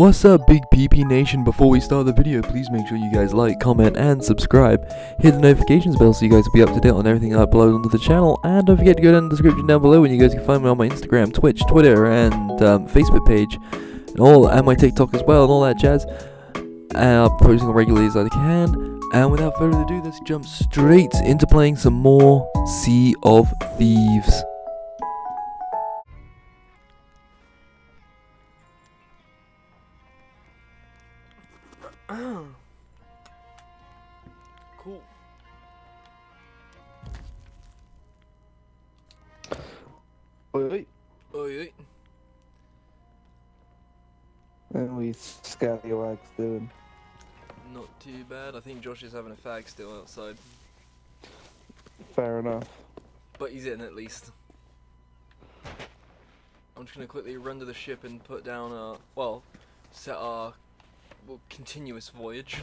What's up, Big PP Nation? Before we start the video, please make sure you guys like, comment, and subscribe. Hit the notifications bell so you guys will be up to date on everything I upload onto the channel. And don't forget to go down in the description down below when you guys can find me on my Instagram, Twitch, Twitter, and um, Facebook page, and all, and my TikTok as well, and all that jazz. And I'm posting regularly as I can. And without further ado, let's jump straight into playing some more Sea of Thieves. Oi, oi. Oi, oi. And we scallywags doing. Not too bad. I think Josh is having a fag still outside. Fair enough. But he's in at least. I'm just gonna quickly run to the ship and put down a well, set our well, continuous voyage,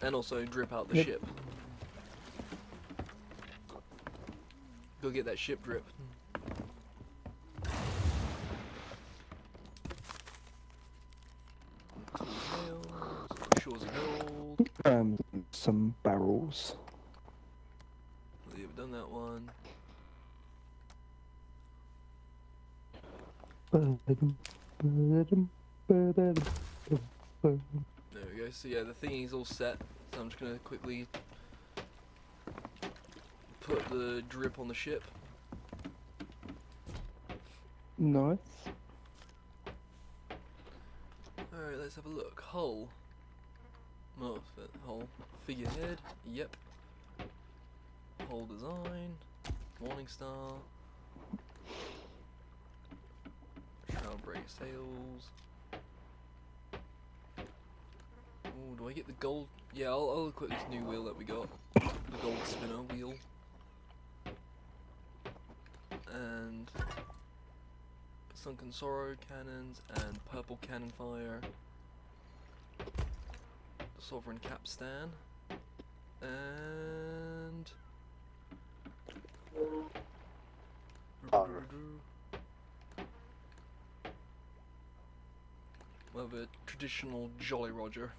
and also drip out the Yep. ship. Go get that ship drip. Two shores of gold. And some barrels. We've done that one. There we go. So yeah, the thing is all set. So I'm just gonna quickly put the drip on the ship. Nice. Alright, let's have a look. Hull. Oh, fit- hull. Figurehead. Yep. Hull design. Morning star. Shroud break sails. Ooh, do I get the gold? Yeah, I'll, I'll at this new wheel that we got. The gold spinner wheel. And Sunken Sorrow cannons and purple cannon fire. The Sovereign Capstan. And. We'll a traditional Jolly Roger.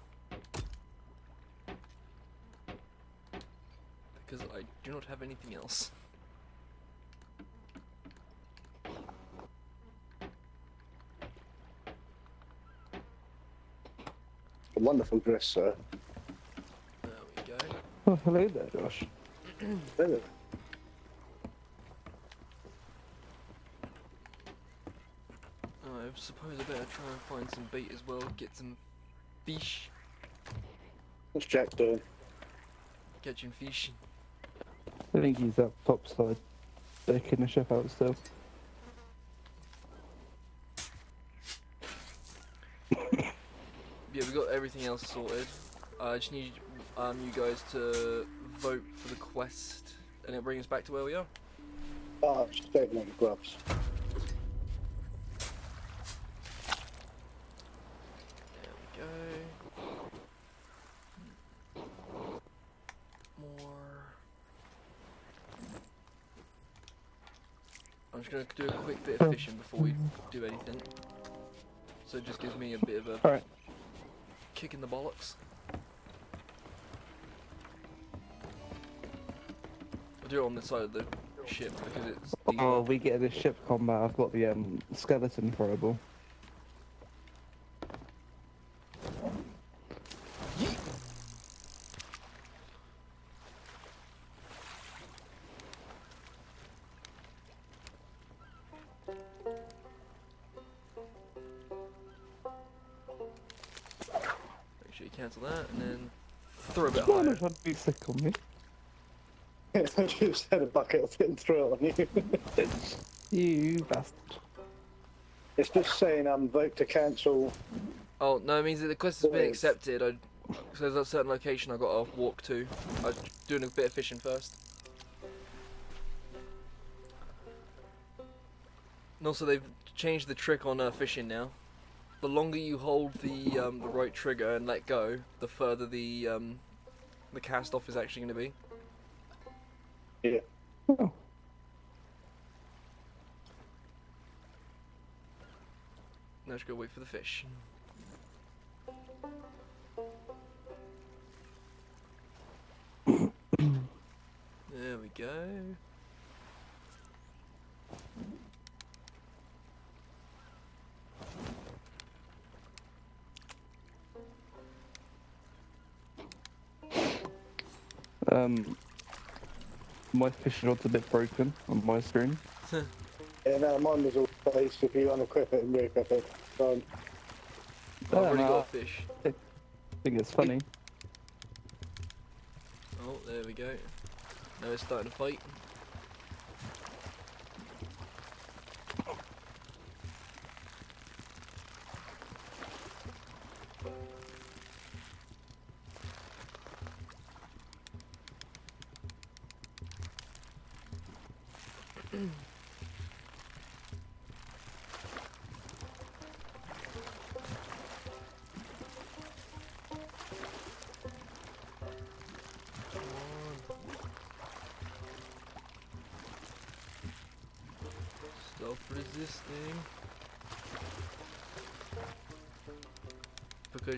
Because I do not have anything else. Wonderful dress, sir. There we go. Oh, hello there, Josh. Hello. Oh, I suppose I better try and find some bait as well, get some fish, What's Jack doing? catching fish. I think he's up topside, taking the ship out still. Yeah, we got everything else sorted. I just need um, you guys to vote for the quest, and it'll bring us back to where we are. Oh, just taking all the grubs. There we go. More. I'm just gonna do a quick bit of fishing before we do anything. So it just gives me a bit of a Alright. Kick in the bollocks. I'll do it on the side of the ship because it's. Oh, we get this ship combat. I've got the um, skeleton throwable. Trying to be sick on me? you just had a bucket of it and throw it on you. You bastard. it's just saying um vote to cancel. Oh no, it means that the quest has been Yes. accepted. I, so there's a certain location I got to walk to. I'm doing a bit of fishing first. And also they've changed the trick on uh, fishing now. The longer you hold the um, the right trigger and let go, the further the um, the cast off is actually going to be. Yeah. Oh. Now just go wait for the fish. there we go. Um, my fishing rod's a bit broken on my screen. Yeah, no, mine was all placed if you unequip it and re-equip it. So, Oh, I've already no, got I- a fish. I think it's funny. Oh, there we go. Now it's starting to fight.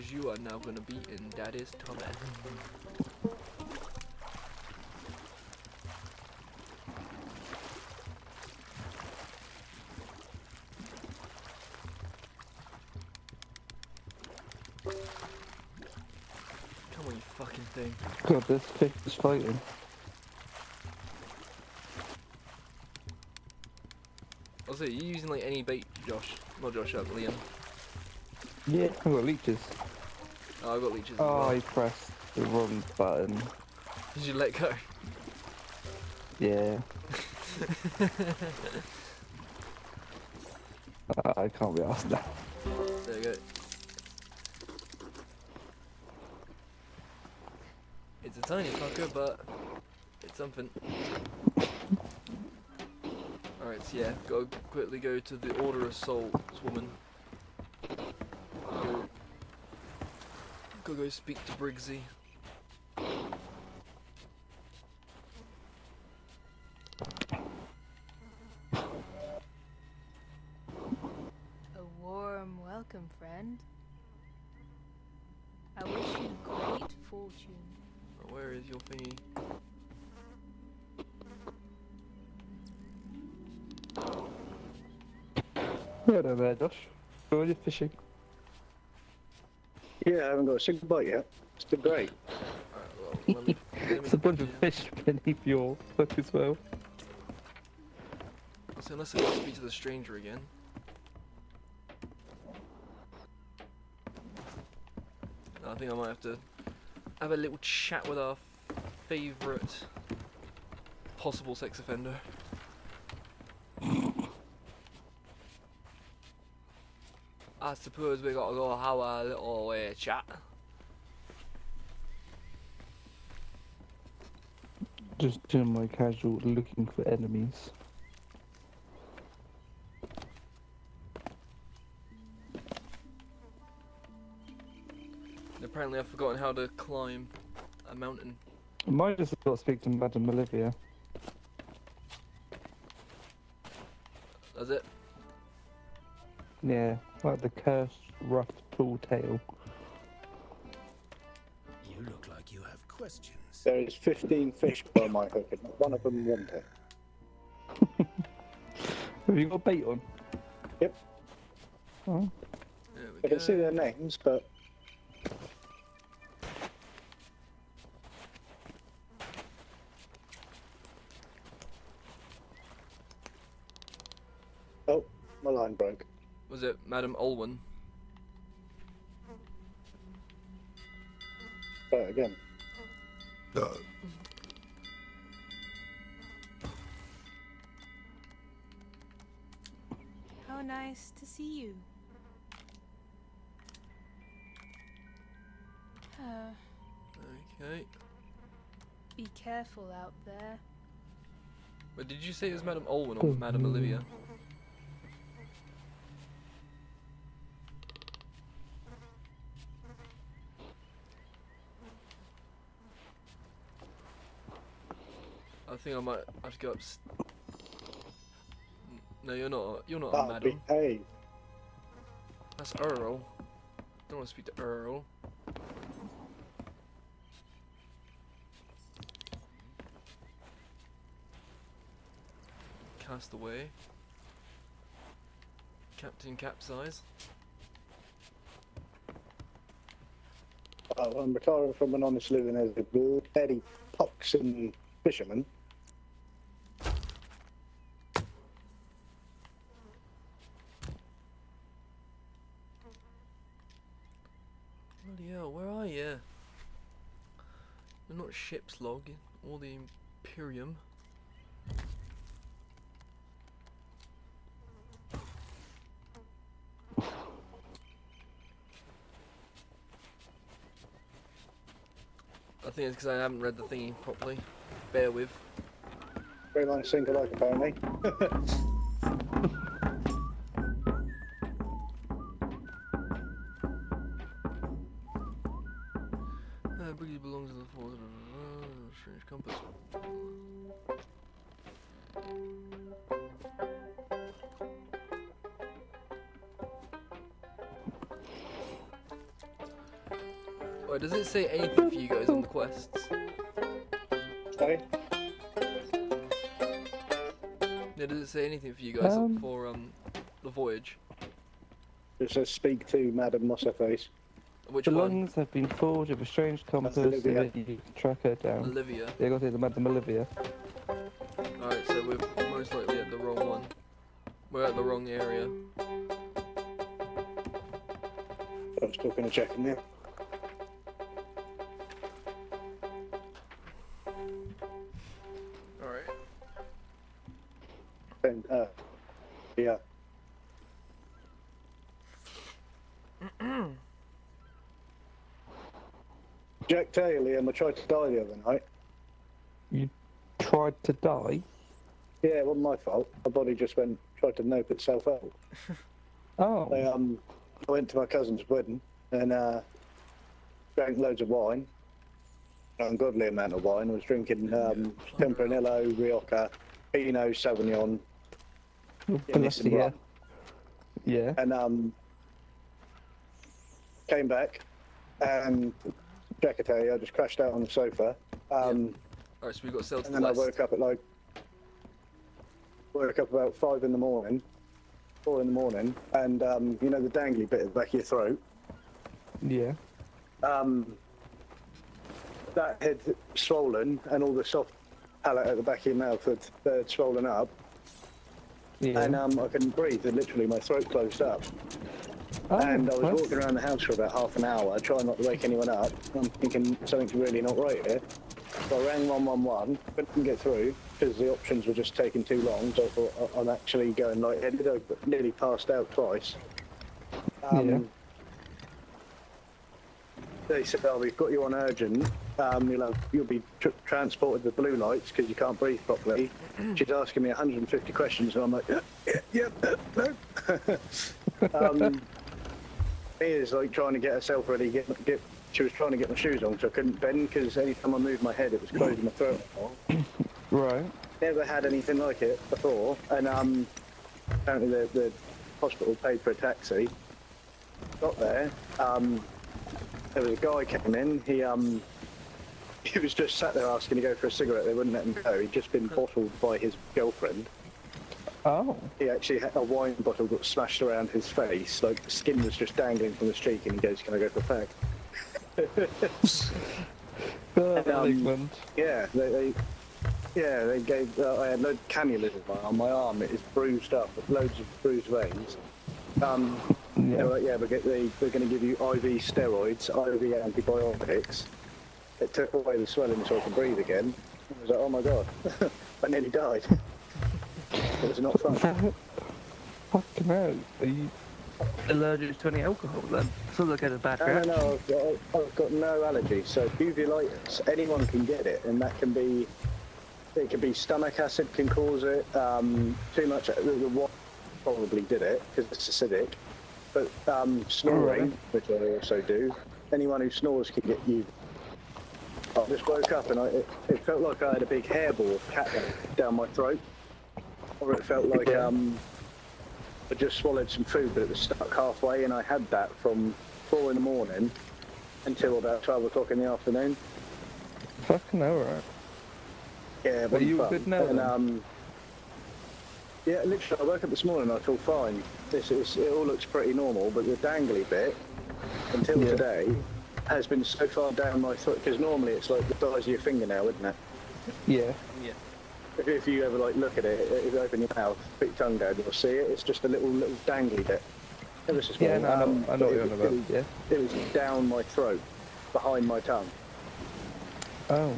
Because you are now gonna be in Daddy's tummy. Come on, you fucking thing. God, this fish is fighting. Also, are you using like any bait, Josh? Not Josh, uh, Liam. Yeah, I've got leeches. Oh, I got leeches Oh, well. I pressed the wrong button. Did you let go? Yeah. Uh, I can't be asked that. There you go. It's a tiny fucker, but it's something. Alright, so yeah, go quickly go to the Order of Souls woman. Go go speak to Briggsy. A warm welcome, friend. I wish you great fortune. Where is your thingy? Hello there, Josh. How are you fishing? Yeah, I haven't got a single bite yet. It's been great. Alright, well, me, It's a bunch of fish beneath your foot as well. So unless I go speak to the stranger again. I think I might have to have a little chat with our favourite possible sex offender. I suppose we gotta go have a little uh, chat. Just doing my casual looking for enemies. Apparently I've forgotten how to climb a mountain. I might just got to speak to Madam Olivia. That's it. Yeah, like the Cursed Rogue tall tale. You look like you have questions. There is 15 fish by my hook, and one of them want it. Have you got bait on? Yep. Oh, There we I go. can see their names, but Madam Olwen? Try it again. How nice to see you. Uh, Okay. be careful out there. But did you say it was Madam Olwen or Madam Olivia? Think I might have to go up. No, you're not. You're not a Ah, madam. behave. That's Earl. Don't want to speak to Earl. Castaway. Captain Capsize. Oh, I'm retiring from an honest living as a petty pox and fisherman. Bloody hell, where are you? They're not ship's log or the Imperium. I think it's because I haven't read the thingy properly. Bear with. Very line single like apparently. say anything for you guys on the quests? Sorry? Yeah, does it say anything for you guys Um, for um the voyage? It says speak to Madam Mossaface. Which The one? lungs have been forged with a strange compass so Olivia. that you can track her down. Olivia. Yeah, I got to the Madam Olivia. Alright, so we're most likely at the wrong one. We're at the wrong area. I'm still going to check in there. Tried to die the other night. You tried to die? Yeah, it wasn't my fault. My body just went, tried to nope itself out. Oh. I, um, I went to my cousin's wedding and uh, drank loads of wine. An ungodly amount of wine. I was drinking um, Tempranillo, Rioja, Pinot, Sauvignon, Guinness and Bloody rum. hell. Yeah. and um, came back and Jack, I tell I just crashed out on the sofa. Um, Alright, so we've got to sail to and the then I woke up at like woke up about five in the morning, four in the morning, and um, you know the dangly bit at the back of your throat. Yeah. Um, that had swollen, and all the soft palate at the back of your mouth had, had swollen up, Yeah. and um, I couldn't breathe. And literally, my throat closed up. Oh, and I was that's- walking around the house for about half an hour, trying not to wake anyone up. I'm thinking something's really not right here. So I rang 111, couldn't get through because the options were just taking too long. So I thought "I- I'm actually going lightheaded. I nearly passed out twice. Um, Yeah. They said, "Oh, we've got you on urgent. Um, you'll have, you'll be tr- transported with blue lights because you can't breathe properly." She's asking me 150 questions, and I'm like, "Yeah, yeah, yeah no." um, me is like trying to get herself ready. Get, get. She was trying to get my shoes on, so I couldn't bend because anytime I moved my head, it was closing my throat. Right. Never had anything like it before, and um, apparently the, the hospital paid for a taxi. Got there. Um, there was a guy came in. He um, he was just sat there asking to go for a cigarette. They wouldn't let him go. He'd just been bottled by his girlfriend. Oh. He actually had a wine bottle got smashed around his face, like the skin was just dangling from his cheek, and he goes, "Can I go for a fact?" Oh, um, England. Yeah, they, they yeah they gave. Uh, I had of cannulas in my arm. My arm it is bruised up, with loads of bruised veins. Um, they Yeah. were like, yeah, but they they're going to give you IV steroids, IV antibiotics. It took away the swelling so I could breathe again. I was like, oh my god, I nearly died. It was not fun. Fucking hell. Are you allergic to any alcohol then? Sounds like a bad No, no, reaction. no, I've got, I've got no allergy. So uvulitis, anyone can get it, and that can be, it can be stomach acid can cause it. Um, too much, the, the wine probably did it because it's acidic. But um, snoring, which I also do, anyone who snores can get you. I just woke up and I, it, it felt like I had a big hairball of cat down my throat, or it felt like um, I just swallowed some food, but it was stuck halfway, and I had that from four in the morning until about twelve o'clock in the afternoon. Fucking hell, right. Yeah, it Are wasn't you fun. good now, And, then? um, yeah, literally, I woke up this morning and I feel fine. This is, it all looks pretty normal, but the dangly bit, until Yeah. today, has been so far down my throat, because normally it's like the size of your fingernail, isn't it? Yeah. Yeah. If, if you ever like look at it, if you open your mouth, put your tongue down, you'll see it. It's just a little little dangly bit. Ever so small. Yeah, no, Um, I know what you're it- on about. It was, Yeah. it was down my throat, behind my tongue. Oh.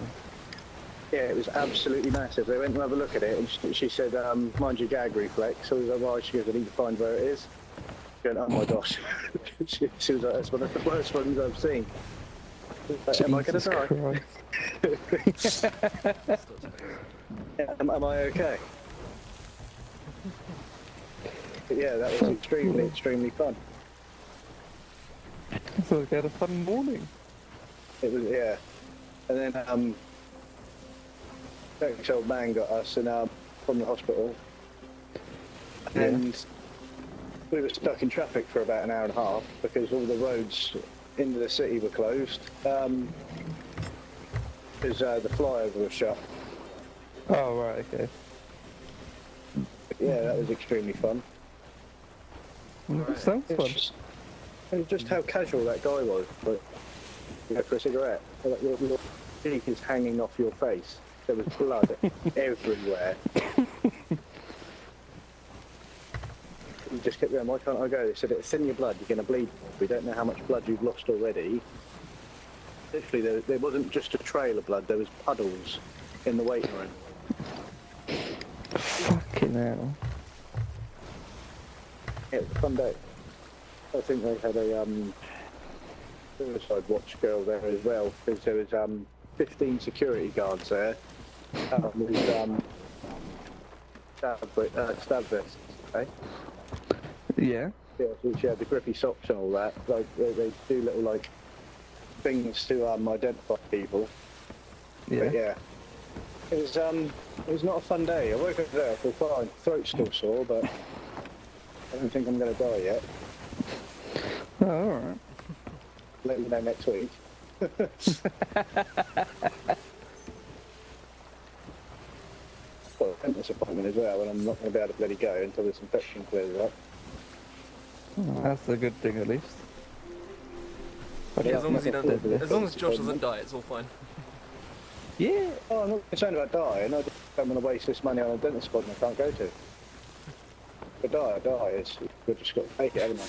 Yeah, it was absolutely massive. They went and have a look at it, and she, she said, um, "Mind your gag reflex." So I was like, "Why?" She goes, "I need to find where it is." Going, "Oh my gosh!" she, she was like, "That's one of the worst ones I've seen." Like, Am I going to die? Am, am I okay? Yeah, that was extremely, extremely fun. So I had a fun morning. It was yeah, and then um, Turkish old man got us and um, from the hospital, Yeah. and we were stuck in traffic for about an hour and a half because all the roads into the city were closed. Um, because uh, the flyover was shut. Oh, right, okay. Yeah, that was extremely fun. Mm, Sounds It's fun. just, it just how casual that guy was. Like, you know, for a cigarette, like your, your cheek is hanging off your face. There was blood everywhere. You just kept going, why can't I go? They said, it's in your blood, you're going to bleed. We don't know how much blood you've lost already. Literally, there, there wasn't just a trail of blood, there was puddles in the waiting room. Fucking hell. Yeah, it was a fun day. I think they had a um, suicide watch girl there as well, because there was um, 15 security guards there um, with um, stab, uh, stab vests. Okay? Yeah. Yeah, so she had the grippy socks and all that. Like they, they do little like things to um, identify people. Yeah. But yeah, it was um, it was not a fun day. I woke up there, I feel fine. Throat's still sore, but I don't think I'm going to die yet. Oh, alright. Let me know next week. Got a dentist appointment as well, and I'm not going to be able to bloody go until this infection clears up. That's a good thing at least. Yeah, as long as he Yeah, doesn't, yeah. as long as Josh doesn't die, it's all fine. Yeah. Oh, I'm not concerned about dying. I just don't want to waste this money on a dentist appointment I can't go to. If I die, I die. It's, we've just got to take it, haven't we?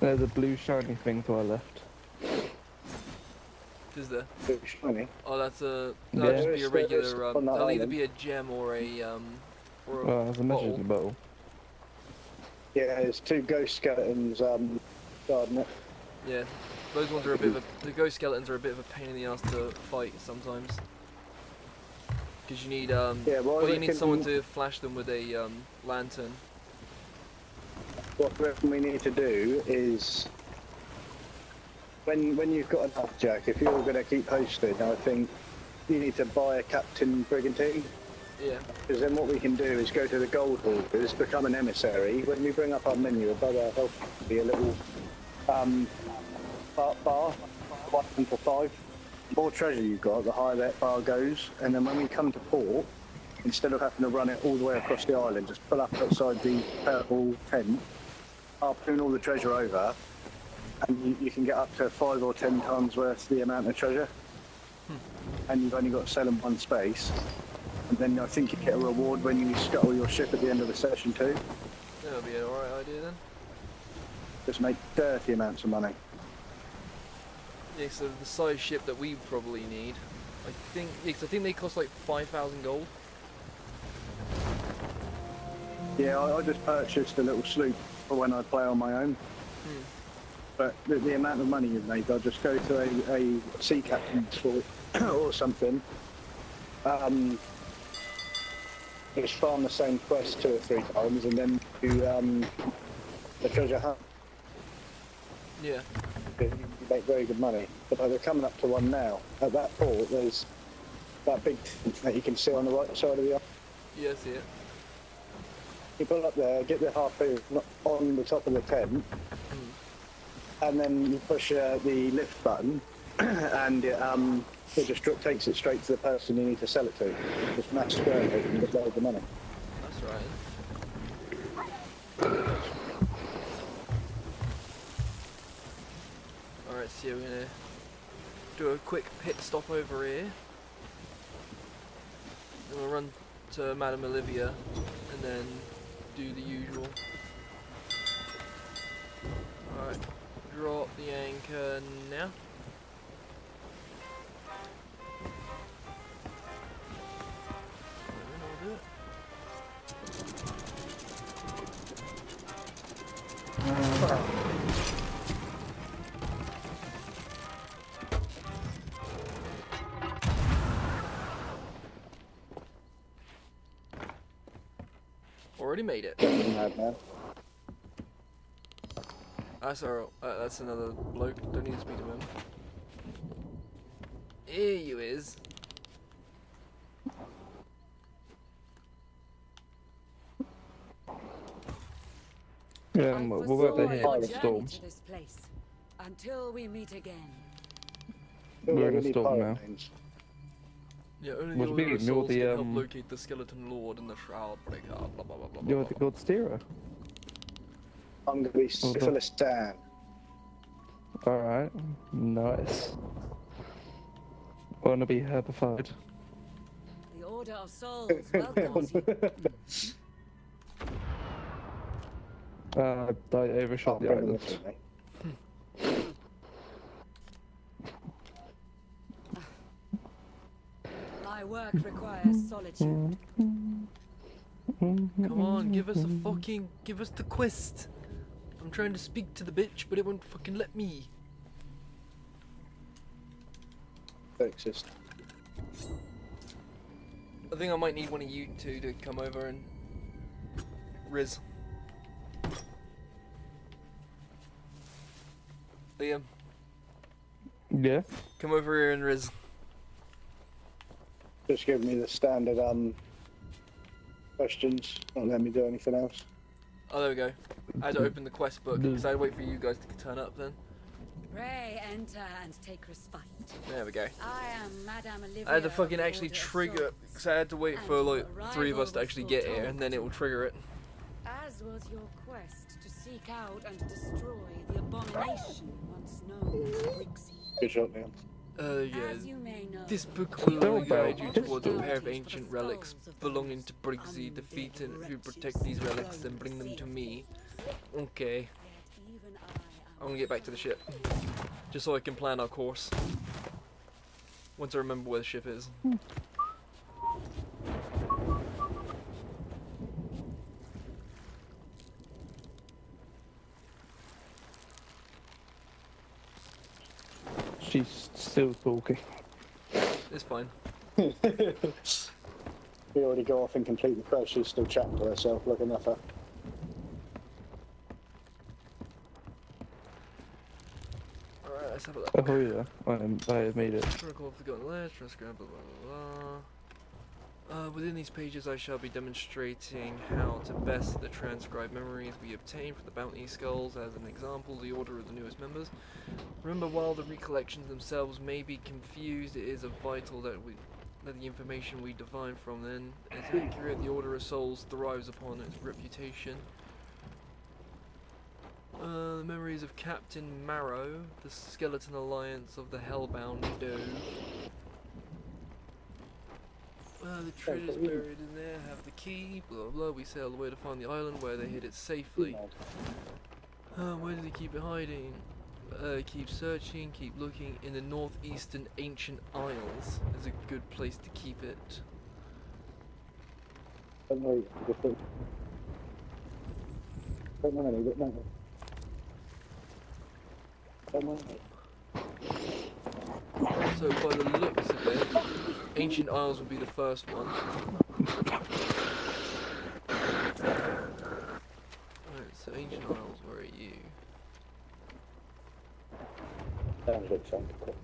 There's a blue shiny thing to our left. Is there? It's shiny. Oh, that's a Yeah. that'll just be a is- there is regular. Um, on that that'll either be a gem or a um, or a Well, there's a message in bottle. the bottle. Yeah, there's two ghost skeletons um, guarding it. Yeah, those ones are a bit of a. The ghost skeletons are a bit of a pain in the ass to fight sometimes. Because you need um. Yeah, well, well, you need someone to flash them with a um lantern. What we need to do is when when you've got enough, Jack. If you're going to keep hosting, I think you need to buy a captain brigantine. Yeah. Because then what we can do is go to the gold hoarders, become an emissary. When we bring up our menu above our health, be a little um, bar, bar, one for five. The more treasure you've got, the higher that bar goes. And then when we come to port, instead of having to run it all the way across the island, just pull up outside the purple tent, harpoon all the treasure over, and you, you can get up to five or ten times worth the amount of treasure. And you've only got to sell in one space. And then I think you get a reward when you scuttle your ship at the end of the session too. That'll be an alright idea then. Just make dirty amounts of money. Yeah, so the size ship that we probably need, I think, yeah, I think they cost like five thousand gold. Yeah, I, I just purchased a little sloop for when I play on my own. But the, the amount of money you've made, I'll just go to a, a sea captain's fort or something. Um, just farm the same quest two or three times and then do um, the treasure hunt. Yeah. You make very good money. But they're coming up to one now. At that port, there's that big that you can see on the right side of the island. Yeah, I see it. You pull up there, get the harpoon on the top of the tent, and then you push uh, the lift button, and it, um, it just takes it straight to the person you need to sell it to. Just match square and get loads of money. That's right. Alright, so we're gonna do a quick pit stop over here. Then we'll run to Madame Olivia and then do the usual. Alright, drop the anchor now. Already made it. Fucking madman. That's our, uh, that's another bloke. Don't need to speak to him. Here you is. Yeah, I um, we'll foresaw work there your in the journey storm. this place. Until we meet again. We're in a storm now. names. Yeah, only Well, the William, you're Souls the, can help um, locate the skeleton lord and the Shroudbreaker. Blah blah blah blah blah. You're blah. the god steerer. I'm going to be Well. Syphilis Dan. Alright, nice. Wanna be herbified? The Order of Souls welcomes you. Uh, I overshot the island. My work requires solitude. Come on, give us a fucking, give us the quest. I'm trying to speak to the bitch, but it won't fucking let me. Exist. I think I might need one of you two to come over and Riz. Liam, Yeah? come over here and Riz. Just give me the standard um questions. Don't let me do anything else. Oh, there we go. I had to open the quest book because I had to wait for you guys to turn up then. Pray enter and take respite. There we go. I am Madame Olivia. I had to fucking actually trigger because I had to wait for like three of us to actually get here and then it will trigger it. As was your quest to seek out and destroy the abomination Good shot, Leon. Uh, yeah. As you may know, This book Still will guide you towards a pair of ancient relics belonging to Briggsy. Defeat and who protect these relics, then bring them to me. Okay, I I'm am gonna get back to the ship. Just so I can plan our course. Once I remember where the ship is. She's still talking. It's fine. We already go off and complete the quest. She's still chatting to herself, looking at her. Alright, let's have a look. Oh yeah, I, I have made it. Protocol of Forgotten Lands, transcribe, blah blah blah blah. Uh, within these pages, I shall be demonstrating how to best the transcribed memories we obtain from the bounty skulls. As an example, the order of the newest members. Remember, while the recollections themselves may be confused, it is vital that we that the information we divine from them is accurate. The Order of Souls thrives upon its reputation. Uh, the memories of Captain Marrow, the skeleton alliance of the Hellbound Dove. Uh, the treasures buried in there have the key, blah blah. We sail away to find the island where they hid it safely. Uh, where did they keep it hiding? Uh, keep searching, keep looking. In the northeastern ancient isles is a good place to keep it. Don't worry. Don't worry, don't worry. Don't worry. So by the looks of it, ancient isles would be the first one. Alright, so ancient isles, where are you? Sounds like something.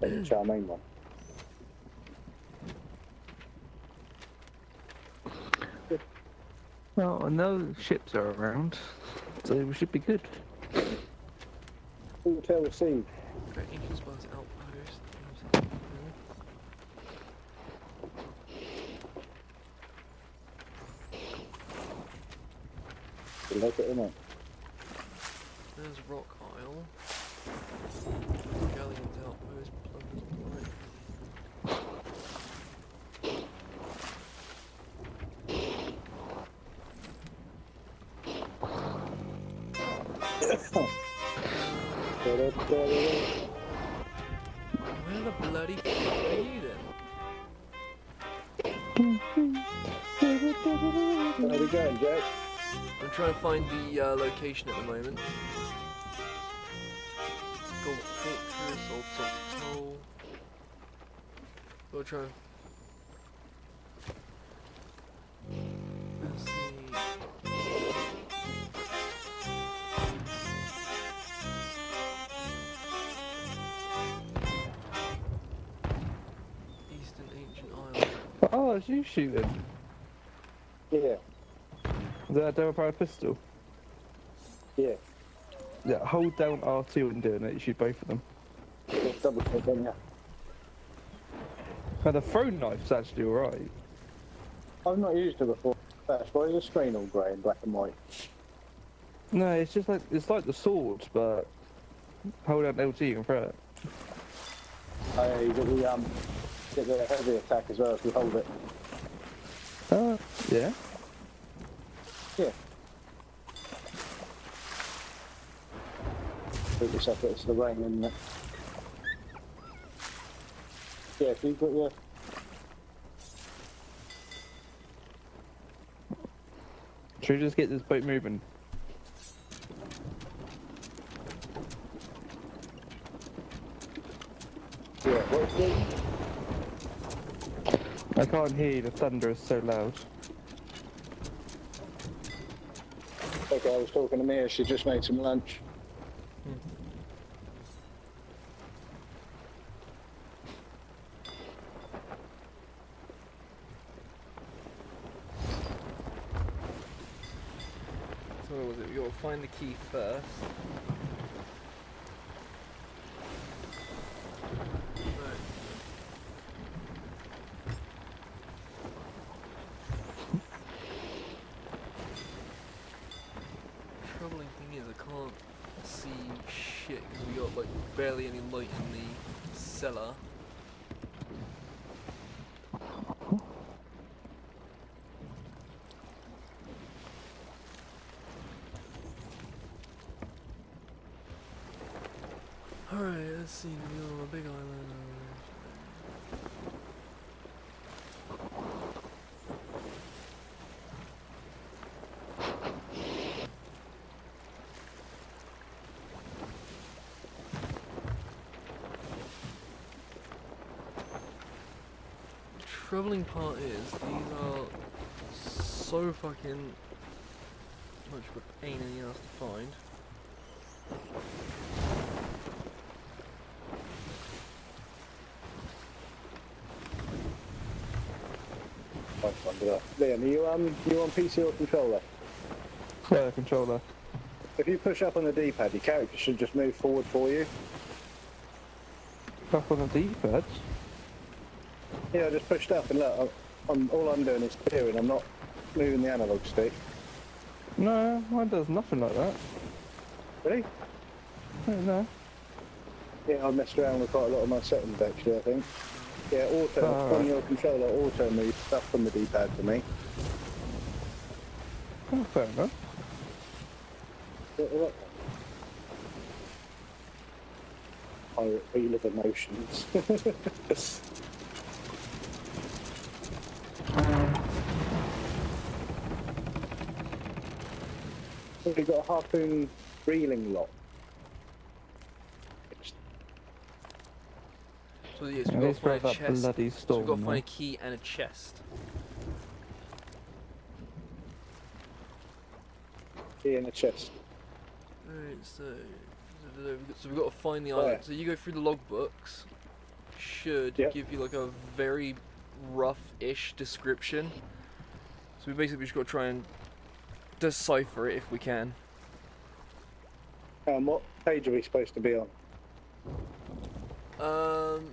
Like the Charmaine one. Well, I know ships are around, so we should be good. Hotel received. Okay, Ancient Spire Outpost. You like it, innit? There's Rock Isle. Where the bloody fuck are you then? Where are we going, Jack? I'm trying to find the uh, location at the moment. Gold Fortress, Old Celtic Toll. We'll try. It's you shooting. Yeah, Is that a double barrel pistol? yeah. Yeah, hold down R2 and doing it, you shoot both of them. Just double check on ya. Now the throwing knife's actually alright. I've not used it before. That's why is the screen all grey and black and white? No, it's just like it's like the sword, but hold down LT and throw it. Oh, yeah, you get the um, get the heavy attack as well if you hold it. Uh, yeah. Yeah. Put yourself it's the rain, isn't it? Yeah, if you've got your Should we just get this boat moving? yeah, what's the I can't hear you, the thunder is so loud. Okay, I was talking to Mia. She just made some lunch. So what was it? We gotta find the key first. Right. Troubling thing is I can't see shit because we got like barely any light in the cellar. Alright, let's see. We go on a big island. The troubling part is these are so fucking much of a pain in the ass to find. I'll find it out. Liam, are you um, you on PC or controller? Yeah, the controller. If you push up on the D-pad, your character should just move forward for you. Up on the D-pad. Yeah, I just pushed up and look. I'm, I'm all I'm doing is steering. I'm not moving the analog stick. No, mine does nothing like that. Really? No. Yeah, I messed around with quite a lot of my settings actually. I think. Yeah, auto Oh, on right. your controller, auto moves stuff from the D-pad for me. Oh, fair enough. What- what- Pirate wheel of emotions. We've got a harpoon reeling lock. So yes, Yeah, we've got to find a chest. bloody So we've got to find a key and a chest. Key in the chest. Alright, so, so we've got- so we've got to find the Where? island. So you go through the logbooks. Should Yep. give you like a very rough-ish description. So we basically just got to try and decipher it if we can. Um, what page are we supposed to be on? Um,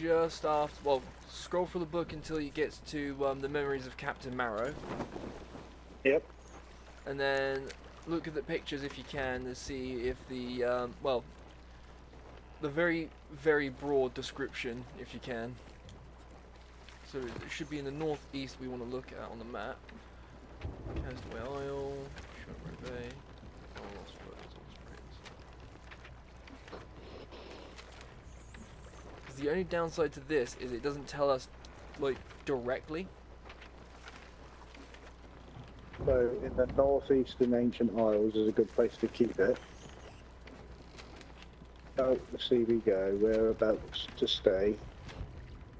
just after, well, scroll through the book until you get to um, the memories of Captain Marrow, Yep. and then look at the pictures if you can to see if the um, well, the very very broad description if you can. So it should be in the northeast we want to look at on the map. Bay, oh, Lost Springs. 'Cause the only downside to this is it doesn't tell us like directly. So in the northeastern ancient isles is a good place to keep it. Out the sea we go. We're about to stay.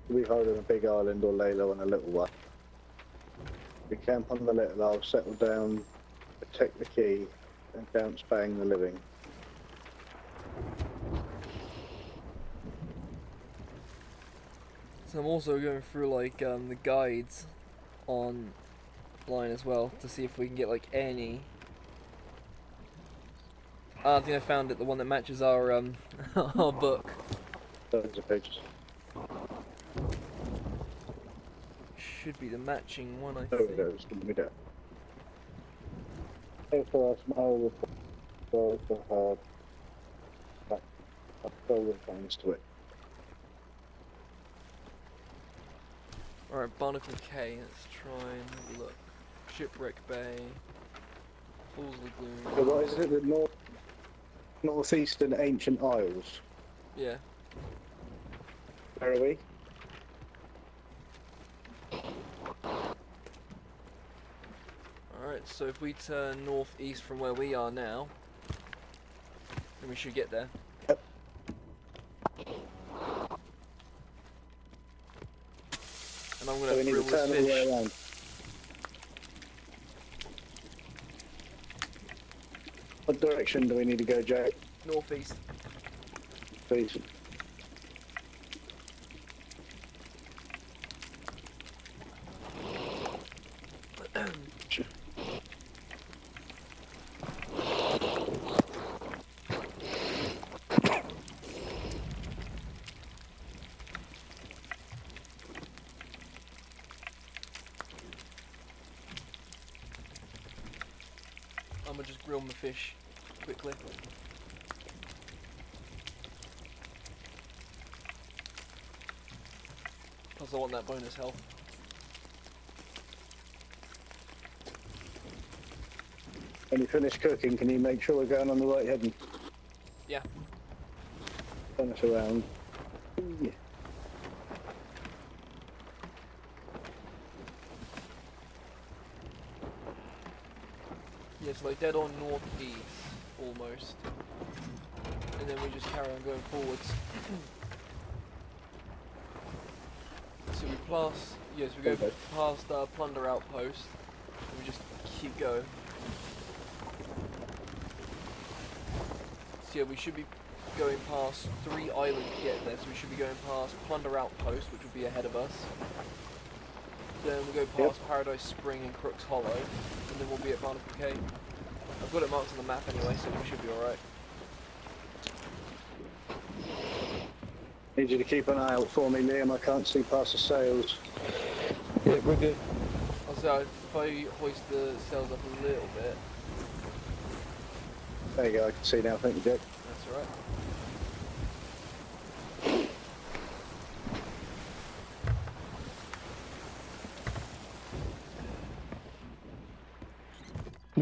We hold on a big island or lay low on a little one. We camp on the little isle, settle down, protect the key, and bounce bang the living. So I'm also going through like um, the guides online as well to see if we can get like any. Ah, I think I found it, the one that matches our um our book. Those are pages. Should be the matching one, I There think. goes. We do. Hey, for us, smile with the hard. I'll throw the things to it. Alright, Barnacle Cay, let's try and have a look. Shipwreck Bay, Falls So Lagoon. what is it? The north, northeastern ancient isles. Yeah. Where are we? Alright, so if we turn northeast from where we are now, then we should get there. Yep. And I'm gonna So we need thrill to this turn all the way fish. around. What direction do we need to go, Jack? Northeast. Please. I'm gonna just grill my fish quickly. Plus I want that bonus health. When you finish cooking, can you make sure we're going on the right heading? Yeah. Turn us around. Yeah. Yeah, it's like dead on northeast, almost. And then we just carry on going forwards. so we pass, yes, we go Okay. past our plunder outpost, and we just keep going. So yeah, we should be going past three islands to get there, so we should be going past plunder outpost, which would be ahead of us. Then we go past Paradise Spring and Crooks Hollow, and then we'll be at Barnacle Cay. I've got it marked on the map anyway, so we should be alright. Need you to keep an eye out for me, Liam. I can't see past the sails. Yeah, we're good. Also, if I hoist the sails up a little bit, There you go. I can see now. Thank you, Jack. that's alright.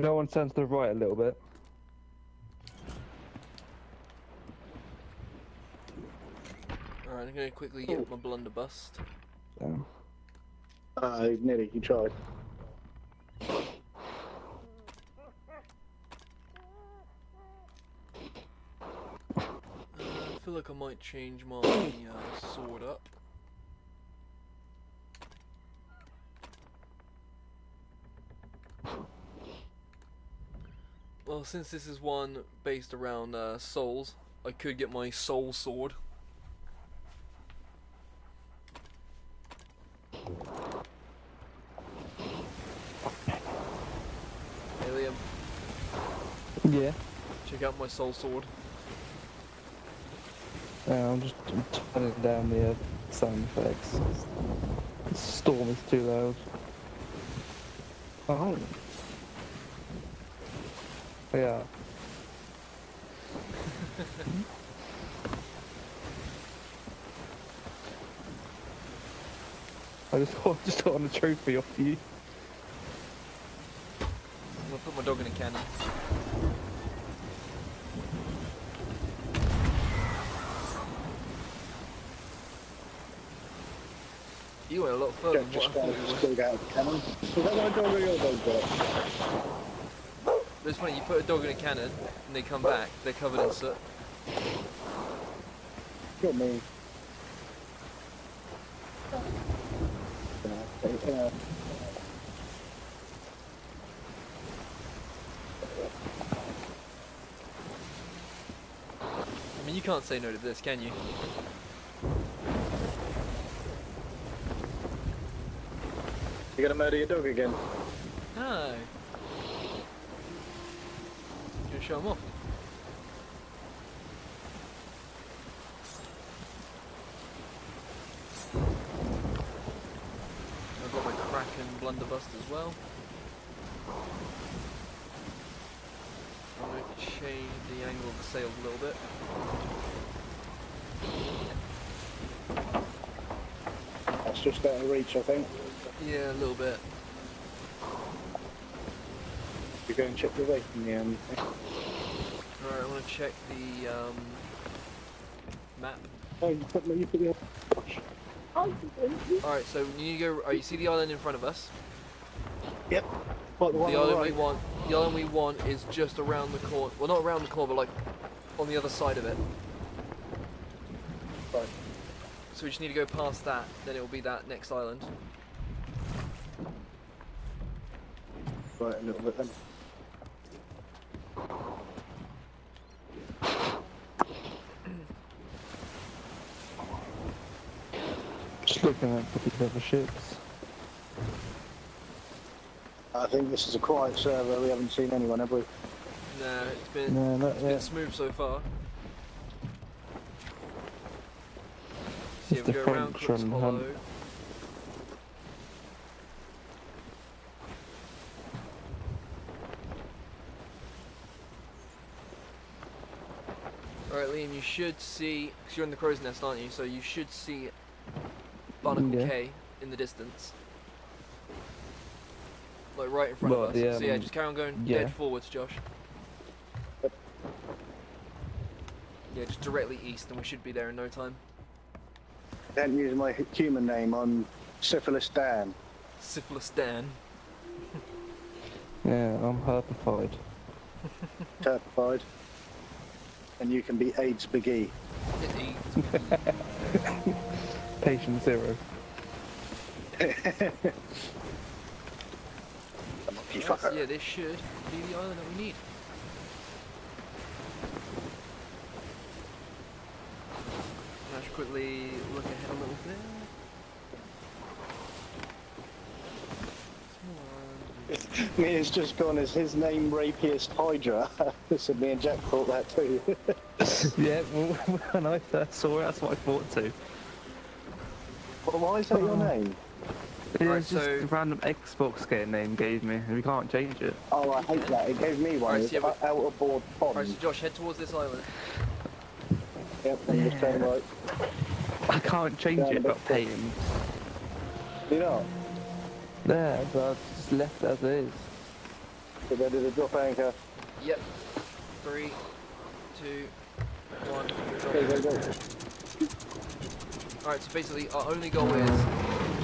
No one stands to the right a little bit. Alright, I'm gonna quickly get my blunderbuss. So. I nearly. You tried. Uh, I feel like I might change my uh, sword up. Well, since this is one based around uh, souls, I could get my soul sword. Hey Liam, Yeah. check out my soul sword. Yeah, I'm just turning down the uh, sound effects. The storm is too loud. Oh. Yeah. I just I just got on a trophy off you. I'm gonna put my dog in a cannon. You went a lot further than Just, what I just, thought you just would. go But it's funny, you put a dog in a cannon, and they come back, they're covered in soot. Kill me. Yeah, I mean, you can't say no to this, can you? You're gonna murder your dog again? No. You show them off? I've got my Kraken blunderbuss as well. I'm going to change the angle of the sails a little bit. That's just out of reach, I think. Yeah, a little bit. You're going to chip the weight in the end. Alright, I want to check the um, map. Oh, you put you put the Alright, so you need to go. Alright, you see the island in front of us? Yep. What, the one The island we want, the island we want is just around the corner. Well, not around the corner, but like on the other side of it. Right. So we just need to go past that. Then it will be that next island. Right, a little bit then. Just looking the other ships. I think this is a quiet server. We haven't seen anyone, have we? No, it's been, No, not it's been smooth so far. See It's if we the go around French Crooks on hunt. Alright, Liam, you should see, because you're in the crow's nest, aren't you? So you should see Barnacle Yeah. Cay in the distance. Like right in front Well, of us. the, so yeah, um, just carry on going yeah. dead forwards, Josh. Yep. Yeah, just directly east, and we should be there in no time. Don't use my human name. I'm Syphilis Dan. Syphilis Dan. Yeah, I'm herpified. Certified. And you can be AIDS Biggie. Patient zero. You Right, fucker. so yeah, this should be the island that we need. Let's quickly look ahead a little bit. Small. Me has just gone as his name Rapiest Hydra. so me and Jack thought that too. yeah, well, when I first saw it, that's what I thought too. Well, why is that your oh. name? It's Right, just so- a random Xbox game name gave me, and we can't change it. Oh, I hate that. It gave me one. Alright, It's so yeah, out of board pond. Alright, so Josh, head towards this island. Yep, I'm just turn right. I can't change Down a it bit without paying. Do you know? There, but I just left as it is. So they did a drop anchor. Yep. Three, two, one. Go, go, go. Alright, so basically our only goal is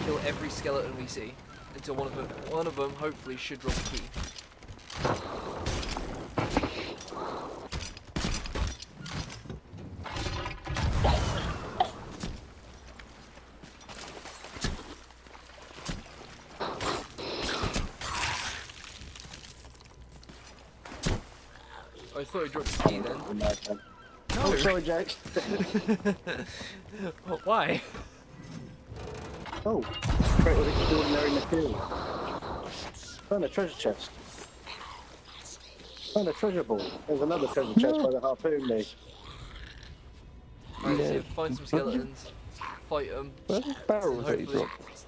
kill every skeleton we see until one of them, one of them hopefully should drop a key. I thought you dropped the key then. Imagine. Oh, sorry, Jake. Oh, why? Oh, great with extraordinary material. Found a treasure chest. Found a treasure ball. There's another treasure chest by the harpoon me. Alright, so Yeah. find some skeletons, fight them. Where's the barrels that you Hopefully- dropped?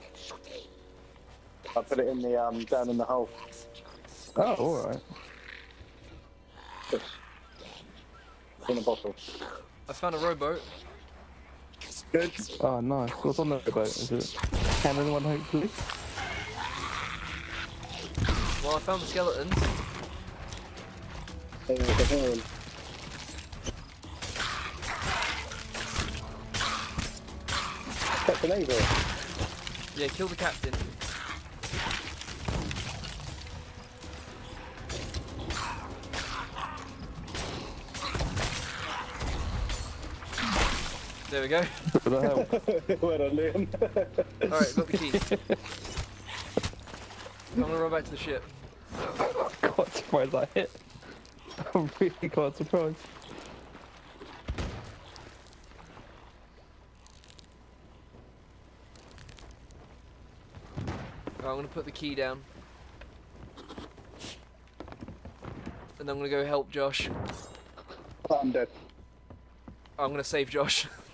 I put it in the um down in the hole. Oh, alright. Yes. In a bottle. I found a rowboat. Good. Oh, nice. What's on that boat? Is it cannon one, hopefully? Well, I found the skeletons. There we go. Captain Ava. Yeah, kill the captain. There we go. What the hell? well done, Liam. Alright, got the key. I'm gonna row back to the ship. quite surprised I hit. I'm really quite surprised. Alright, I'm gonna put the key down. And I'm gonna go help Josh. I'm dead. I'm gonna save Josh.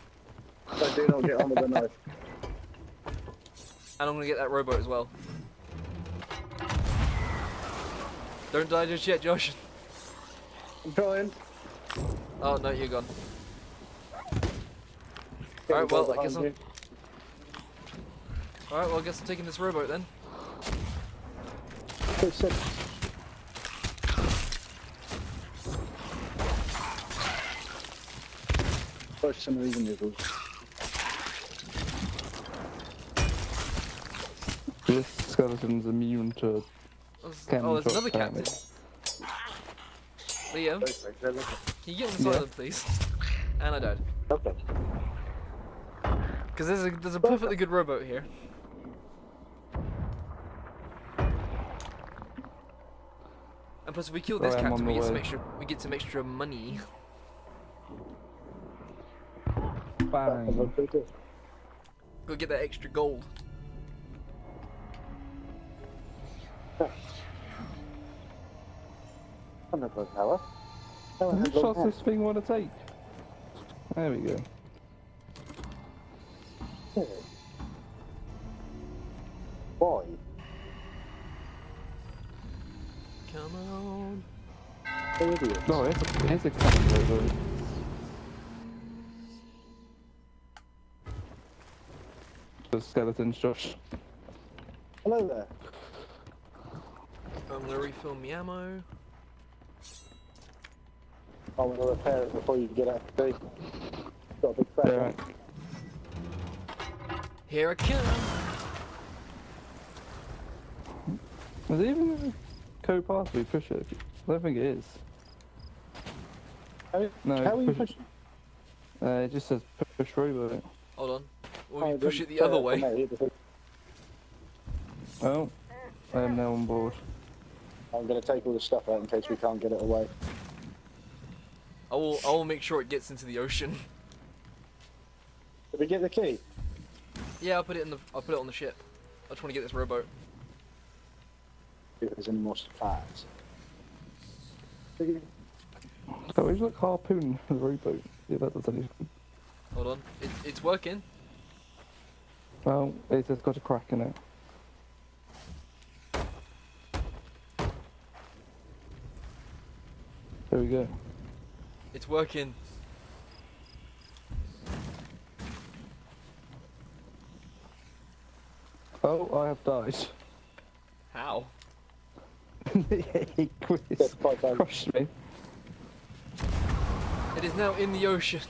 I do not get on with the knife. And I'm gonna get that rowboat as well. Don't die just yet, Josh. I'm trying. Oh no, you're gone. Alright, well, I guess behind Alright, well I guess I'm taking this rowboat then. Good set. Push some of these noodles. Skeleton's immune to. Oh, there's, oh, there's another captain. damage. Liam, can you get on the Yeah. island, please? And I died. Okay. Because there's a there's a perfectly good rowboat here. And plus, if we kill this Right, captain, we the get some extra we get some extra money. Bang. Go get that extra gold. Another power. Oh, How I many had long shots this thing want to take? There we go. Boy. Come on. They're. No, oh, it's a, it's a rowboat. The skeletons, Josh. Hello there. I'm gonna refill my ammo. I'm going to repair it before you get out of the Got a big crack. Yeah, right. Here I come. Is it even a co-path we push it? I don't think it is. How, No, how are you push- pushing? Uh, it just says push rowboat. Hold on. Or Oh, you push it the other way. Oh, I am now on board. I'm going to take all the stuff out in case we can't get it away. I will I will make sure it gets into the ocean. Did we get the key? Yeah, I'll put it in the I'll put it on the ship. I just want to get this rowboat. If there's any more supplies. So it's like harpoon the rowboat. Yeah, that does anything. Hold on. It, it's working. Well, it's just got a crack in it. There we go. It's working. Oh, I have died. How? he quiz That's quite bad. crushed me. It is now in the ocean.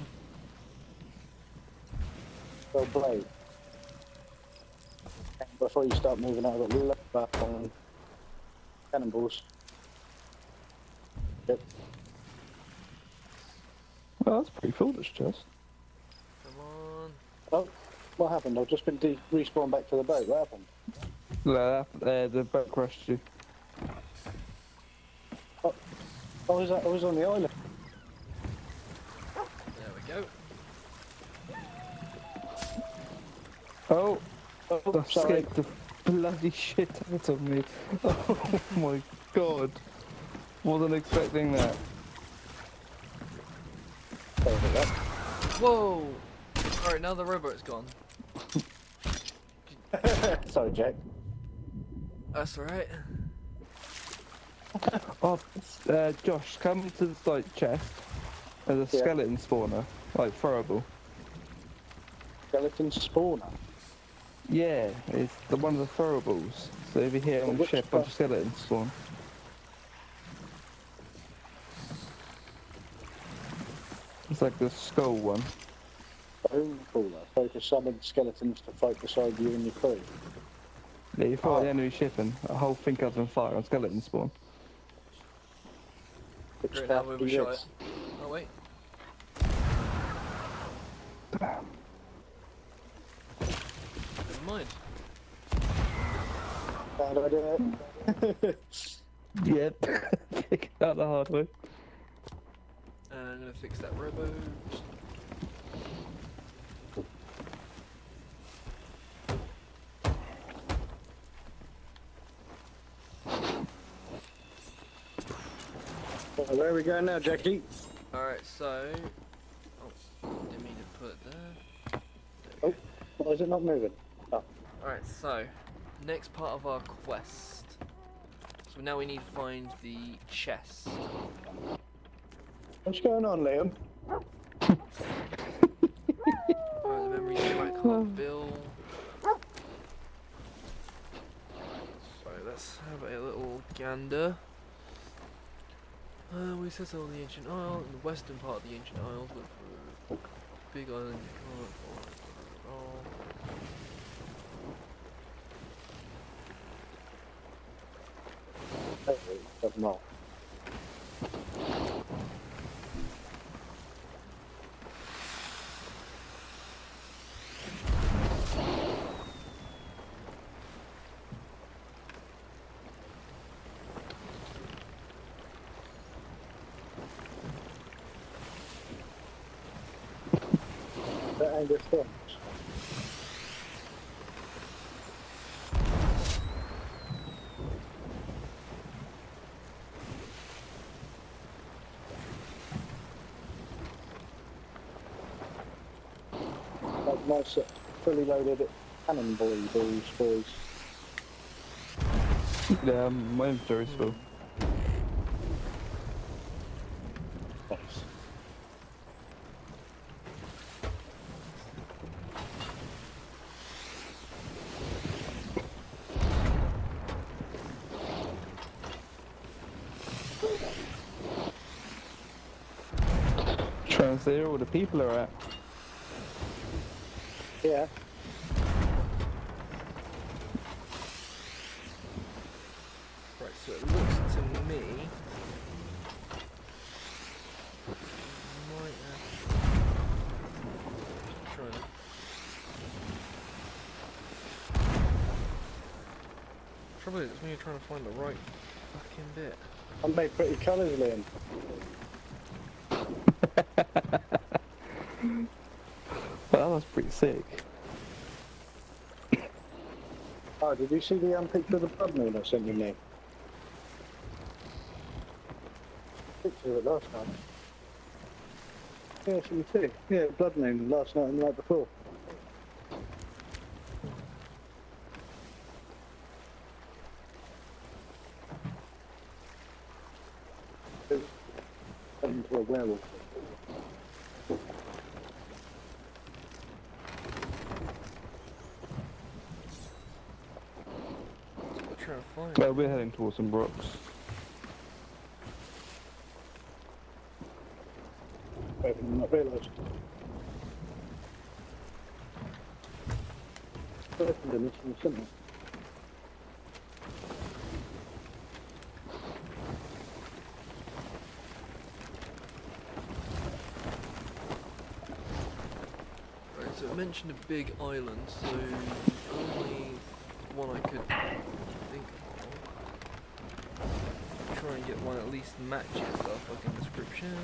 Well played. Before you start moving out, I've got left back on cannonballs. Yep. Well, that's pretty foolish, Jess. Come on. Oh, what happened? I've just been de- respawned back to the boat. What happened? Uh, uh, the boat crushed you. Oh, was, I was on the island. There we go. Oh, oh, that sorry. scared the bloody shit out of me. Oh my god. Wasn't expecting that. Sorry about that. Whoa! Alright, now the robot's gone. Sorry, Jack. That's alright. Oh, uh, Josh, come to the like chest. There's a Yeah. skeleton spawner, like throwable. Skeleton spawner. Yeah, it's the one of the throwables. So over here on the Which ship, bunch of part? skeletons spawn. It's like the skull one. Bone Caller. Focus summon skeletons to fight beside you and your crew. Yeah, you fight Oh. the enemy ship and a whole thing comes on fire and skeletons spawn. Which Great, now path we do will you shot use? it. Oh wait. Never mind. How do I do it? Yep. Pick it out the hard way. And I'm gonna fix that rowboat. Well, where are we going now, Jackie? Alright, so. Oh, didn't mean to put it there. Oh, why is it not moving? Ah. Alright, so. Next part of our quest. So now we need to find the chest. What's going on, Liam? Alright, the memory track hard bill. So let's have a little gander. Uh, we settled the ancient isle, in the western part of the ancient isles, look for a big island. It doesn't roll. Downs. Like nice, fully loaded cannonball balls, boys. Yeah, my inventory's full. Nice. Trying to see where all the people are at. Yeah. Right, so it looks to me. Might have. Trying to. Trouble is, when you're trying to find the right fucking bit. I made pretty colours, Liam. But that was pretty sick. Oh, did you see the um, picture of the blood moon I sent you, Nick? Picture of it last night. Yeah, so you too. Yeah, blood moon last night and the night before. Turned into a werewolf. I'm trying to find. Well, we're heading towards some rocks. I did not realise. Second in this one. Right, so it mentioned a big island, so the only one I could get one at least matches our fucking description.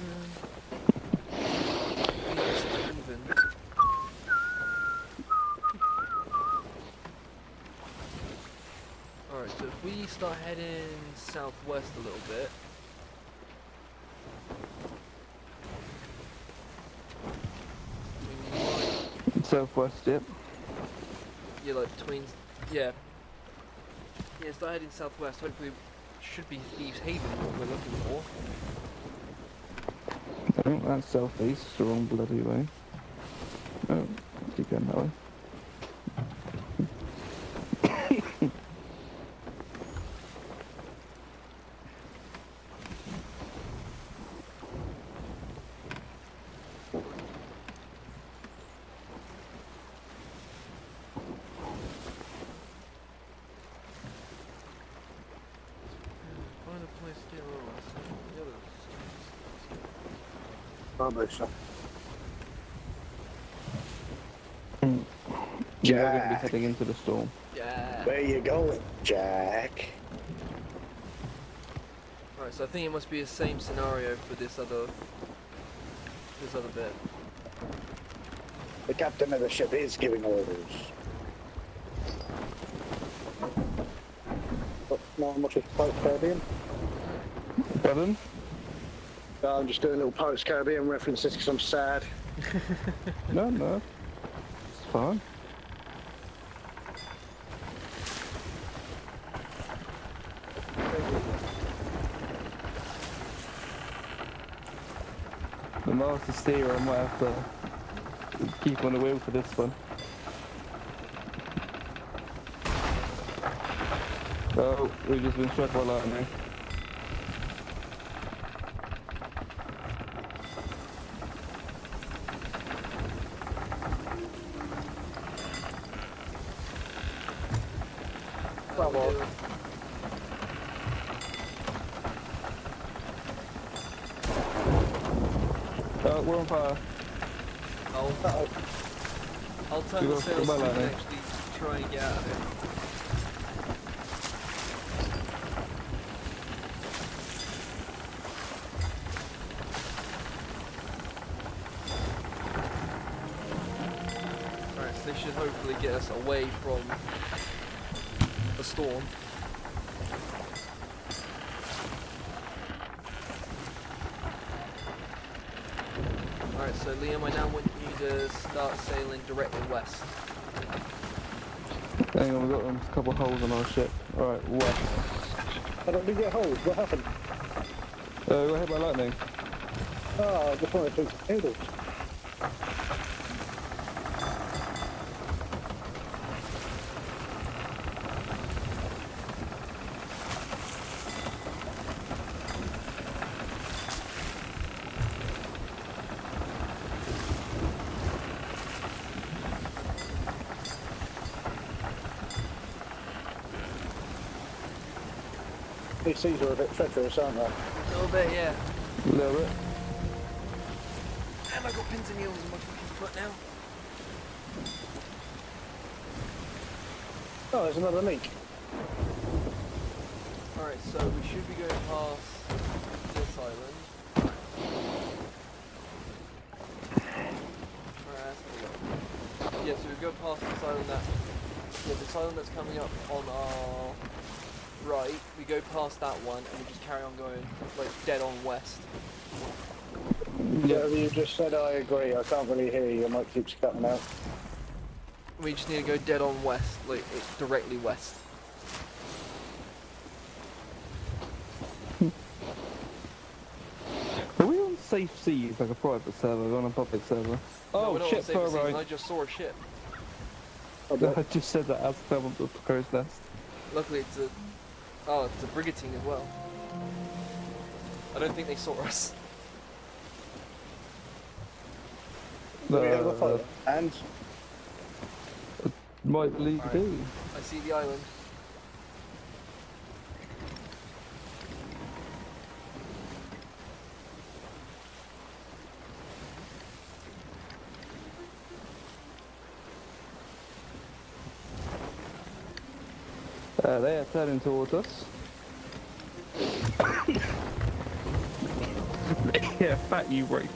Alright, so if we start heading southwest a little bit. Southwest, yep. yeah, like between, yeah. Yeah, start heading southwest. Hopefully, should be Thieves Haven what we're looking for. I think that's southeast, the wrong bloody way. Oh, keep going that way. Find a place to get lost. The other Rubbish. Yeah, mm. we're going to be Jack. heading into the storm. Yeah. Where you going, Jack? Alright, so I think it must be the same scenario for this other, this other bit. The captain of the ship is giving orders. Oh, no one watches Post Caribbean? Pardon? I'm just doing little Post Caribbean references because I'm sad. No, no. It's fine. The master steerer might have to keep on the wheel for this one. Oh, we've just been struck by lightning. Come on. Oh, we're on fire. I'll, Uh-oh. I'll turn You the go- sails so goodbye, we can actually try and get out of it. Alright, so this should hopefully get us away from the storm. Alright, so Liam, I now want you to start sailing directly west. Hang on, we've got um, a couple holes on our ship. Alright, what? I don't get holes. What happened? Uh, we got hit by lightning. Ah, Oh, I just wanted to drink some seas are a bit treacherous, aren't they? A little bit, yeah. A little bit. And I got pins and needles in my fucking foot now. Oh, there's another leak. Alright, so we should be going past this island. Alright, let's have a. Yeah, so we go past this island that yeah, this island that's coming up on our right, go past that one and we just carry on going like dead on west. Yeah, you just said I agree. I can't really hear you. Your mic keeps cutting out. We just need to go dead on west, like it- directly west. Are we on safe seas, like a private server, we're on a public server? No, Oh, we're not on ship safe seas, I just saw a ship. Oh, I just said that as I fell onto the crow's nest. Luckily, it's a oh, it's a brigantine as well. I don't think they saw us. Do we have a Uh, phone? And might believe you Alright. do. I see the island. They are turning towards us. Yeah, fat you break.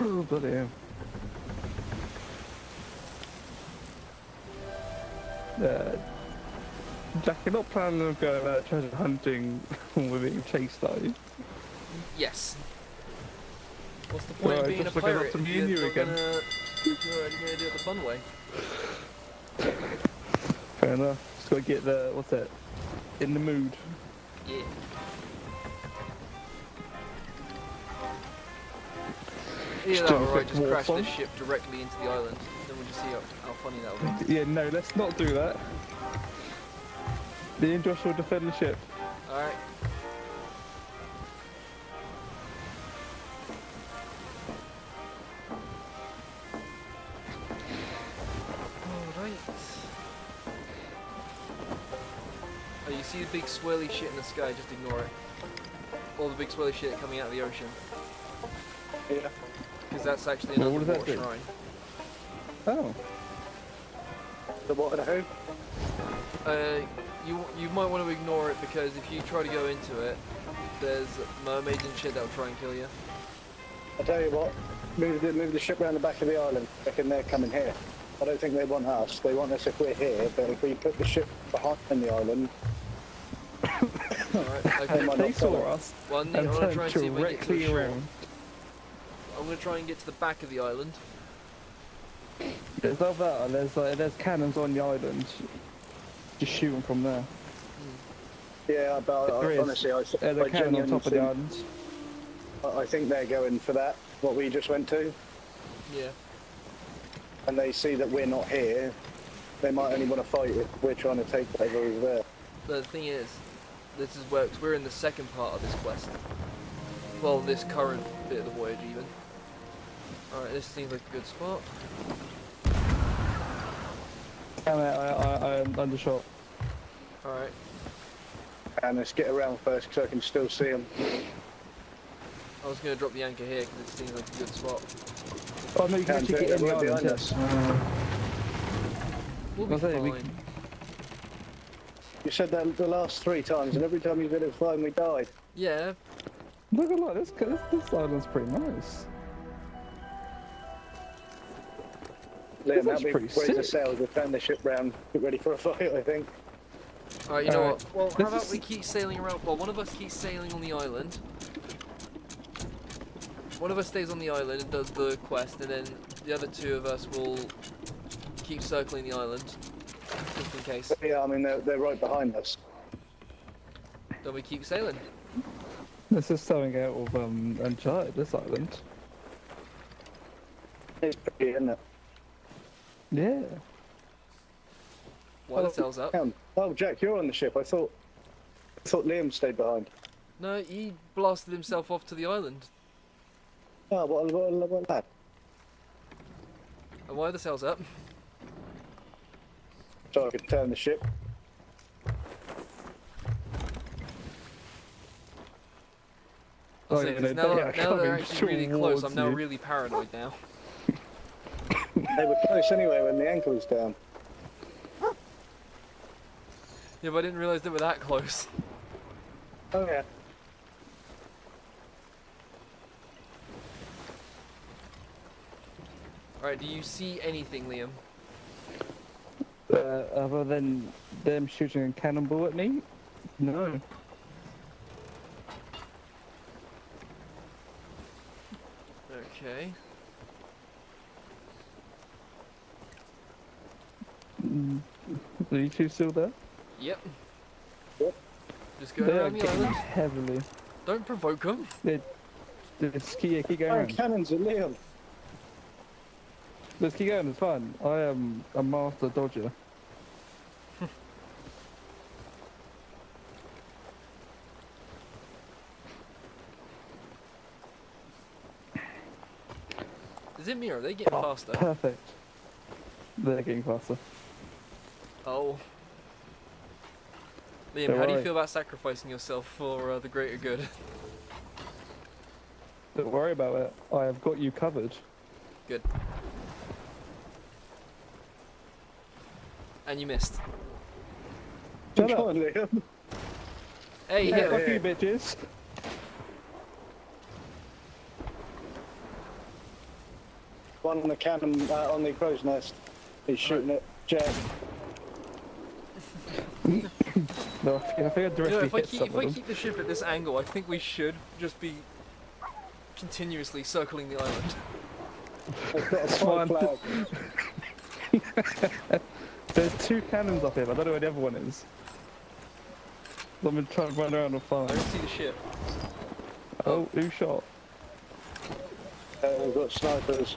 Bloody hell. Uh, Jack, you're not planning on going out treasure hunting with being chased, are you? Yes. What's the point Right, of being a just looking up to if me and you're you again. gonna, you're only gonna do it the fun way? Fair enough. Just gotta get the, what's that? In the mood. Yeah. Either that or I just crash this ship directly into the island. Then we'll just see how, how funny that'll be. Yeah, no, let's not do that. Josh will defend the ship. Alright. Big swirly shit in the sky, just ignore it. All the big swirly shit coming out of the ocean. Yeah. Because that's actually Well, an what does that underwater do? shrine. Oh. The what and who? Uh, you you might want to ignore it because if you try to go into it, there's mermaids and shit that'll try and kill you. I tell you what, move the, move the ship around the back of the island. I reckon they're coming here. I don't think they want us. They want us if we're here, but if we put the ship behind the island, Alright, They okay. might They saw us Well, I need- and I'm gonna try and see if I can get to directly around. I'm gonna try and get to the back of the island. There's not that, there's like, there's cannons on the island. Just shooting from there. yeah, but There I, is. honestly, I, There's I a cannon on genuinely top of the think- island. I I think they're going for that, what we just went to, Yeah. and they see that we're not here. They might only want to fight if we're trying to take whatever is there. The thing is, this is where 'cause we're in the second part of this quest. Well, this current bit of the voyage, even. Alright, this seems like a good spot. Damn it, I, I, I am undershot. Alright. And let's get around first because I can still see them. I was gonna drop the anchor here because it seems like a good spot. Oh no, you can Can't actually it, get in the they're island. behind yes. We'll be I'll we fine. You said that the last three times, and every time you did it fine, we died. Yeah, Look at that, this, this, this island's pretty nice. Liam, That's help me pretty raise the sick. sails, we'll turn the ship round, get ready for a fight, I think. Alright, you know Alright, what? Well, how about is- we keep sailing around? Well, one of us keeps sailing on the island. One of us stays on the island and does the quest, and then the other two of us will keep circling the island, just in case. Yeah, I mean, they're, they're right behind us. Then we keep sailing. This is something out of um, Uncharted, this island. It's pretty, isn't it? Yeah. While the sails up. Hang. Oh, Jack, you're on the ship. I thought, I thought Liam stayed behind. No, he blasted himself off to the island. Oh, what, a- what, a- what a lad. And why are the sails up? So I could turn the ship. I'll Oh, say, yeah, 'cause they- now, they are now they're actually really close. I'm towards now you. really paranoid now. They were close anyway when the anchor was down. Yeah, but I didn't realise they were that close. Oh, yeah. Alright, do you see anything, Liam? Uh, other than them shooting a cannonball at me? No. Okay. Mm. Are you two still there? Yep. Yep. Just go They are around the getting island. heavily. Don't provoke them. Just keep, keep going Oh, cannons are Liam. Let's keep going, it's fun. I am a master dodger. Is it me or are they getting Oh, faster? Perfect. They're getting faster. Oh. Liam, Don't how do you feel about sacrificing yourself for uh, the greater good? Don't worry about it. I have got you covered. good. And you missed. Shut Come up. on, Liam. Hey, Yeah, hit fuck you, bitches. One on the cannon uh, on the crow's nest. He's shooting it. Jet. No, I think I, think I You know, if I keep some if of I them. keep the ship at this angle, I think we should just be continuously circling the island. They've got a Fine. There's two cannons up here. but I don't know where the other one is. I'm gonna try and run around and fire. I find. don't see the ship. Oh, who shot? Uh, we've got snipers.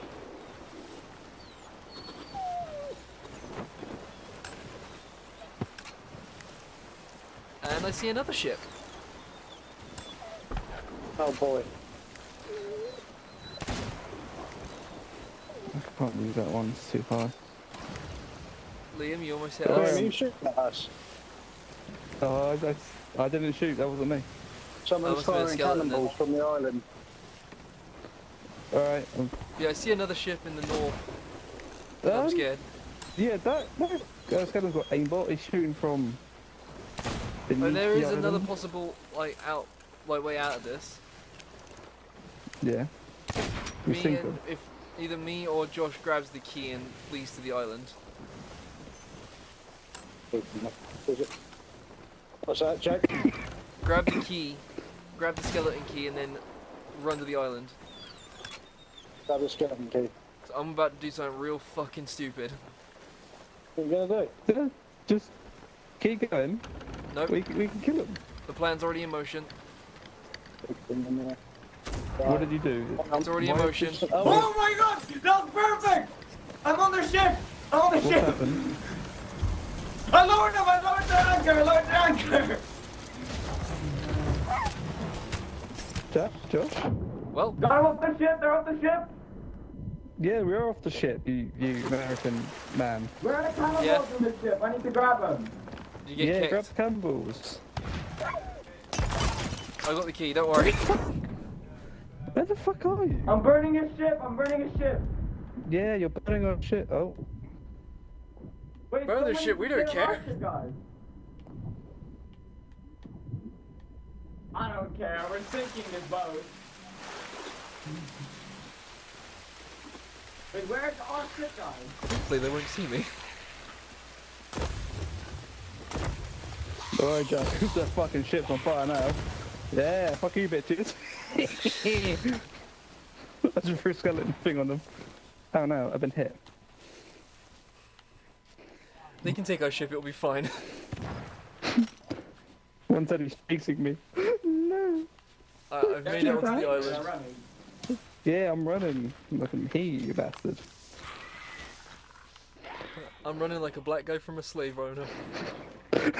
I see another ship. Oh boy. I can't use that one. It's too far. Liam, you almost hit Oh, Where us. you shooting at us? Oh, I, I, I didn't shoot. That wasn't me. Someone's must have been a firing cannonballs from the island. All right. Um, Yeah, I see another ship in the north. I'm um, scared. Yeah, that that uh, skeleton's got aimbot. He's shooting from. But beneath there the is another possible like out like way out of this. Yeah. We Me think and, if either me or Josh grabs the key and flees to the island. Is it? What's that, Jack? Grab the key, grab the skeleton key, and then run to the island. Grab the skeleton key. So I'm about to do something real fucking stupid. What are you gonna do? Just keep going. Nope, We we can kill him. the plan's already in motion. What did you do? It's already in motion. Oh, Oh my god! That was perfect! I'm on the ship! I'm on the What ship! happened? I lowered them! I lowered the anchor! I lowered the anchor! Josh? Josh? Well, They're off the ship! They're off the ship! Yeah, we're off the ship. You you American man. Where are the cannonballs Yeah. on this ship? I need to grab them. you get yeah, kicked. grab the cannonballs. I got the key. Don't worry. Where the fuck are you? I'm burning his ship! I'm burning his ship! Yeah, you're burning our ship, Oh. Wait, Burn the ship, we don't get on our care. guys. I don't care. We're sinking this boat. Wait, where's our ship, guys? Hopefully they won't see me. Alright, Josh. the fucking ship's on fire now. Yeah, fuck you, bitches. I just threw a skeleton thing on them. Oh no, I've been hit. They can take our ship. It'll be fine. One said he's chasing me. no. I, I've made it onto the island. Yeah, I'm running. Look at me, you bastard. I'm running like a black guy from a slave owner.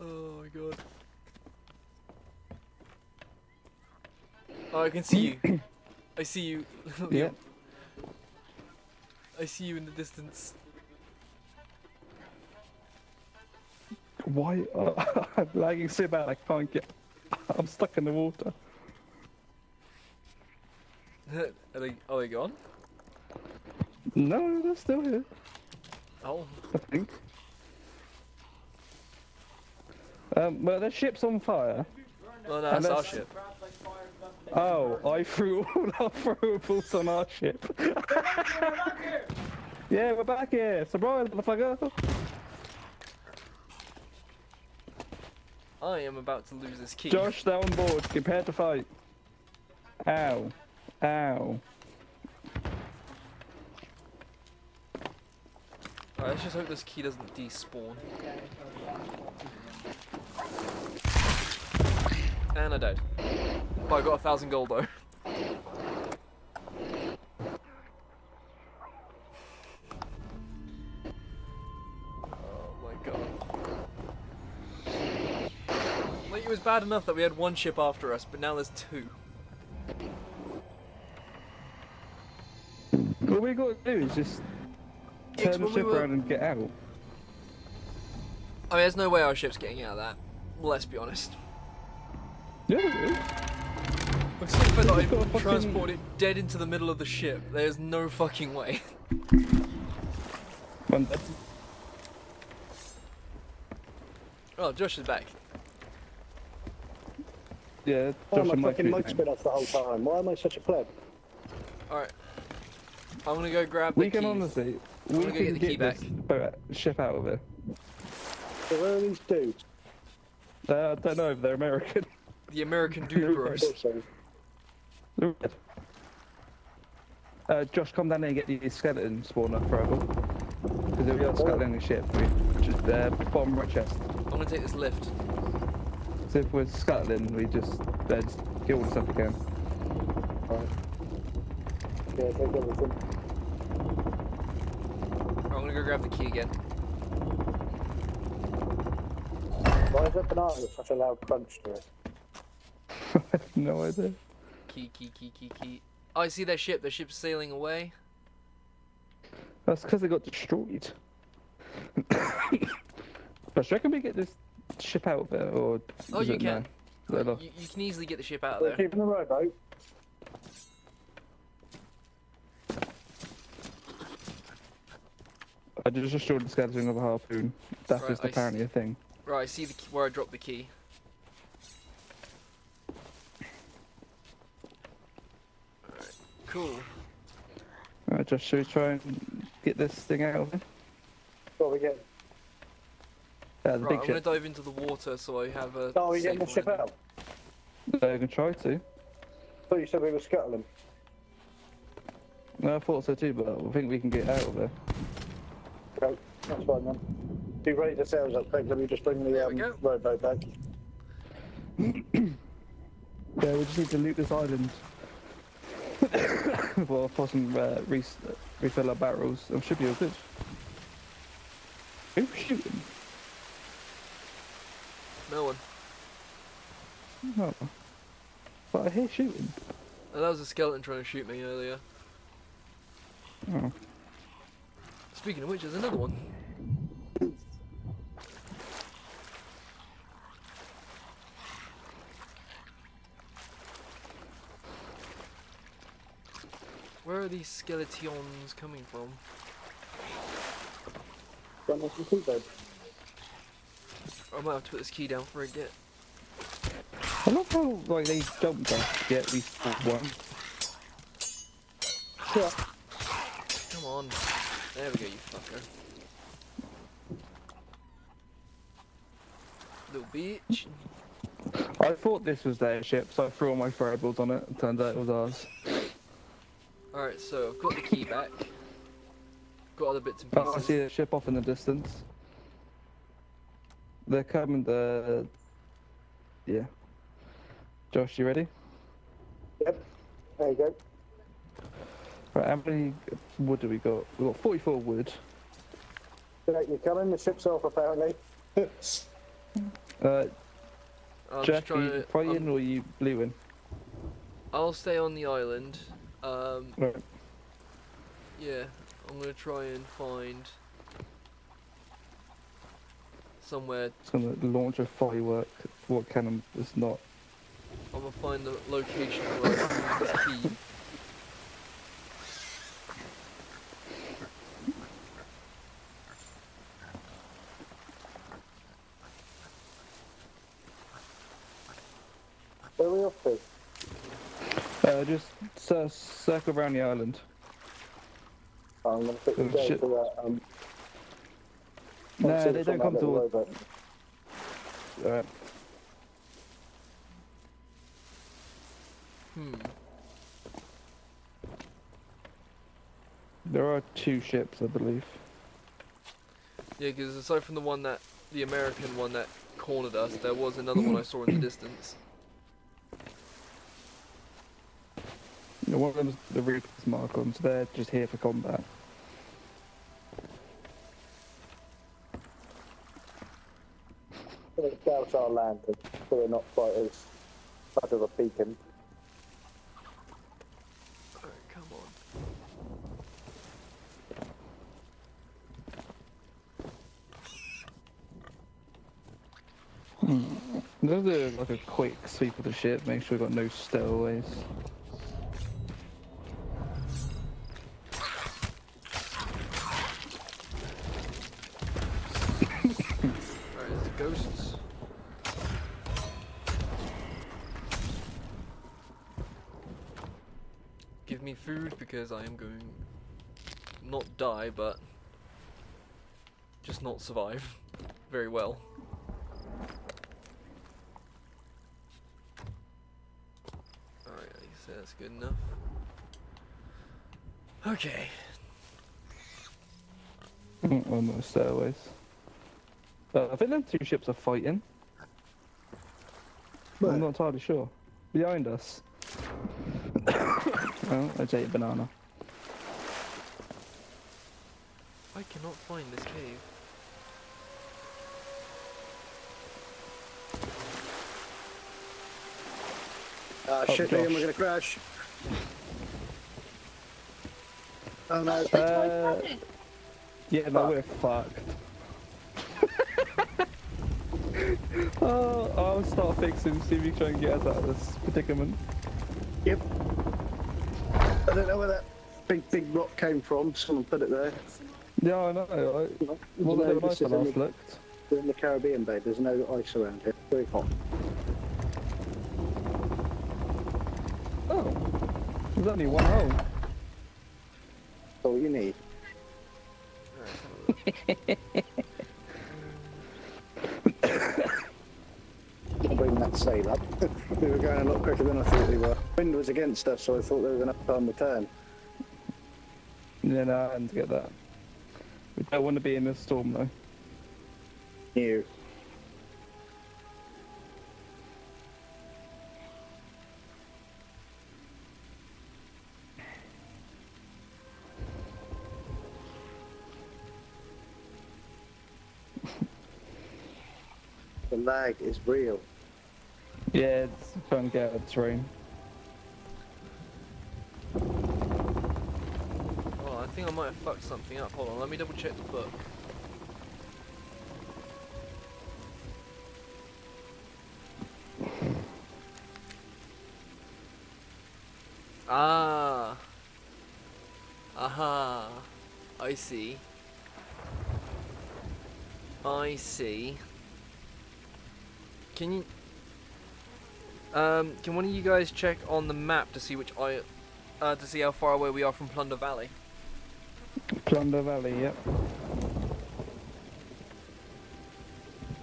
oh my god. Oh, I can see you. I see you. Yeah. I see you in the distance. Why? Uh, I'm lagging so bad I can't get. I'm stuck in the water. are they? Are they gone? No, they're still here. Oh, I think. Um, well, the ship's on fire. well, no, that's our ship. Oh, I threw all our throwables on our ship. yeah, we're back here. Surprise, motherfucker. I am about to lose this key. Josh, they're on board. Prepare to fight. Ow. Ow. Alright, let's just hope this key doesn't despawn. And I died. But I got a thousand gold though. oh my god. It was bad enough that we had one ship after us, but now there's two. All we got to do is just Yeah, 'cause turn the when we ship were- around and get out. I mean, there's no way our ship's getting out of that. Let's be honest. Yeah, there is. With something that We've got a I fucking- transported dead into the middle of the ship, there's no fucking way. One- Oh, Josh is back. Yeah, Why Josh am and I fucking beat mic me. spin off the whole time? Why am I such a pleb? Alright. I'm gonna go grab the We can keys. honestly, we gonna go can get the key get this ship out of here. So where are these dudes? Uh, I don't know if they're American. The American Dude Bros. Also, They're red. Uh, Josh, come down there and get the skeleton spawner forever. Because if we are skeleton the ship, we just uh, bottom right chest. I'm gonna take this lift. So if we're scuttling, we just, uh, just kill the stuff we can. Yeah, take everything. I'm gonna go grab the key again. Why is that banana with such a loud crunch to it? no idea. Key, key, key, key, key. Oh, I see that ship. The ship's sailing away. That's because they got destroyed. but reckon we get this ship out of it, or Oh, you it can. no? You, you can easily get the ship out of there. keeping the rowboat. I just destroyed the skeleton of a harpoon. That's Right, I s- apparently a thing. Right, I see the key, where I dropped the key. Alright, cool. Alright, Josh, should we try and get this thing out of it? What are we getting? Uh, the Right, I'm big gonna dive into the water so I have a. Oh, are we getting the ship landing. out? Uh, you can try to. thought you said we were scuttling. No, I thought so too, but I think we can get out of there. Great, that's fine then. Be ready to sails up quick, let me just bring the There um, rowboat back. Yeah, we just need to loot this island. well, for some uh, re- refill our barrels. That should be all good. Who's shooting? No one. No. But I hear shooting. Oh, that was a skeleton trying to shoot me earlier. Oh. Speaking of which, there's another one. Where are these skeletons coming from? Run off the seabed. I might have to put this key down for a get. I love how like they jumped us to get at least one. Yeah. Come on. There we go, you fucker. Little bitch. I thought this was their ship, so I threw all my throwables on it. and Turns out it was ours. Alright, so I've got the key back. Got other bits and Oh, I see the ship off in the distance. They're coming. The yeah. Josh, you ready? Yep. There you go. Right, how many wood do we got? We've got 44 wood. Yeah, you're coming? The ship's off apparently. Uh, I'm just Jack, are trying you to. fighting I'm- or are you blueing? I'll stay on the island. Um, Right. yeah, I'm gonna try and find somewhere. It's gonna launch a firework. What cannon is not? I'm gonna find the location where I can use this key. Are we off to? Uh, just cir- circle around the island. Oh, I'm going to quickly Oh, go shit. to that. Um, No, they don't come that little towards. Alright. Hmm. There are two ships, I believe. Yeah, because aside from the one that, the American one that cornered us, there was another one I saw in the distance. Yeah, One of them's the Reaper's Markham, so they're just here for combat. Let's doubt our land, so we're not quite as much of a beacon. Alright, come on. Hmm. Let's do like a quick sweep of the ship, make sure we've got no stowaways. Food because I am going not die, but just not survive very well. Alright, I guess that's good enough. Okay. Almost On the stairways. Uh, I think them two ships are fighting. Where? I'm not entirely sure. Behind us. Oh, I just ate a banana. I cannot find this cave. Ah, Oh, shit, Liam, Josh. we're gonna crash. Oh no. Uh, yeah, no, we're fucked. oh, I'll start fixing, see if we can try and get us out of this predicament. Yep. I don't know where that big, big rock came from. Someone put it there. Yeah, I know. I, it wasn't no, that nice this is when I last the- looked. We're in the Caribbean, babe. There's no ice around here. Very hot. Oh, there's only one hole. That's all you need. I'll bring that sail up. we were going a lot quicker than I thought we were. Wind was against us, so I thought they were going to time the turn. Yeah, no, I didn't get that. We don't want to be in this storm though. New. The lag is real. Yeah, it's trying to get out of the terrain. Think I might have fucked something up. Hold on, let me double check the book. Ah. Aha. I see. I see. Can you um can one of you guys check on the map to see which I uh, to see how far away we are from Plunder Valley? Plunder Valley, yep.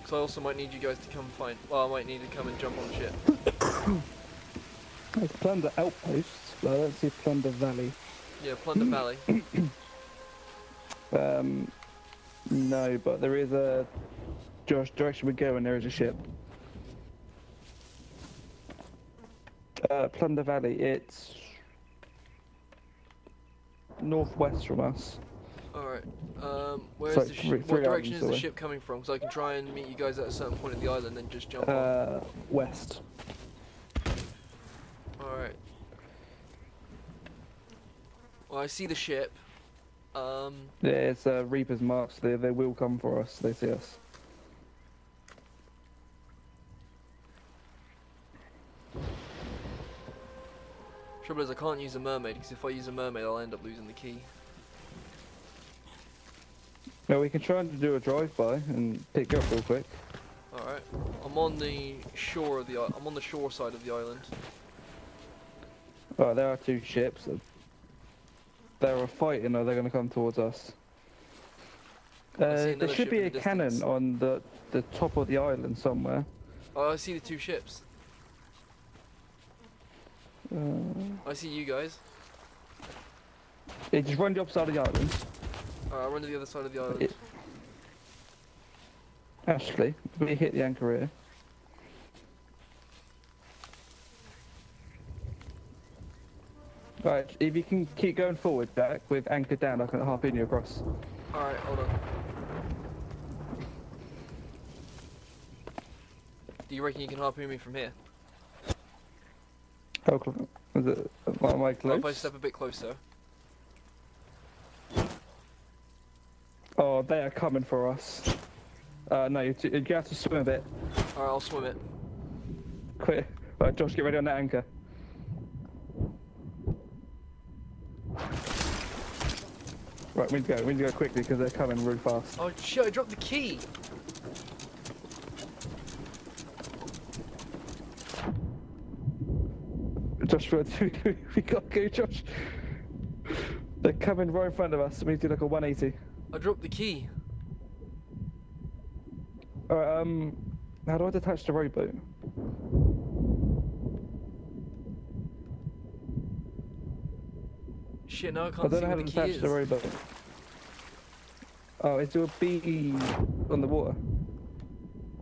Because I also might need you guys to come find. Well, I might need to come and jump on ship. There's Plunder Outposts, but I don't see Plunder Valley. Yeah, Plunder Valley. Um, no, but there is a Josh direction we go and there is a ship. Uh, Plunder Valley, it's northwest from us. Alright. Um, where's Sorry, the sh- three- what three direction is the ship coming from? So I can try and meet you guys at a certain point of the island and just jump on. Uh, west. Alright. Well, I see the ship. Um, Yeah, it's uh, Reaper's marks. They they will come for us. They see us. trouble is I can't use a mermaid because if I use a mermaid, I'll end up losing the key. No, we can try and do a drive-by and pick you up real quick. Alright. I'm on the shore of the. i- I'm on the shore side of the island. Oh, there are two ships. They're fighting, or they're going to come towards us. Uh, there should be a cannon distance. on the the top of the island somewhere. Oh, I see the two ships. Uh, I see you guys. yeah, just run the opposite side of the island. Alright, I'll run to the other side of the island. It- Actually, we hit the anchor here. Right, if you can keep going forward, Jack, with anchor down, I can harpoon you across. Alright, hold on. Do you reckon you can harpoon me from here? How close? Is it? Am I close? if I step a bit closer? Oh, they are coming for us. Uh, no, you, you have to swim a bit. Alright, I'll swim it. Quick. Right, Josh, get ready on that anchor. Right, we need to go. We need to go quickly because they're coming really fast. Oh shit, I dropped the key! Josh, where do we, we gotta go, Josh? They're coming right in front of us. We need to do like a 180. I dropped the key. Alright, um, how do I detach the rowboat? Shit, now I I can't don't know how to detach the rowboat. Oh, is there a on the water?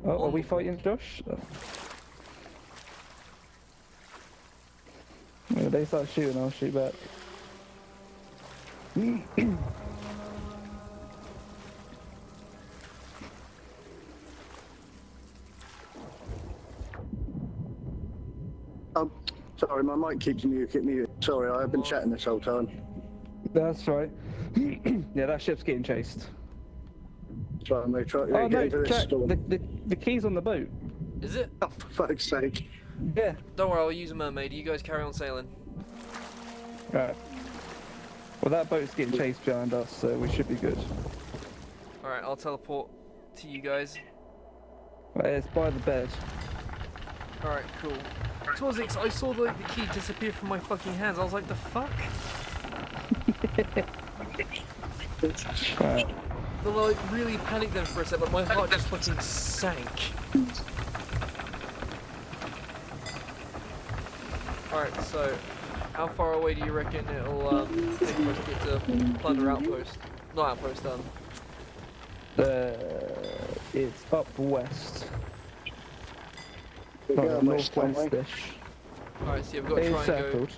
Oh, are we fighting, Josh? Oh. Yeah, they start shooting, I'll shoot back. Um, sorry, my mic keeps muted. Mute. Sorry, I've been chatting this whole time. That's right. yeah, that ship's getting chased. Try and try Oh no, get into this Jack, storm. the, the, the key's on the boat. Is it? Oh, for fuck's sake. Yeah. Don't worry, I'll use a mermaid. You guys carry on sailing. Right. Well, that boat's getting chased behind us, so we should be good. Alright, I'll teleport to you guys. Right, it's by the bed. Alright, cool. Twozix, I saw like the key disappear from my fucking hands. I was like, the fuck? Right. I like really panicked then for a sec, but my heart just fucking sank. Alright, so how far away do you reckon it'll um, take for us to get to Plunder Outpost? Not Outpost, um. Uh, it's up west. We're Not going west, aren't northwest-ish. Alright, so you've got to It try is and go. circled.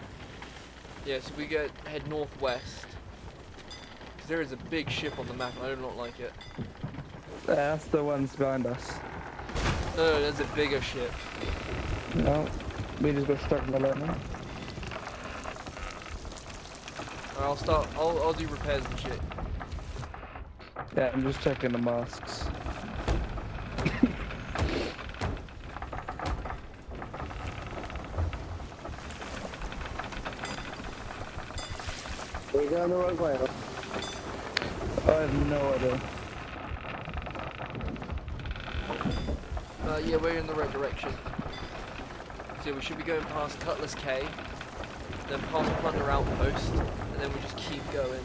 Yeah, so we go head northwest. Because there is a big ship on the map, and I do not like it. Uh, That's the ones behind us. No, no, there's a bigger ship. No, we just got stuck in the lightning. Alright, I'll start. I'll, I'll do repairs and shit. Yeah, I'm just checking the masks. We're going the wrong way. I have no idea. Uh, yeah, we're in the right direction. So we should be going past Cutlass Cay, then past Plunder Outpost, and then we just keep going.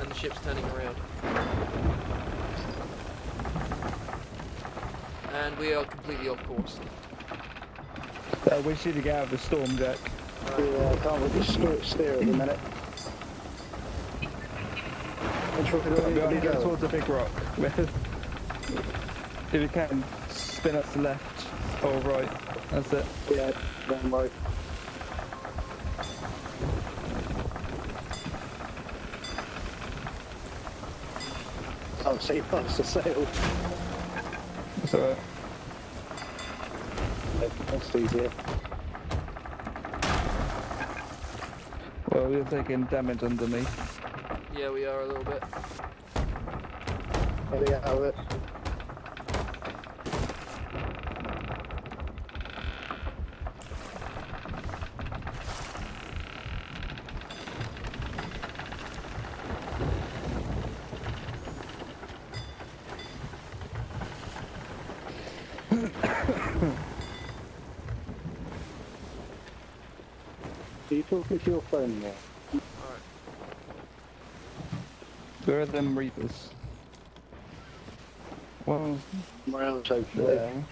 And the ship's turning around. And we are completely off course. Uh, we should get out of the storm, Jack. Yeah, I can't really steer, steer at the minute. Which way do We're we need going to to towards the big rock. if you can, spin us left or right. That's it. Yeah, then right. Can't see past the sail. That's alright. That's easier. Well, we're taking damage underneath. Yeah, we are a little bit. Get out of it. Are you talking to your phone now? Alright. Where are them reapers? Well, Somewhere else hopefully. there.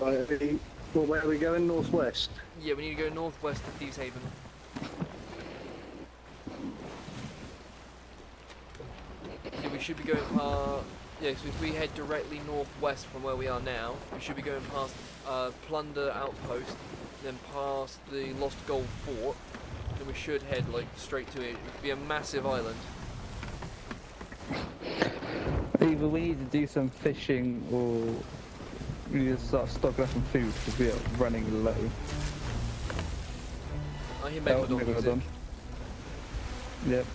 Right, well, where are we going? Northwest. Yeah, we need to go northwest to Thieves Haven. So we should be going past. Yeah, so if we head directly northwest from where we are now, we should be going past uh, Plunder Outpost, then past the Lost Gold Fort, then we should head like straight to it. It'd be a massive island. Either we need to do some fishing or we need to start stocking up on food because we are running low. I hear Megalodon music. Megalodon. Yep.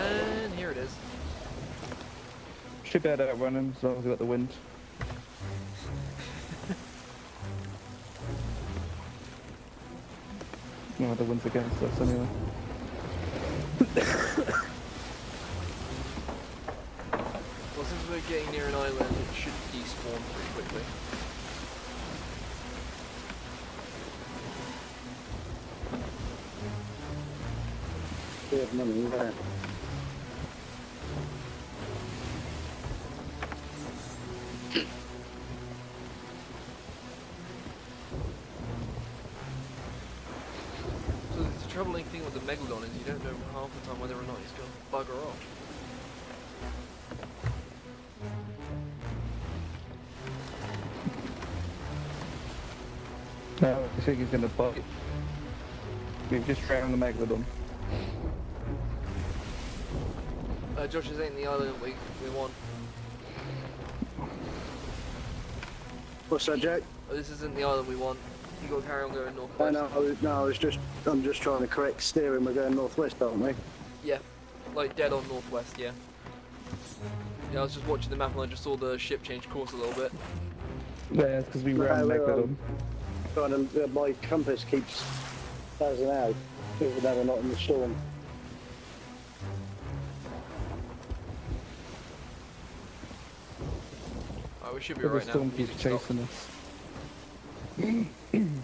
And here it is. Should be able to outrun him as long as we got the wind. No other ones against us anyway. well, since we're getting near an island, it should despawn pretty quickly. They have money, No, I think he's gonna bite. We've just drowned the megalodon. Uh, Josh, this ain't the island we, we want. What's that, Jack? Uh, This isn't the island we want. You gotta carry on going Oh, northwest. no, I was, no, I was just, I'm just trying to correct steering. We're going northwest, aren't we? Yeah, like dead on northwest, yeah. Yeah, I was just watching the map and I just saw the ship change course a little bit. Yeah, it's because we No, ran the we're, megalodon. Trying to, uh, my compass keeps buzzing out, even though we're not in the storm. Alright, we should be But the right now. storm Music keeps chasing us.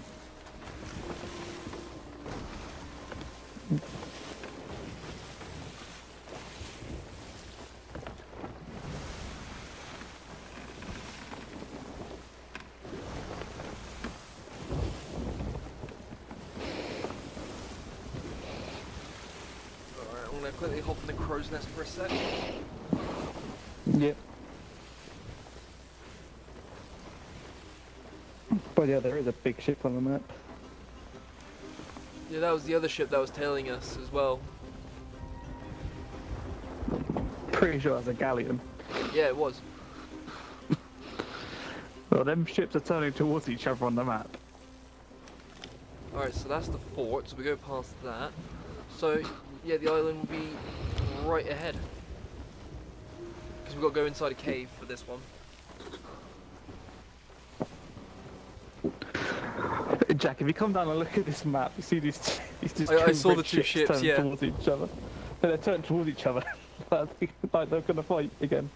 Alright, I'm gonna quickly hop in the crow's nest for a sec. Yep. Yeah, there is a big ship on the map. Yeah, that was the other ship that was tailing us as well. Pretty sure that's a galleon. Yeah, it was. Well, them ships are turning towards each other on the map. Alright, so that's the fort, so we go past that. So, yeah, the island will be right ahead. Because we've got to go inside a cave for this one. Jack, if you come down and look at this map, you see these, t- these two I- I saw the two ships, turn yeah. towards each other. They're turned towards each other, like like they're gonna fight again.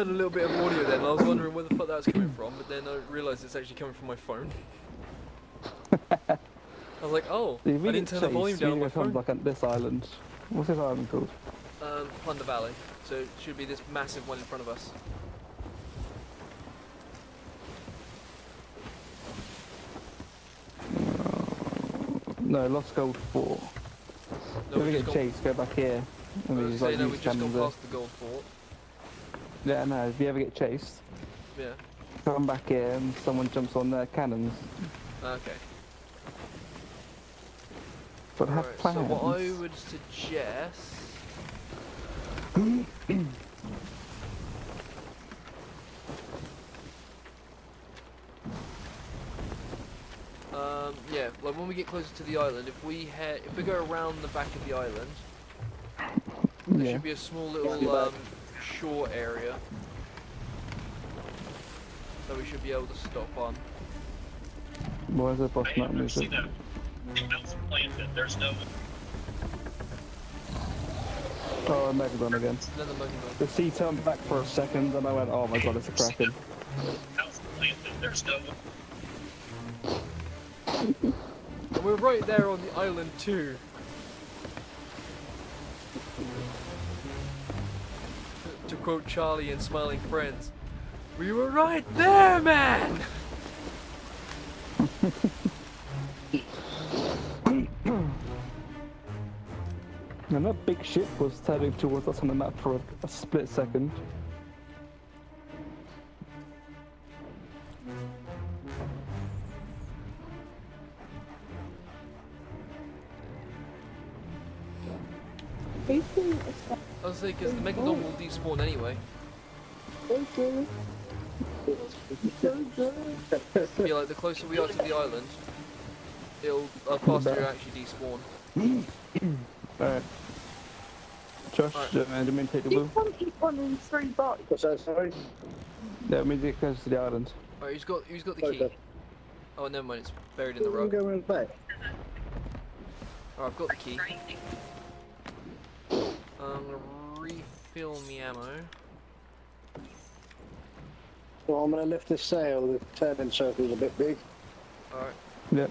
Heard a little bit of audio then, and I was wondering where the fuck that was coming from, but then I realised it's actually coming from my phone. I was like, oh, I didn't turn the volume down on my phone. back on this island. What's this island called? Um, Plunder Valley. So it should be this massive one in front of us. No, Lost Gold Fort. No, we we get chased, go back here. And we just like no, we just there. past the gold fort. Yeah, no, if you ever get chased, Yeah. come back here and someone jumps on their cannons. Okay. But have Alright, plans. so what I would suggest. Um, yeah, like when we get closer to the island, if we head, if we go around the back of the island, there yeah. should be a small little um, shore area that we should be able to stop on. Where's the boss map music? There's no Oh, Megalodon again. Then the Monkey The sea turned back for a second and I went, oh my god, it's a kraken. there's no And we're right there on the island too. Quote Charlie and Smiling Friends, we were right there, man! And that big ship was turning towards us on the map for a, a split second. Because the Megalodon will despawn anyway. Okay. Yeah, like the closer we are to the island, it'll uh, faster it'll actually despawn. Alright. Josh, Alright. do you want me to take the You wheel? can't eat one in three bites. What's that, sorry? Yeah, we get close to the island. Alright, who's got who's got the key? Okay. Oh, never mind, it's buried in the I'm rug. going back. Alright, I've got the key. I'm gonna refill me ammo. Well, I'm going to lift this sail. The turning circle's a bit big. Alright, Yep.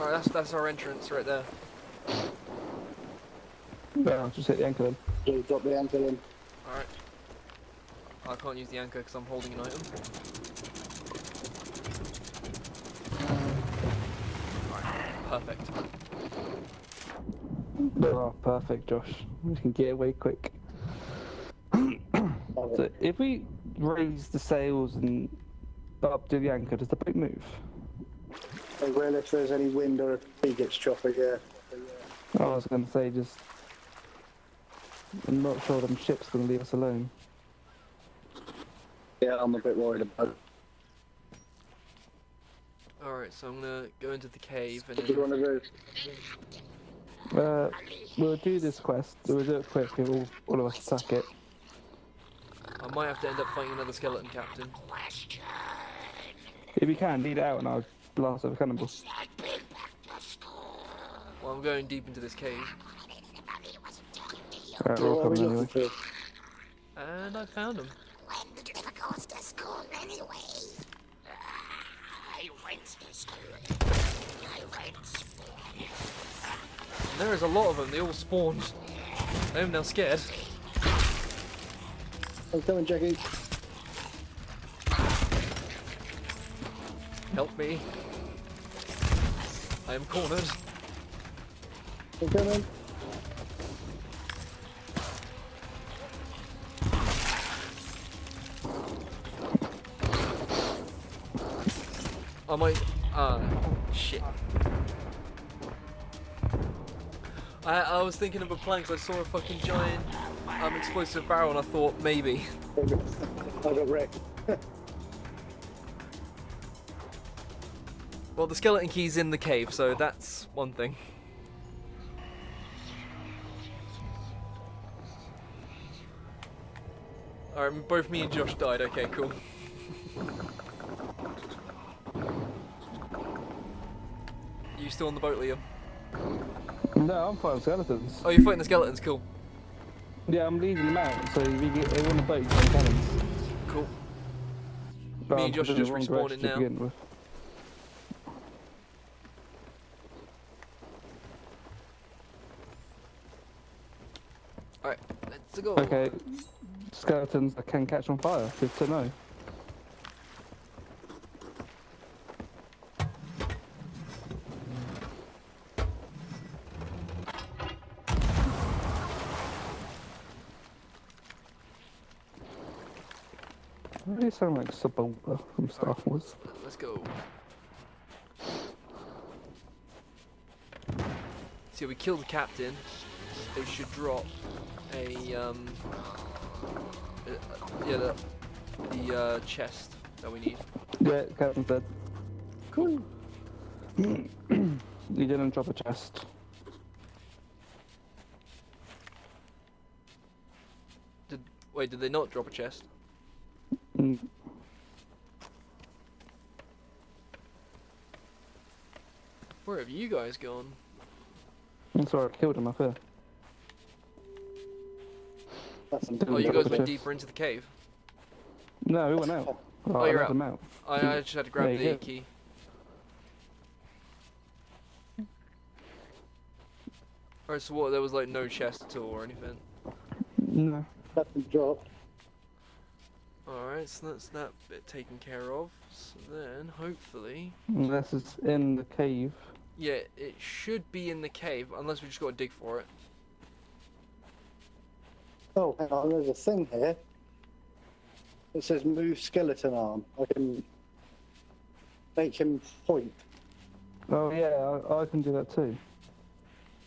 alright, that's that's our entrance right there. Yeah, I'll just hit the anchor then. So you drop the anchor in. Alright. I can't use the anchor because I'm holding an item. Alright, perfect. Oh, perfect, Josh. We can get away quick. So if we raise the sails and up to the anchor, does the boat move? Hey, well, if there's any wind or if he gets choppy, yeah. Oh, I was going to say just. I'm not sure them ships going to leave us alone. Yeah, I'm a bit worried about it. Alright, so I'm gonna go into the cave and do you want to do? Uh, we'll do this quest. We'll do it quick. We'll all of us attack it. I might have to end up fighting another skeleton captain. If you can, lead it out and I'll blast over cannibal. Well, I'm going deep into this cave, Alright, we're all What are coming anyway. and I found him. And there is a lot of them. They all spawned. I am now scared. I'm coming, Jackie. Help me. I am cornered. I'm coming. I might. Uh, shit. I, I was thinking of a plan because I saw a fucking giant um, explosive barrel and I thought maybe. I got wrecked. Well, the skeleton key's in the cave, so that's one thing. Alright, both me and Josh died. Okay, cool. you still on the boat, Liam? No, I'm fighting skeletons. Oh, you're fighting the skeletons. Cool. Yeah, I'm leading them out, so you get they want a boat, can cannons. Cool. But Me and Josh are just respawning now. Alright, let's go. Okay, skeletons that can catch on fire. Good to know. Really sound like Sebulba from Star Wars. Let's go. See, we killed the captain. It should drop a um. yeah, the the uh, chest that we need. Yeah, Captain's dead. Cool. you didn't drop a chest. Did wait? Did they not drop a chest? Mm, Where have you guys gone? That's why I killed him up here. That's Oh, you guys went deeper into the cave. No, we went out. Oh, you're I out. out. I, I just had to grab the go. key. Alright, so what? There was like no chest at all or anything. No. Nothing dropped. Alright, so that's that bit taken care of. So then, hopefully, Unless it's in the cave. yeah, it should be in the cave, unless we just got to dig for it. Oh, hang on, there's a thing here. It says move skeleton arm. I can make him point. Oh yeah, I, I can do that too.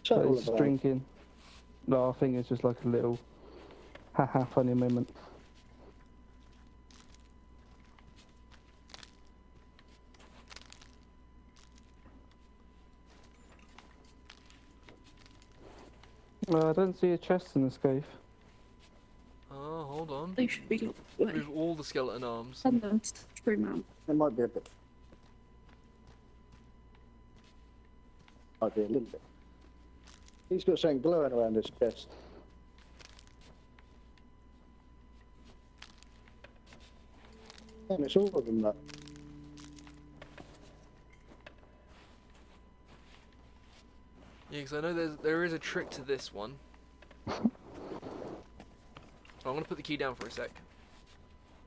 What's that he's drinking. No, I think it's just like a little haha funny moment. Uh, I don't see a chest in this cave. Oh, hold on. They should be like, With all the skeleton arms. send them to True Man. It might be a bit. Might be a little bit. He's got something glowing around his chest. And it's all of them that. Yeah, because I know there's, there is a trick to this one. Oh, I'm gonna put the key down for a sec.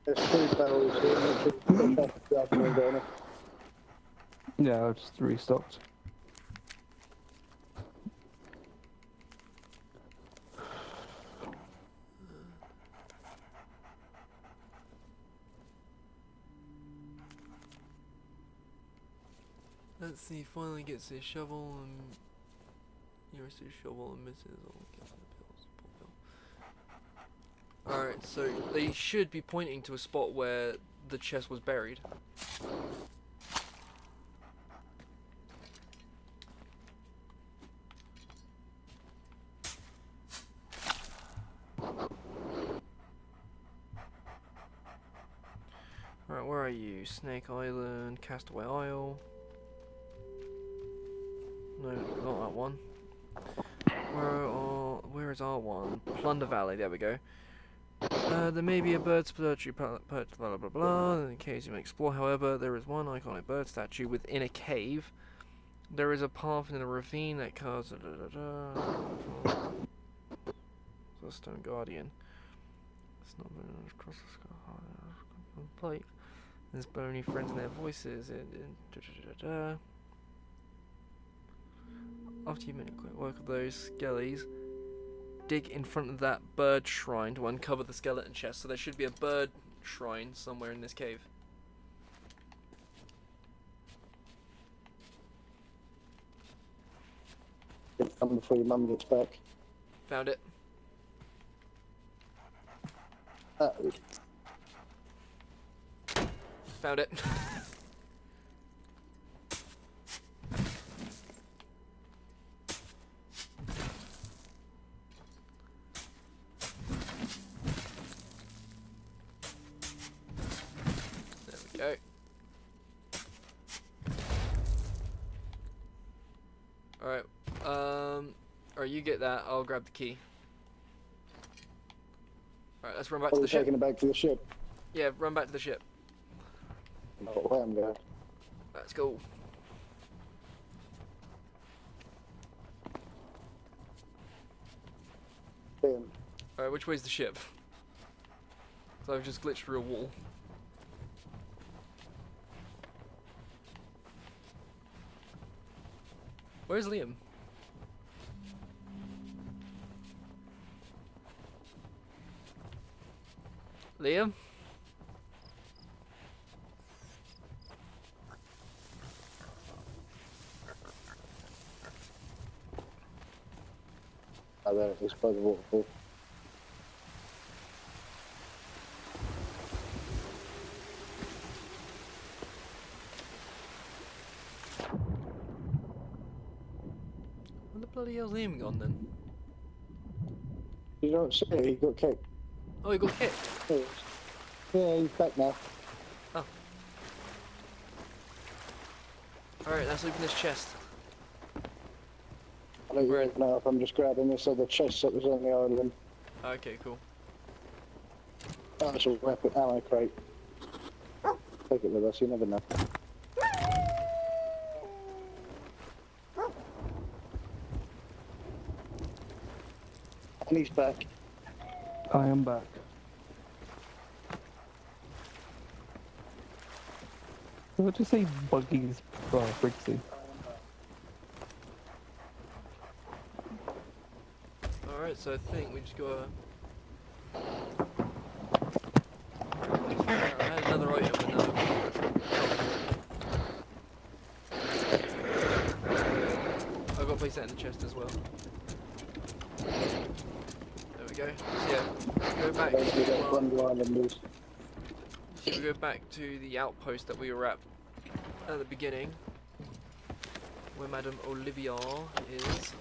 There's three barrels here. and there's a couple of them down there. Yeah, I just restocked. Let's see, finally gets his shovel and shovel and. Alright, so they should be pointing to a spot where the chest was buried. Alright, where are you? Snake Island, Castaway Isle. No, not that one. Where are, where is our one? Plunder Valley, there we go. Uh, there may be a bird statue, blah blah blah blah in case you may explore. However, there is one iconic bird statue within a cave. There is a path in a ravine that carves da, da, da, da. Stone Guardian. It's not much across the sky. Plate. There's bony friends and their voices. And, and da, da, da, da. After you've make a quick work of those skellies, dig in front of that bird shrine to uncover the skeleton chest. So there should be a bird shrine somewhere in this cave. Come before your mum gets back. Found it. Uh, Found it. there we go. Alright, um, or you get that, I'll grab the key. Alright, let's run back are to the ship. taking it back to the ship? Yeah, run back to the ship. Where I'm going. Let's go. Boom. Alright, which way's the ship? So I've just glitched through a wall. Where's Liam? Liam? It is, by the waterfall. Where the bloody hell's Liam gone then? You don't it, he got kicked. Oh, he got kicked. There. Yeah, he's back now. Oh. Alright, let's open this chest. I don't Where- even know if I'm just grabbing this other chest that was on the island. Okay, cool. Oh, it's a weapon ammo crate. Take it with us, you never know. And he's back. I am back. What did you say buggies uh, Briggsy? Alright, so I think we just gotta. I had another item, but now I've got to place place that in the chest as well. There we go. So yeah, go back Don't to, um, so we go back to the outpost that we were at at the beginning, where Madame Olivia is.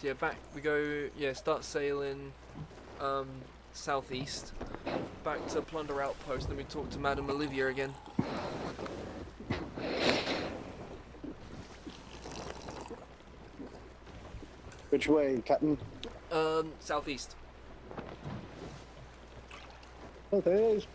So yeah, back we go. Yeah, start sailing um, southeast, back to Plunder Outpost. Then we talk to Madame Olivia again. Which way, Captain? Um, southeast. Oh, there it is.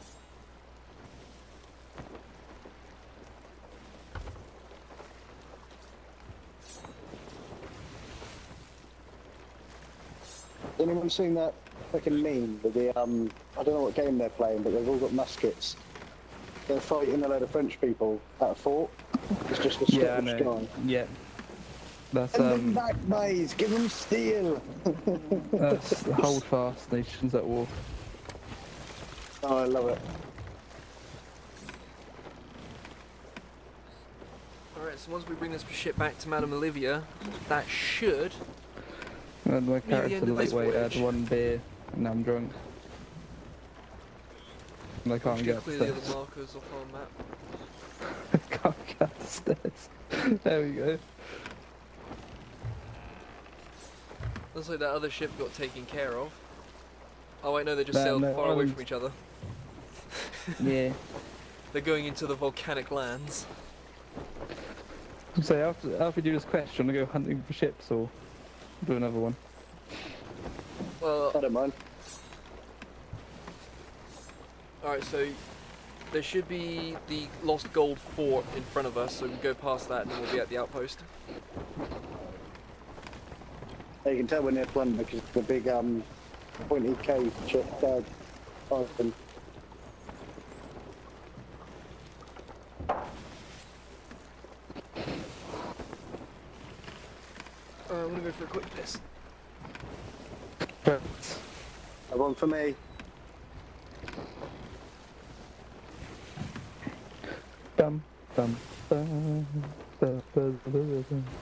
Anyone seen that fucking meme with the um? I don't know what game they're playing, but they've all got muskets. They're fighting a load of French people at a fort. It's just a Yeah, I Scottish know. guy. Yeah. That's Send them um. back, boys! Give them steel! That's hold fast. Nations at war. Oh, I love it. Alright, so once we bring this ship back to Madame Olivia, that should. And my the character end of this lightweight had one beer, and now I'm drunk. And I can't should get clear the upstairs. other markers off our map. I can't get upstairs. there we go. Looks like that other ship got taken care of. Oh wait, no, they just No, sailed no, far away from each other. Yeah. They're going into the volcanic lands. So after after we do this quest, do you want to go hunting for ships or do another one? Well, I don't mind. alright, so there should be the Lost Gold Fort in front of us, so we go past that and then we'll be at the outpost. You can tell we're near Plunder because the big um pointy cave chip tag open. Uh, I'm gonna go for a quick piss. But Have one for me. dum dum dum dum dum dum dum.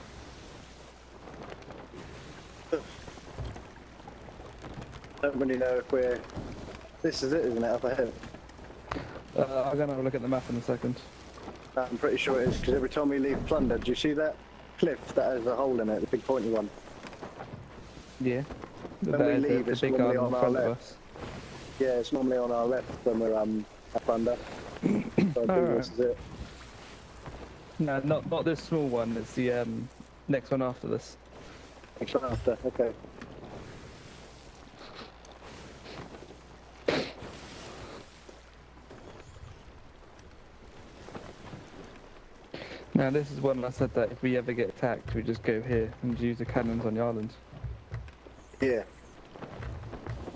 I don't really know if we're. This is it, isn't it? Up ahead. Uh, I'm gonna have a look at the map in a second. I'm pretty sure it is because every time we leave Plunder, do you see that cliff that has a hole in it, the big pointy one? Yeah. The, When we the- the- leave, the it's big normally in on our front of left. us. Yeah, it's normally on our left when we're um at Plunder. so I think Alright. this is it. No, not not this small one. It's the um next one after this. Next one after. Okay. Now this is one I said that if we ever get attacked, we just go here and use the cannons on the island. Yeah.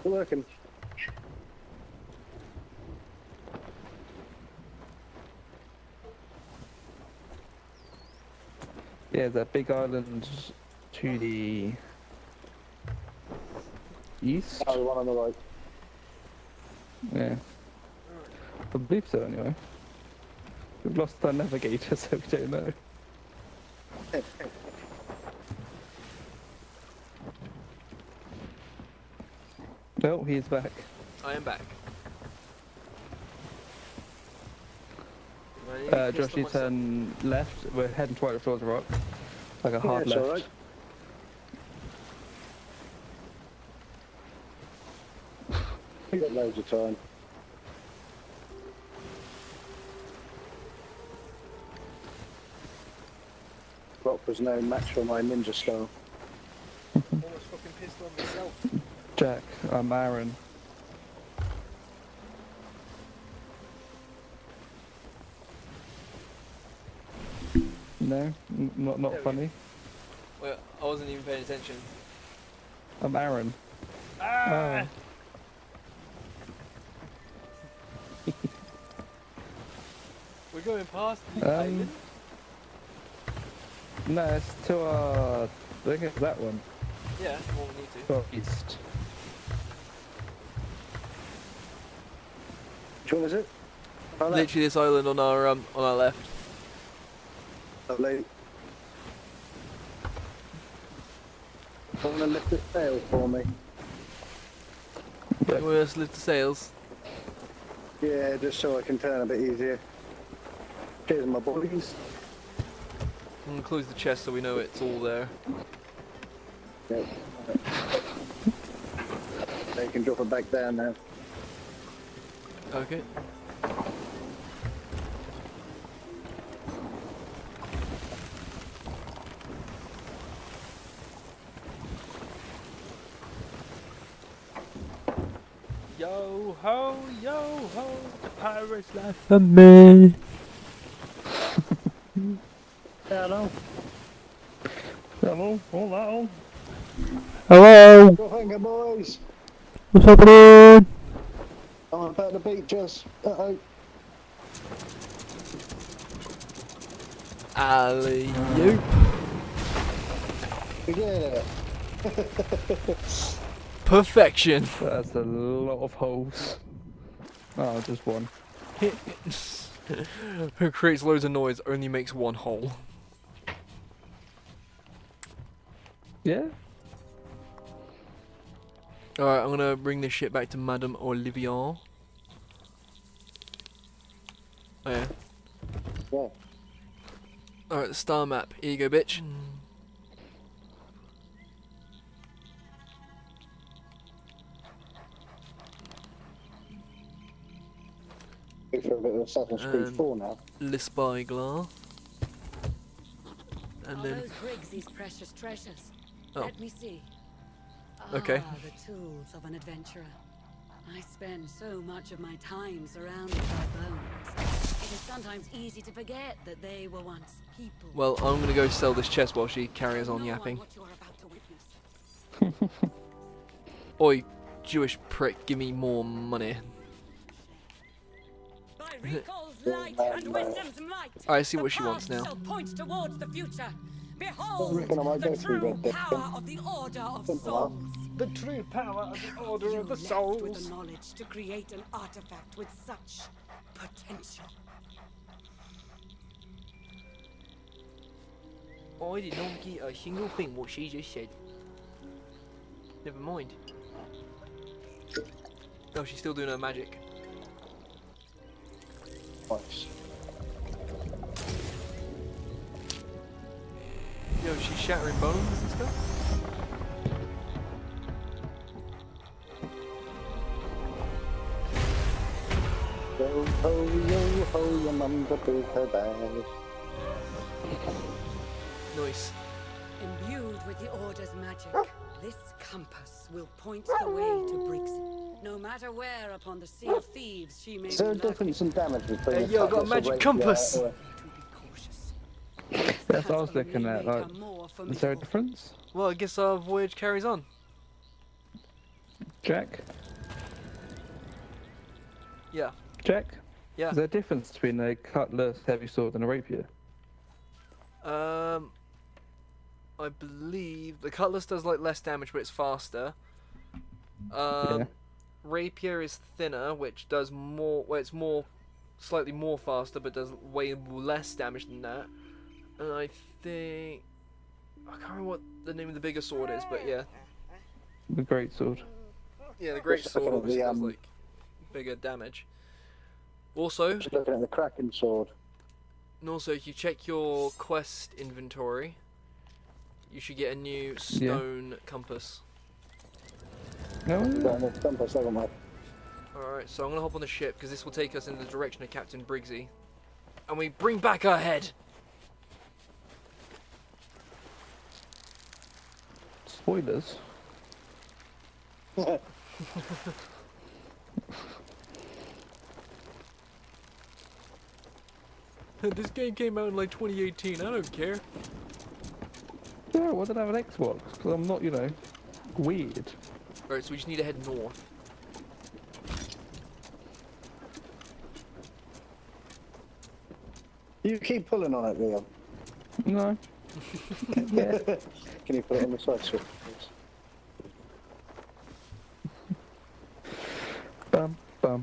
Working. Yeah, that big island to the east. Oh, the one on the right. Yeah. I believe so anyway. We've lost our navigator, so we don't know. No, he's back. I am back. Uh, Josh, on you myself. turn left. We're heading towards Shores Rock. Like a hard it's left. alright. We got loads of time. Rock was no match for my ninja style. Almost fucking pissed on myself. Jack, I'm Aaron. No, N- not not There we funny. Well, I wasn't even paying attention. I'm Aaron. Ah! We're going past the Um, island. Oh. No, it's to our. I think it's that one. Yeah, well, we need to. To east. Which one is it? No. Literally this island on our um on our left. Lovely. I want to lift the sail for me. You want us to lift the sails? Yeah, just so I can turn a bit easier. Cheers, my boys. I'm gonna close the chest so we know it's all there. Yep. They can drop it back down now. Okay. Yo ho, yo ho, the pirate's life for me. Hello. Hello, hello. Hello, Go finger, boys. what's happening? I'm about to beat Jess. Uh-oh. Alley oop. We get. Perfection. That's a lot of holes. Oh, just one. Who creates loads of noise only makes one hole. Yeah? Alright, I'm gonna bring this shit back to Madame Olivia. Oh yeah. Yeah. Alright, the star map. Here you go, bitch. Wait for a bit of Assassin's Creed Um, 4 now. Le Spyglass. And Are then. those Briggsy's precious treasures? Oh. Let me see. Okay. Ah, the tools of an adventurer. I spend so much of my time surrounded by bones. It is sometimes easy to forget that they were once people. Well, I'm gonna go sell this chest while she carries on yapping. What you're about to witness. Oi, Jewish prick, give me more money. By recall's light and wisdom's might. I see the what she wants now. Shall point towards the. Behold reckon I might the true power of the Order of Souls. The true power of the Order You of the left Souls. with the knowledge to create an artifact with such potential. I did not get a single thing what she just said. Never mind. Oh, she's still doing her magic. Nice. Yo, she's shattering bones and stuff? Yo ho, yo ho, your mum's a big her bag. Nice. Imbued with the Order's magic, this compass will point the way to Briggsy. No matter where upon the Sea of Thieves she may Is be there a lurking, difference in damage between Hey, a yo, I got a magic compass. or- to be cautious. That's what I was looking at, like, Is there a difference? Well, I guess our voyage carries on. Jack? Yeah. Jack? Yeah. Is there a difference between a cutlass, heavy sword, and a rapier? Um, I believe the cutlass does like less damage, but it's faster. Um, Yeah. rapier is thinner, which does more. Well, it's more, slightly more faster, but does way less damage than that. And I think I can't remember what the name of the bigger sword is, but yeah, The great sword. yeah, the great sword at obviously the, does um, like bigger damage. Also, Just looking at the Kraken sword. and also, if you check your quest inventory, you should get a new Yeah. stone compass. No, Got compass Alright, so I'm gonna hop on the ship because this will take us in the direction of Captain Briggsy. And we bring back our head! Spoilers. this game came out in like 2018, I don't care. Yeah, why did I have an Xbox? Because I'm not, you know, weird. Alright, so we just need to head north. You keep pulling on it, Liam. No. yeah. Can you put it on the side switch, please?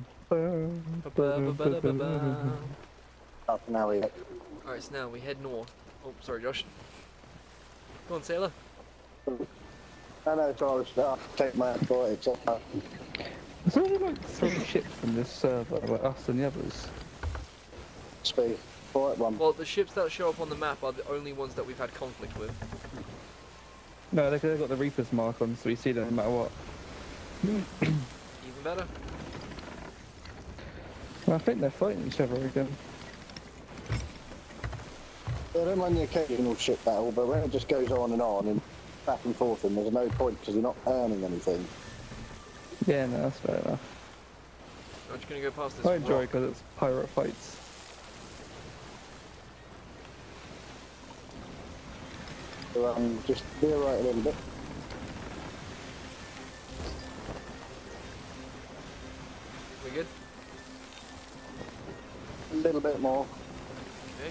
Bum, hour. Alright, so now we head north. Oh, sorry, Josh. Go on, sailor. I know, so I was uh, take my advantage. There's only like three ships from this server, like us and the others. speed. Right one. Well, the ships that show up on the map are the only ones that we've had conflict with. No, they've got the Reaper's mark on, so we see them no matter what. Even better. Well, I think they're fighting each other again. I don't mind the occasional ship battle, but when it just goes on and on and back and forth, and there's no point because you're not earning anything. Yeah, no, that's fair enough. I'm just gonna go past this I enjoy rock. it because it's pirate fights. So um, just veer right a little bit. We good? A little bit more. Okay.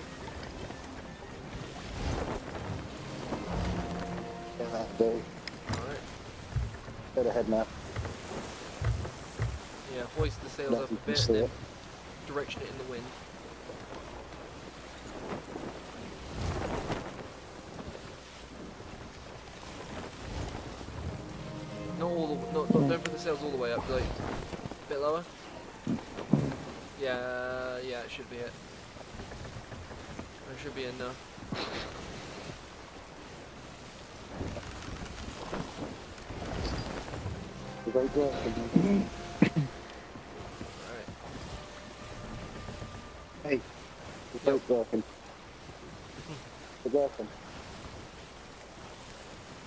Yeah, that'll do. Alright. Dead ahead now. Yeah, hoist the sails Let up a bit and then it. direction it in the wind. Not all the, not, not, hmm. don't put the sails all the way up, like, a bit lower. Yeah, yeah, it should be it. There should be enough. You're very good. Alright. Hey, you're both working. You're working.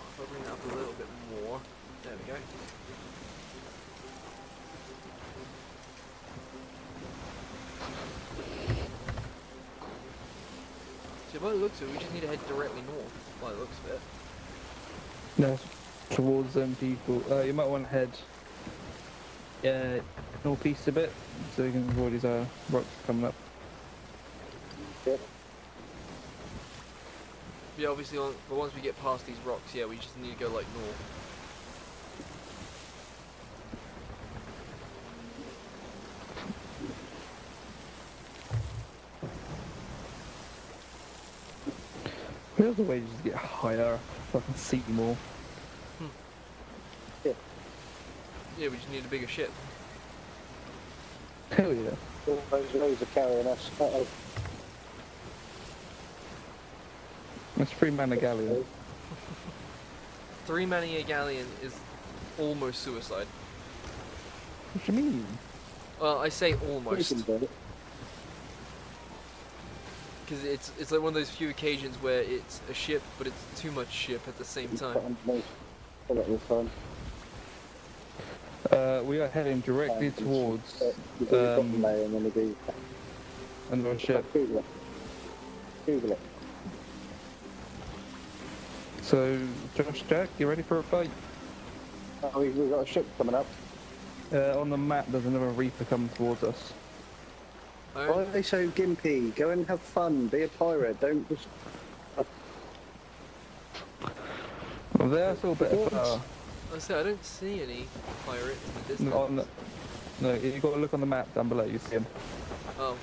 If I bring it up a little bit more. There we go. So by the looks of it, we just need to head directly north, by the looks of it. No, towards them people. Uh, you might want to head uh, northeast a bit so you can avoid these uh, rocks coming up. Yep. Yeah, obviously, on, but once we get past these rocks, yeah, we just need to go like north. The way to just get higher so I can see you more? Hmm. Yeah, Yeah, we just need a bigger ship. Hell yeah. All those loads are carrying us. Uh-oh. That's three man a galleon. Three man a galleon is almost suicide. What do you mean? Well, I say almost. Can do it. Because it's it's like one of those few occasions where it's a ship, but it's too much ship at the same time. underneath. Pull it this time. Uh, we are heading directly Um, towards you do your um, bottom layer and then you do another ship. Google it. So, Josh, Jack, you ready for a fight? Oh, we- we've got a ship coming up. Uh, on the map, there's another Reaper coming towards us. Why Alright. are they so gimpy? Go and have fun. Be a pirate. Don't just. Well, there's all bit of uh, I say I don't see any pirates in the distance. no, on the, no, you got to look on the map down below. You see them. Oh.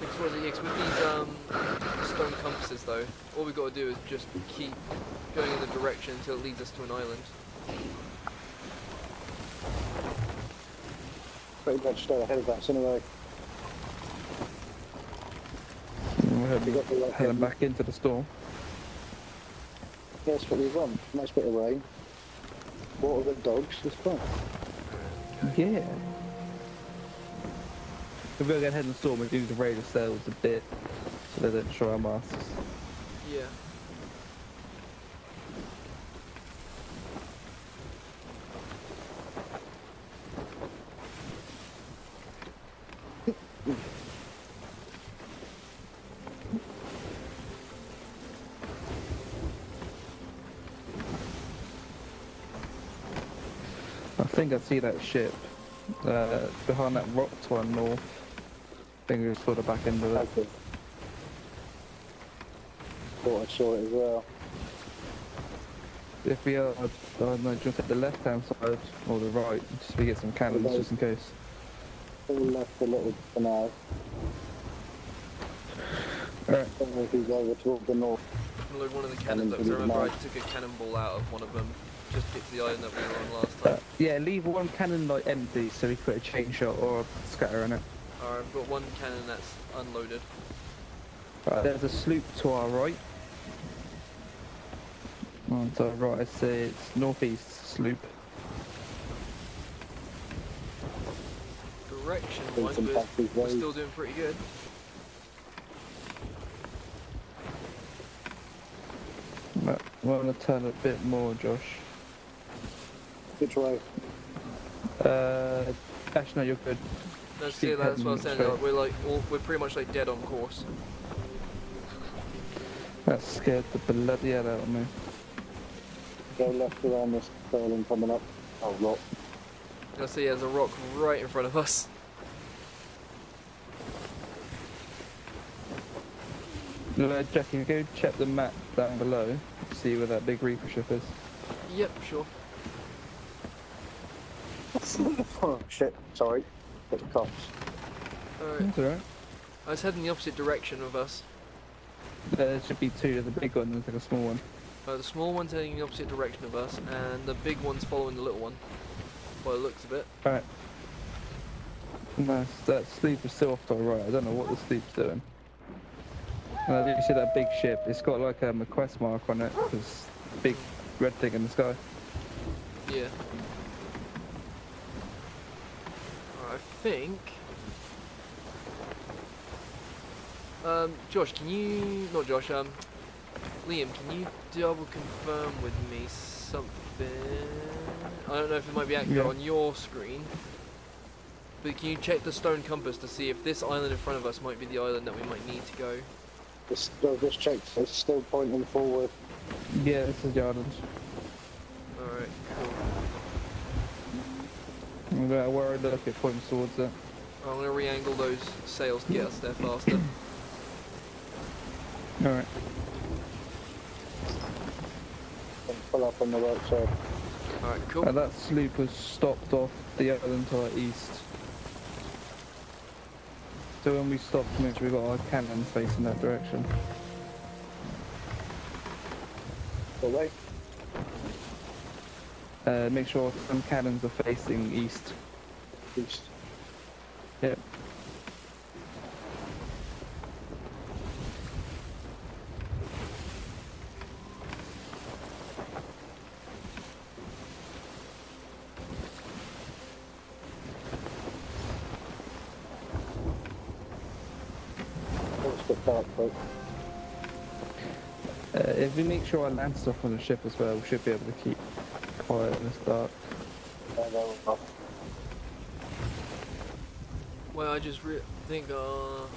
Because what is it? Yeah, 'cause with these um, stone compasses though, all we got to do is just keep going in the direction until it leads us to an island. Pretty much stay ahead of us anyway. We're We heading, got the right heading back into the storm. That's what we want. Nice bit of rain. Water the dogs. It's fun. Yeah. If we're going to head in the storm, we do the raid ourselves a bit, so they don't show our masks. Yeah. I think I see that ship uh, behind that rock to our north. I think we sort of back into it. Okay. Thought I saw it as well. if we are, I don't know, just at the left hand side or the right, just to get some cannons Okay. just in case. All left a little for now. Alright. Don't know if he's over toward the north. Load one of the cannons up. 'cause to I remember I took a cannonball out of one of them just get to the island that we were on last Uh, time. yeah, leave one cannon like empty so we put a chain shot or a scatter on it. Alright, I've got one cannon that's unloaded. Right, there's a sloop to our right. Oh, to our right, I say it's northeast sloop. Direction wise, some we're, we're still doing pretty good. But we want to turn a bit more, Josh. Which way? Uh, actually, no, you're good. No, Just see, keep that's what I was heading saying. like, We're like, all, we're pretty much like dead on course. That scared the bloody hell out of me. Go left around this curling coming up. Oh, rock. I see there's a rock right in front of us. Uh, Jack, if you go check the map down below, see where that big reaper ship is. Yep, sure. Oh, shit. Sorry. Got the cops. Alright. That's alright. I was heading the opposite direction of us. There should be two, there's a big one and there's like a small one. Uh, the small one's heading in the opposite direction of us, and the big one's following the little one. By the looks of it. Alright. Nice, that sleep is still off to our right, I don't know what the sleep's doing. And I do see that big ship, it's got like um, a quest mark on it, this big red thing in the sky. Yeah. I think. Um, Josh, can you not Josh? Um, Liam, can you double confirm with me something? I don't know if it might be accurate Yeah. on your screen, but can you check the stone compass to see if this island in front of us might be the island that we might need to go? Just, I just checked. It's still pointing forward. Yeah, this is the island. Alright, cool. No matter where I look, it points towards it. I'm gonna re-angle those sails to get us there faster. Alright. And pull up on the right side. Alright, cool. Uh, that sloop has stopped off the island to our east. So when we stopped, make sure we got our cannons facing that direction. The way? Uh, make sure some cannons are facing east. East. Yep. What's the dark boat? Uh, if we make sure our land stuff on the ship as well, we should be able to keep quiet in this dark. They're off. Well, I just re- think, uh, hold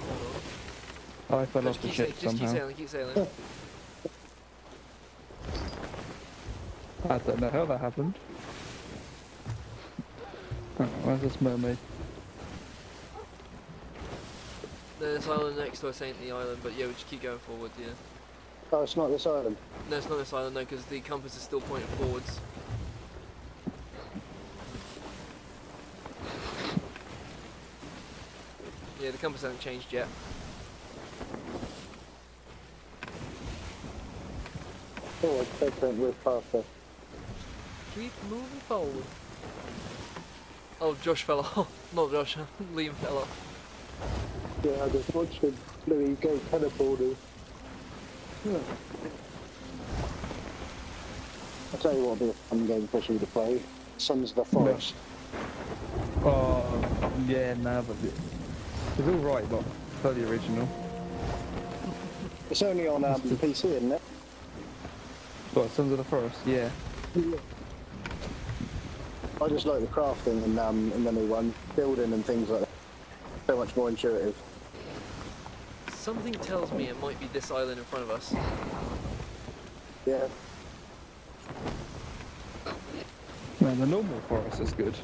on. I fell Just off the ship sa- just keep somehow. sailing, keep sailing. I don't know how that happened. Oh, where's this mermaid? There's an island next to us ain't the island, but yeah, we just keep going forward, yeah. Oh, it's not this island. No, it's not this island, no, because the compass is still pointing forwards. Yeah, the compass hasn't changed yet. Oh, I take that with faster. Keep moving forward. Oh, Josh fell off. Not Josh, Liam fell off. Yeah, I just watched him bloody go cannonballing. I'll tell you what would be a fun game for you to play. Sons of the Forest. Oh, yeah, nah, but it, it's all right, but per the original. It's only on um, PC, isn't it? What, Sons of the Forest? Yeah. I just like the crafting and um, in the new one, building and things like that. So much more intuitive. Something tells me it might be this island in front of us. Yeah. Man, the normal forest is good.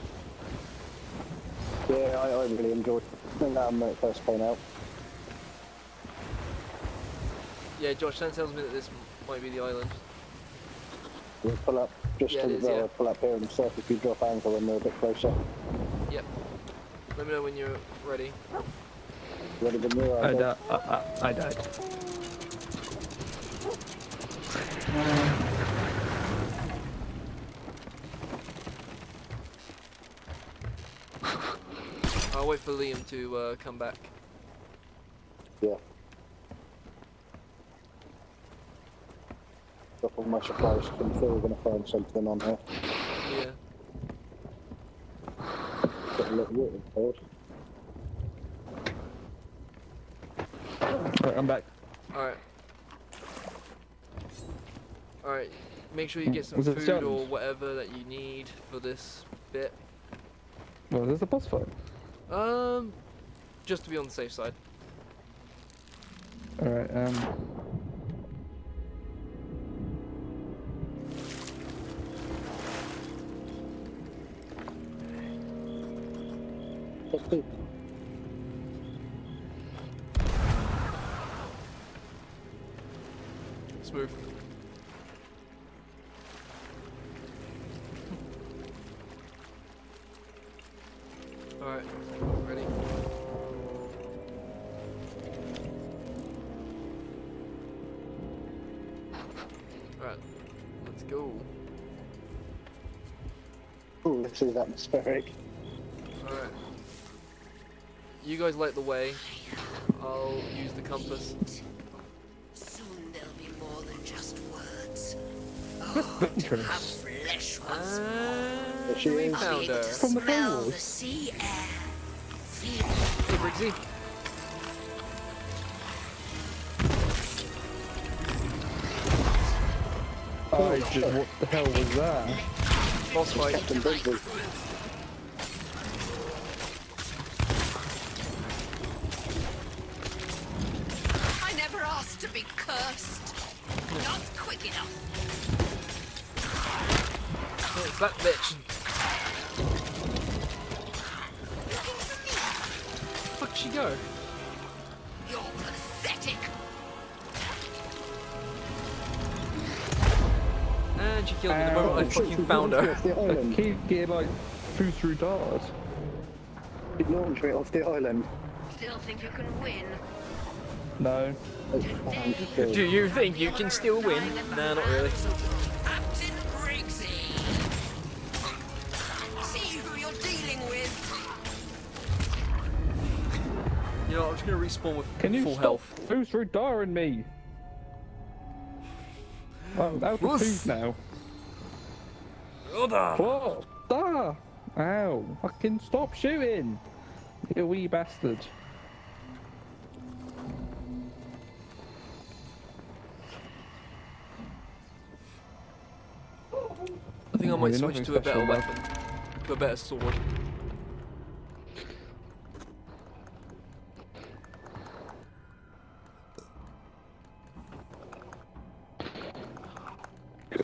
Yeah, I, I really enjoyed it when um, it first came out. Yeah, Josh, that tells me that this might be the island. We'll pull up just Yeah, to the is, yeah. pull up here and surf if you drop anchor when we're a bit closer. Yep. Let me know when you're ready. Ready when you are. I, di- I, I, I died. I'll wait for Liam to uh, come back. Yeah. Drop all my supplies. I'm sure we're going to find something on here. Yeah. Got a little water board. Right, I'm back. Alright. Alright. Make sure you get some food Jones? or whatever that you need for this bit. Well, there's a boss fight. Um, just to be on the safe side. Alright, um. Smooth. Ooh, this is atmospheric. Alright. You guys light the way. I'll use the compass. Soon there'll be more than just words. Oh, Ventress. Have flesh once ah, And she is. found her. From the smell the sea air. Feel Hey, Briggsy. Oh, I just, what the hell was that? Captain Bigby. Found her. Off the I island. keep getting like through through doors. Keep launching it off the island. Still think you can win? No. It's fine, still. Do you think you can still win? No, not really. Captain Briggsy. See who you're dealing with. You know, I'm just gonna respawn with Can you full stop health. through through door and me? I'm out of Wuss. food now. Oda! What? Ah! Ow! Fucking stop shooting! You wee bastard. I think I might You're switch to a better weapon. To a better sword.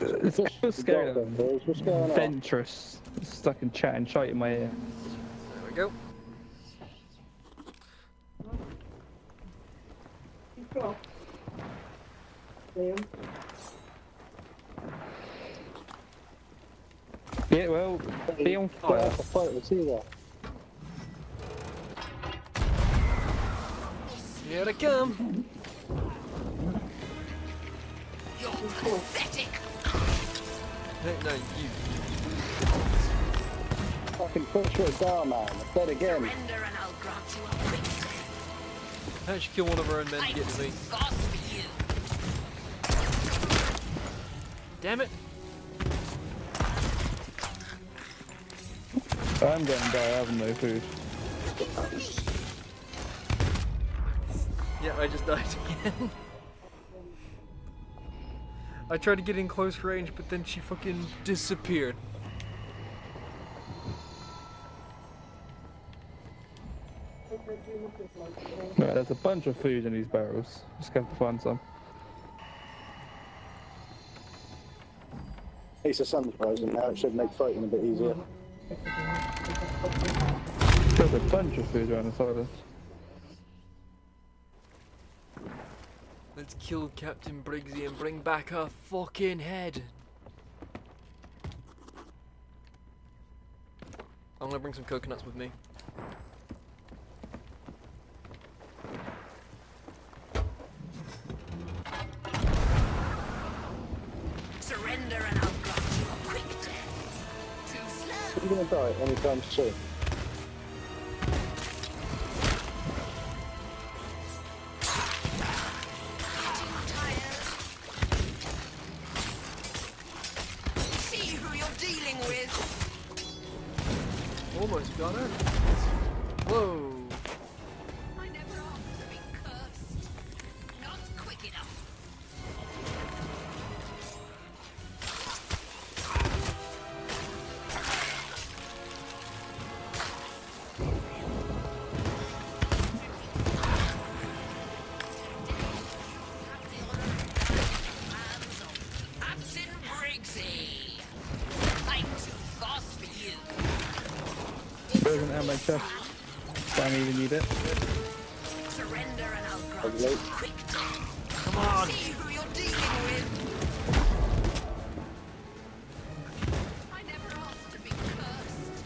It's just scared Got of them, boys. What's going on? Ventress. Stuck in chat and shite in my ear. There we go. Yeah, well, be on fire. that's a fight, we see that. Here they come. You're pathetic. No, no, you. Fucking push for a dar, man. I'm dead again. Surrender and I'll grant you a victory. How did she kill one of her own men to get to me? God for you. Damn it! I'm getting die, I have no food. Yeah, I just died again. I tried to get in close range, but then she fucking disappeared. Right, there's a bunch of food in these barrels. Just have to find some. At least the sun's rising now. It should make fighting a bit easier. There's a bunch of food around this island. Let's kill Captain Briggsy and bring back her fucking head. I'm gonna bring some coconuts with me. Surrender and I'll got you a quick death. Too slow. You're gonna die anytime soon. There's an ammo. Don't even need it. Surrender and I'll grant you quick death. Come on. See who you're dealing with. I never asked to be cursed.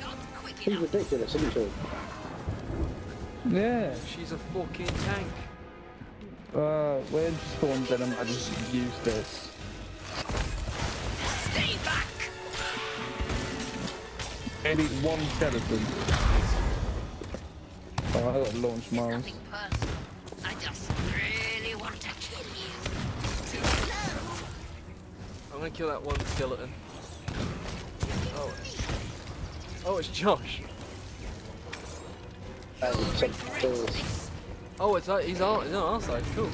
Not quick He's enough. ridiculous, isn't he? Yeah. She's a fucking tank. Uh, when she spawns in, I just use this. I need one skeleton. Oh, I got launch miles. Nothing personal. I just really want to kill you. Too slow. I'm gonna kill that one skeleton. Oh. Oh, it's Josh. And You'll some regret kills. this. Oh, it's like he's on, he's on our side. Cool.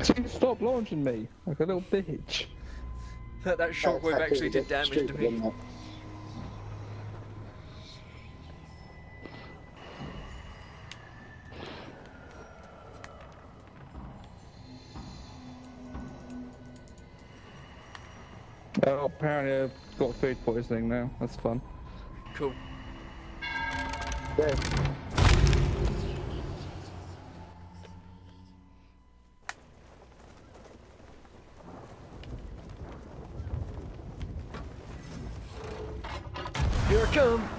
Stop launching me like a little bitch. That, that shockwave actually did damage to me. Apparently I've got food poisoning now. That's fun. Cool. Yeah. Here I come.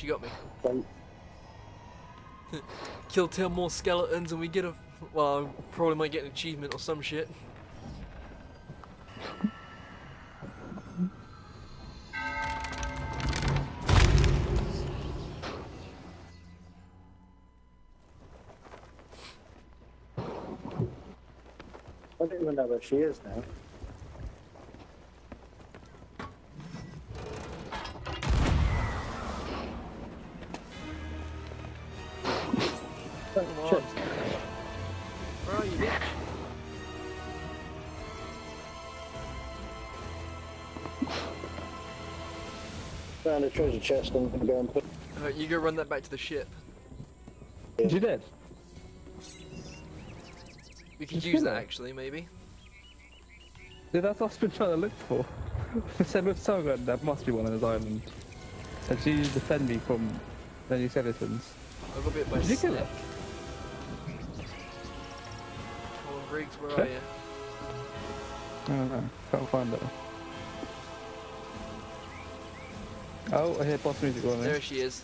She got me. Kill 10 more skeletons and we get a. Well, I probably might get an achievement or some shit. I don't even know where she is now. A treasure chest I'm gonna go and put. Alright, you go run that back to the ship. Is you dead? We could use that actually, maybe. Yeah, that's what I've been trying to look for. I said with Sargon, that must be one of his islands. And she defend me from any skeletons. I got bit by a Did you kill it? Come on, Briggs, where Okay. are you? I don't know. Can't find her. Oh, I hear boss music on There there. she is.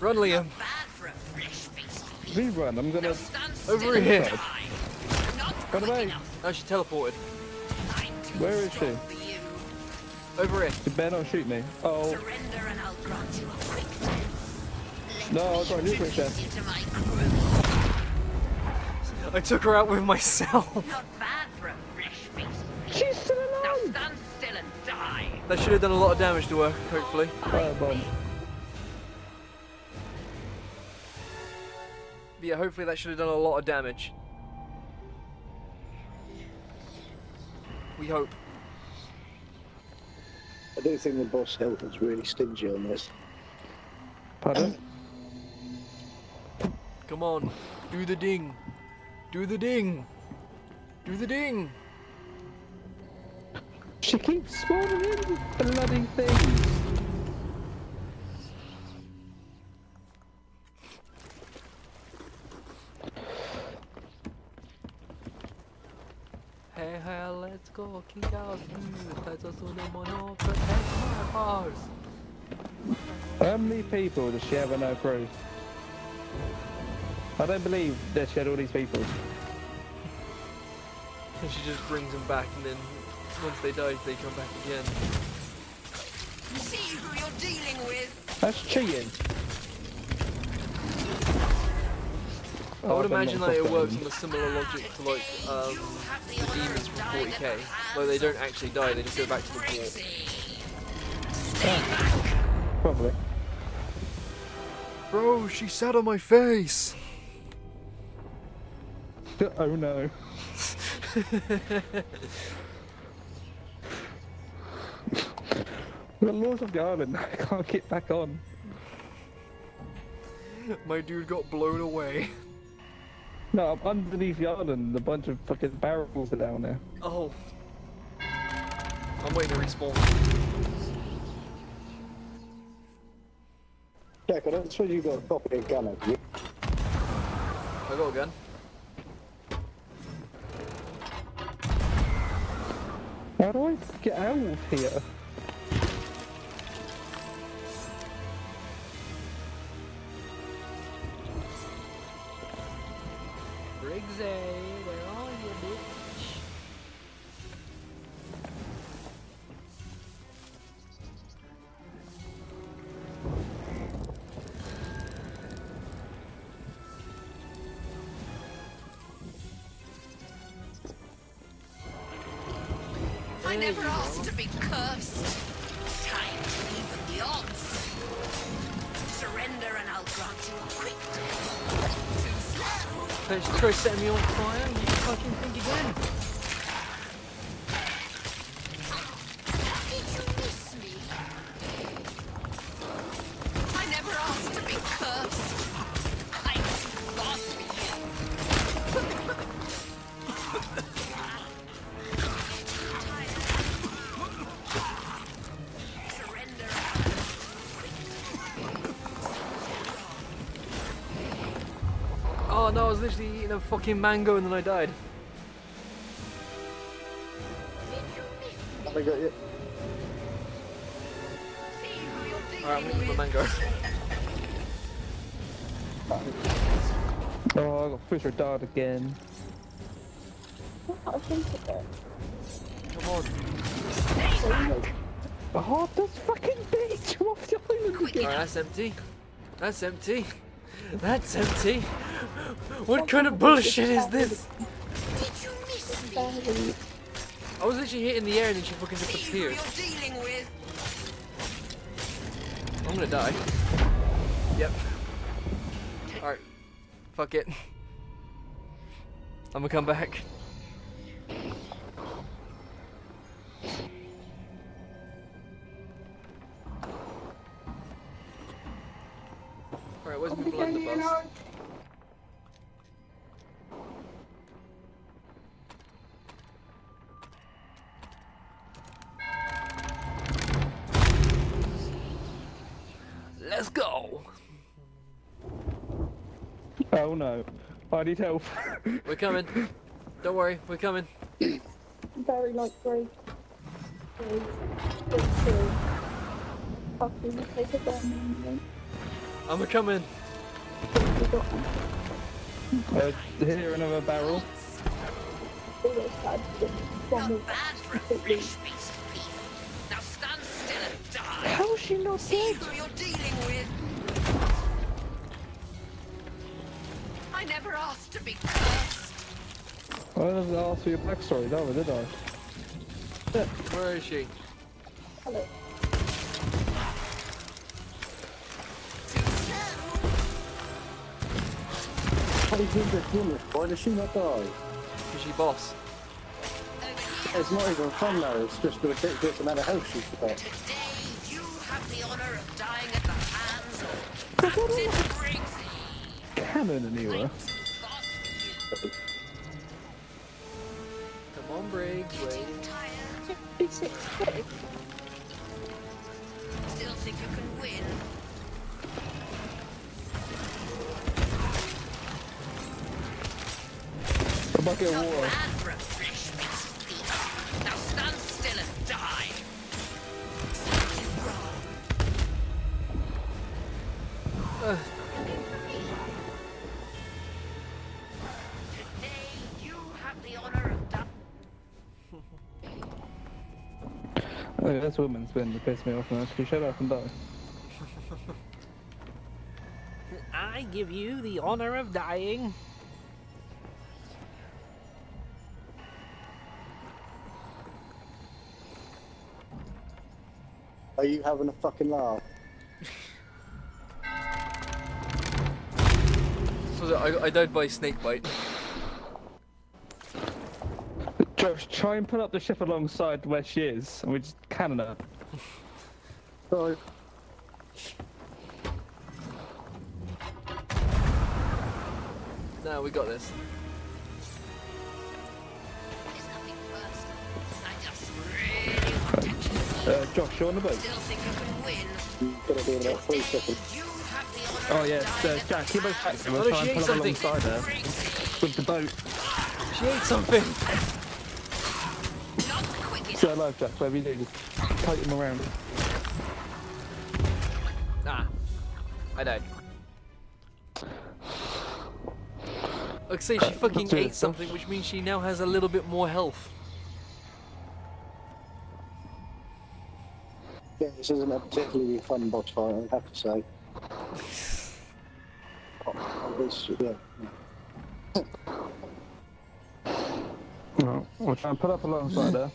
Run, Liam. Bad for a fresh feast. Rerun, I'm gonna. stand Over here. die. Not Run quick away. enough. Oh, she teleported. Where is she? Over here. You better not shoot me. Oh, Surrender and I'll grant you a quick death. Let No, I'll grant you a quick introduce death. you to my crew. I took her out with myself. That should have done a lot of damage to her, hopefully. Firebomb. But yeah, hopefully that should have done a lot of damage. We hope. I do think the boss health is really stingy on this. Pardon? Come on, do the ding. Do the ding. Do the ding. She keeps spawning in with bloody things. Hey, hey, let's go, kick out food. That's also the mono protect my bars. How many people does she have in her crew? I don't believe that she had all these people. And she just brings them back, and then once they die, they come back again. See who you're dealing with. That's cheating. I Oh, would I've imagine lots that of it works on a similar logic to like um, the demons from 40k. Though they don't actually die, they just go back to the warp. Probably. Bro, she sat on my face! Oh no. the laws of the island. I can't get back on. my dude got blown away. No, I'm underneath the island. A bunch of fucking barrels are down there. Oh. I'm waiting to respawn. Jack, I don't suppose you've got a copy of gun, have you? I got a gun. How do I get out of here? A fucking mango and then I died. I got you. See who you're dealing Alright, I'm gonna eat my mango. Oh, I got Fisher Dart again. I think of it. Come on. Oh, this fucking bitch! I'm off the island again. Alright, that's empty. That's empty. That's empty. What kind of bullshit is this? Did you miss me? I was literally hitting the air and then she fucking See who disappeared. you're dealing with. I'm gonna die. Yep. Alright. Fuck it. I'm gonna come back. I need help. We're coming. Don't worry, we're coming. very like very. very good to fucking take a gun I'm a coming. and we uh, here another barrel. Always had just one Not bad for a fresh piece of beef. Now stand still and die. How is she not See dead? I didn't ask for your backstory, no, did I? Where is she? Hello. How do you think they're doing this? Why does she not die? Is she boss? It's not even fun though, it's just a ridiculous amount of health she's got. Today, you have the honor of dying at the hands of Captain Briggsy. Cannon anyway. On, Briggs, wait. Tired? 56 quid. Still think you can win? Bucket of Oh, this woman's been to piss me off now. Can you shut up and die? I give you the honor of dying. Are you having a fucking laugh? So I, I died by snake bite. Josh, try and put up the ship alongside where she is, and we just cannon her. Sorry. No, we got this. There's nothing personal. I just really want to kill you. Uh, Josh, you on the boat? Still think you can win? You've got to be in about three seconds. You have the honor Oh of yeah, uh, Jack, the keep us hands active. Oh, We'll no, try she and ate pull up alongside her with the boat. She ate something. Not quick enough. Jack. Whatever you do, just kite them around. Ah, I died. Like I say, she fucking ate it. something, which means she now has a little bit more health. Yeah, this isn't a particularly fun boss fight, I have to say. Oh, this, yeah. No, we'll try and put up alongside her.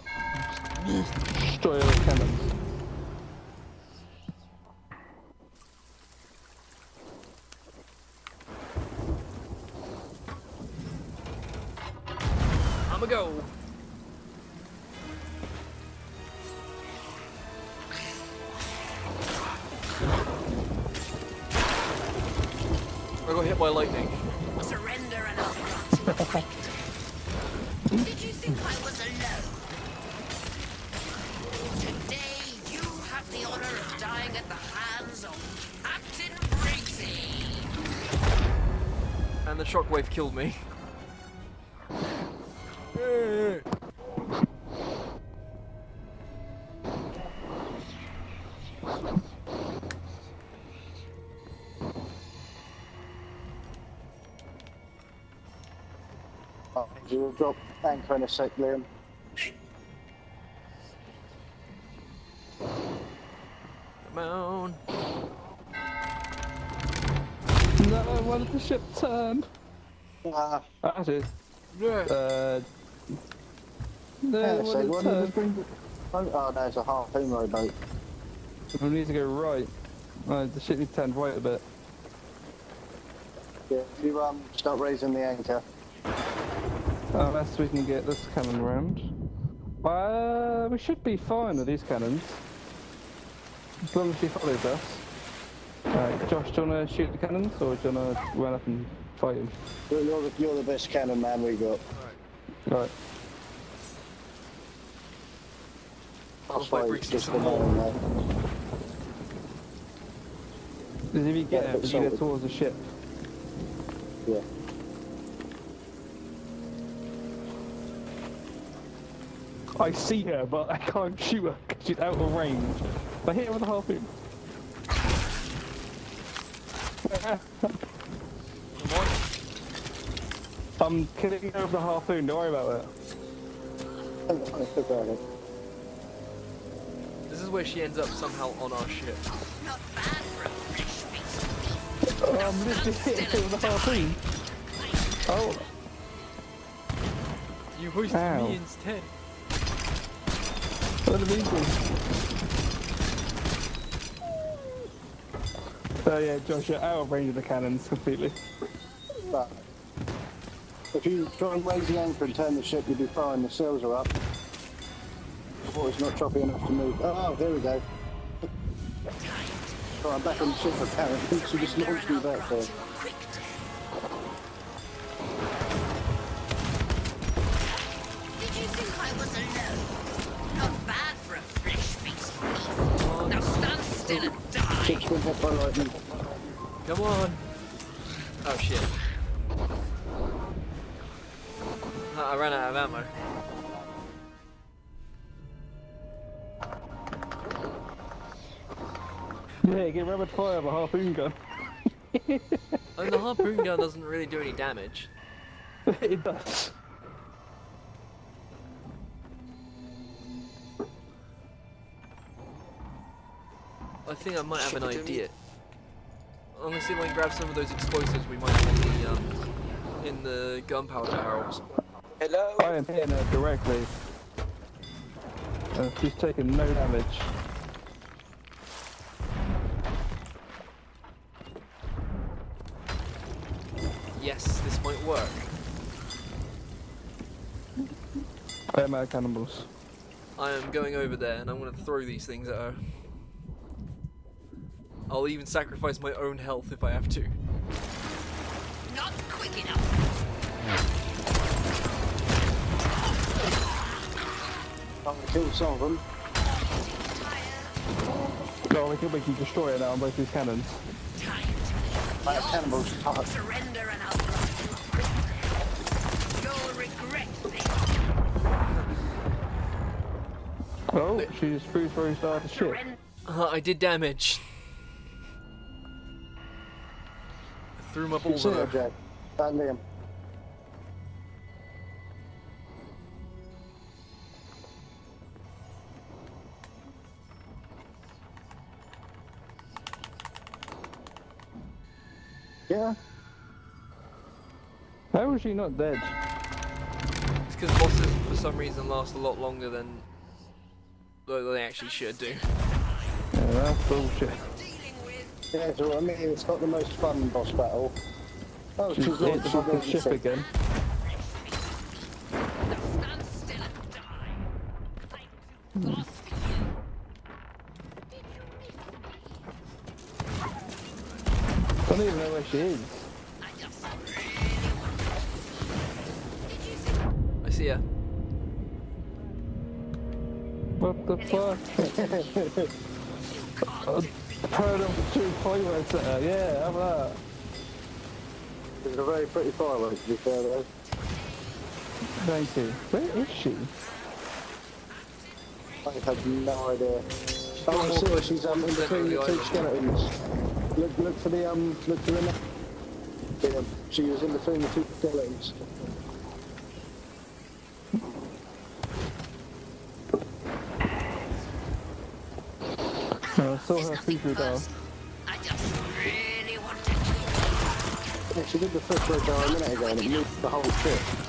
Destroy her cannons. Killed me. Oh, you will drop anchor in a sec, Liam. Come on. No, why did the ship turn? Ah, Actually, Yeah. uh... No, yeah, why so did what turn? bring? Oh, oh, no, it's a harpoon rowboat. We need to go right. No, the ship needs to turn right a bit. Yeah, if you um, start raising the anchor. Unless we can get this cannon round. Uh, we should be fine with these cannons. As long as she follows us. Alright, Josh, do you want to shoot the cannons or do you want to run up and fight him? You're, you're, the, you're the best cannon man we got. Right. I'll fight fight Briggsy just some the man, mate. If you get Yeah, it, you get towards the ship. Yeah. I see her, but I can't shoot her because she's out of range. If I hit her with a harpoon. I'm kidding over the harpoon, don't worry about it. This is where she ends up somehow on our ship. Oh. I'm missing the harpoon. Oh. You hoisted Ow. me instead. What a he? Oh yeah, Josh, you're out of range of the cannons completely. But if you try and raise the anchor and turn the ship, you'll be fine. The sails are up. The water's not choppy enough to move. Oh, oh there we go. Right, I'm back on the ship apparently. She just launched me back there. Did you think I I ran out of ammo. Yeah, get rapid fire of a harpoon gun. And the harpoon gun doesn't really do any damage. it does. I think I might have an idea. I'm gonna see if I can grab some of those explosives we might have in the um, in the gunpowder barrels. Hello? I am hitting her directly. Uh, she's taking no damage. Yes, this might work. I am out of cannonballs. I am going over there and I'm gonna throw these things at her. I'll even sacrifice my own health if I have to. Kill some of them. No, we can, we can destroy it now on both these cannons. Time I have cannonballs to to surrender and I'll You'll regret this. Oh, she just threw through started the ship. Uh, I did damage. I threw my Good balls see at her. Jack. Liam. Yeah, How is she not dead? It's because bosses for some reason last a lot longer than than they actually should do. Yeah, that's bullshit. Dealing with yeah, so I mean, it's not the most fun boss battle. Oh, She's she's hit launched the my ship ship. again. now stand still and die. I'm too fast for you. I don't even know where she is. I just really want Did you see ya. What the fuck? I heard him two fireworks at her. Yeah, how about that? It's a very pretty firework to be fair though. Thank you. Where is she? I have no idea. She's Oh, got I more see her. She's um, in between the the two skeletons. Look, look for the um, look for the. Yeah, she was in between the two. No, I saw her see through down. I just really want to Yeah, she did the first red bar a minute ago and it moved the whole ship.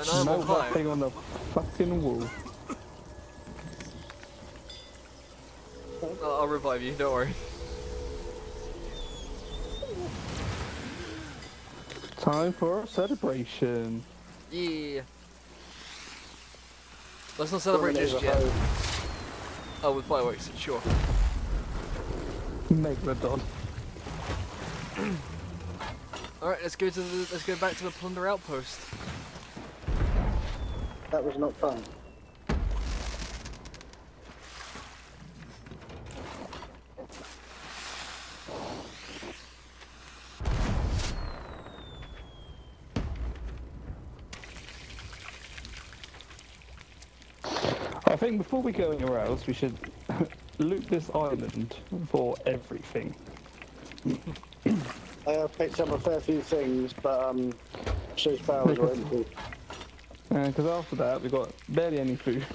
And I'm Melt on that fire. thing on the fucking wall. I'll, I'll revive you, don't worry. Time for a celebration. Yeah. Let's not celebrate just yet. home. Oh, with fireworks, sure. Megalodon. Alright, let's go to the let's go back to the plunder outpost. That was not fun. I think before we go anywhere else, we should loot this island for everything. I have picked up a fair few things, but um, shoes barrels were empty. Because after that, we've got barely any food.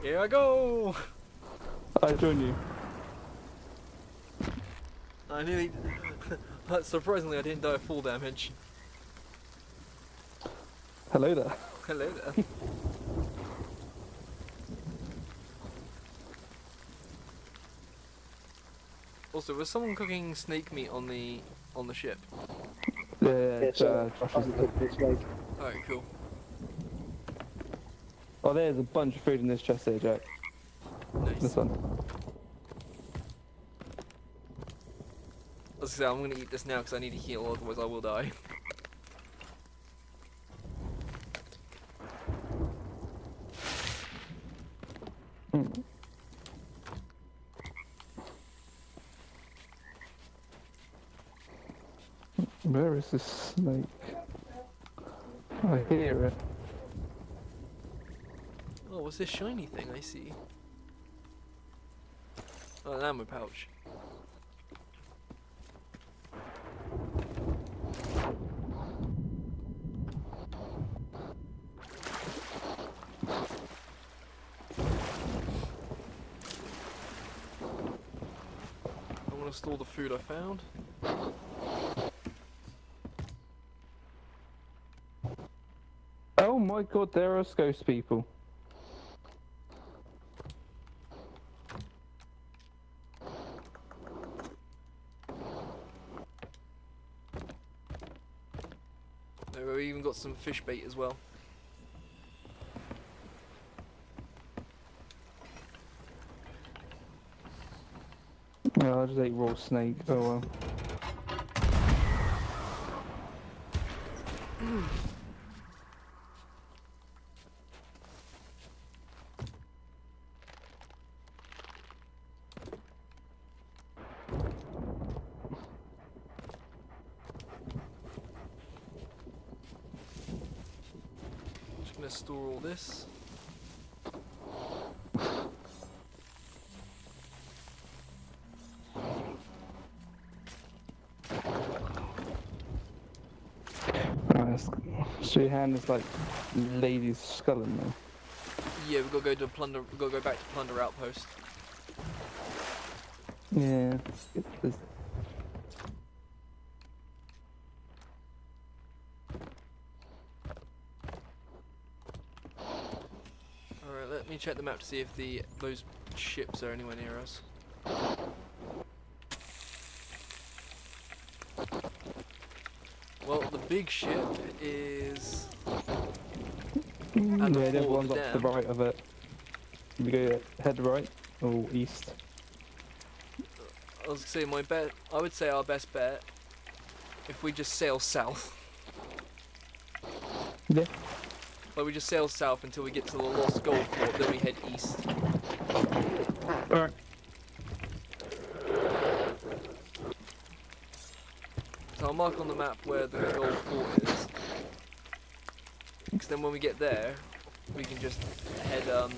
Here I go! I join you. I nearly. But surprisingly, I didn't die of full damage. Hello there. Hello there. also, was someone cooking snake meat on the on the ship? Yeah, It's it's, uh, Josh's- uncooked this week. Alright, cool. Oh, there's a bunch of food in this chest here, Jack. Nice. This one. I was gonna say, I'm gonna eat this now because I need to heal, otherwise I will die. This snake? I hear it. Oh, what's this shiny thing I see? Oh, an ammo pouch. I'm gonna store the food I found. Oh my god, there are ghost people. There, we even got some fish bait as well. No, I just ate raw snake. Oh well. Just gonna store all this. So your hand is like lady's skull in there. Yeah, we've got to go to plunder. We've got to go back to plunder outpost. Yeah. It, there's- All right, let me check the map to see if the those ships are anywhere near us. Well, the big ship is. yeah, the the one's up to the right of it. We go head right or east. I was gonna say my bet. I would say our best bet if we just sail south. Yeah. Like we just sail south until we get to the Lost Gold Fort, then we head east. Alright. So I'll mark on the map where the Gold Fort is. Because then when we get there, we can just head um,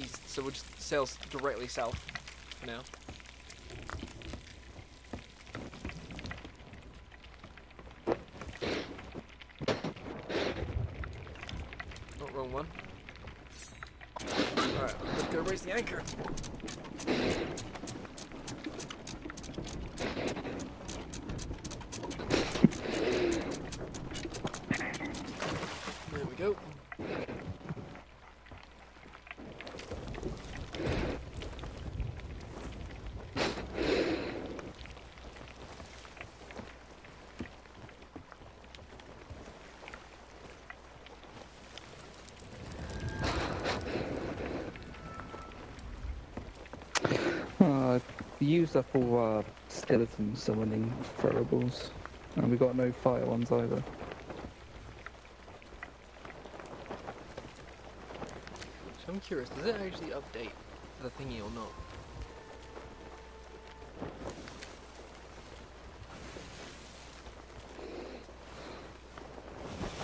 east. So we'll just sail directly south for now. Not wrong one. Alright, let's go raise the anchor. There we go. Used up all our skeleton summoning throwables. And we got no fire ones either. So I'm curious, does it actually update the thingy or not?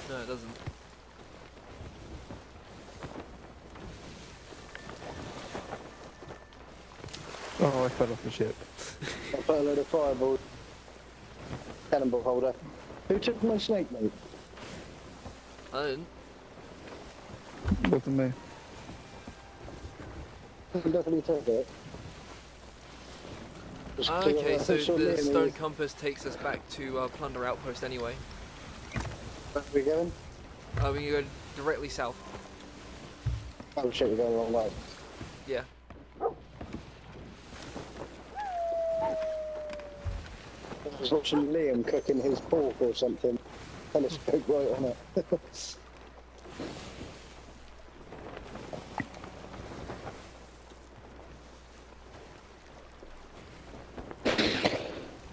No, it doesn't. Oh, I fell off the ship. I put a load of fireballs. Cannonball holder. Who took my snake, mate? I didn't. Wasn't me. I definitely took it. Just Ah, okay, so the stone compass takes us back to uh, Plunder Outpost anyway. Where are we going? Uh, we can go directly south. Oh shit, we're going the wrong way. I was watching Liam cooking his pork or something. Telescope right on it.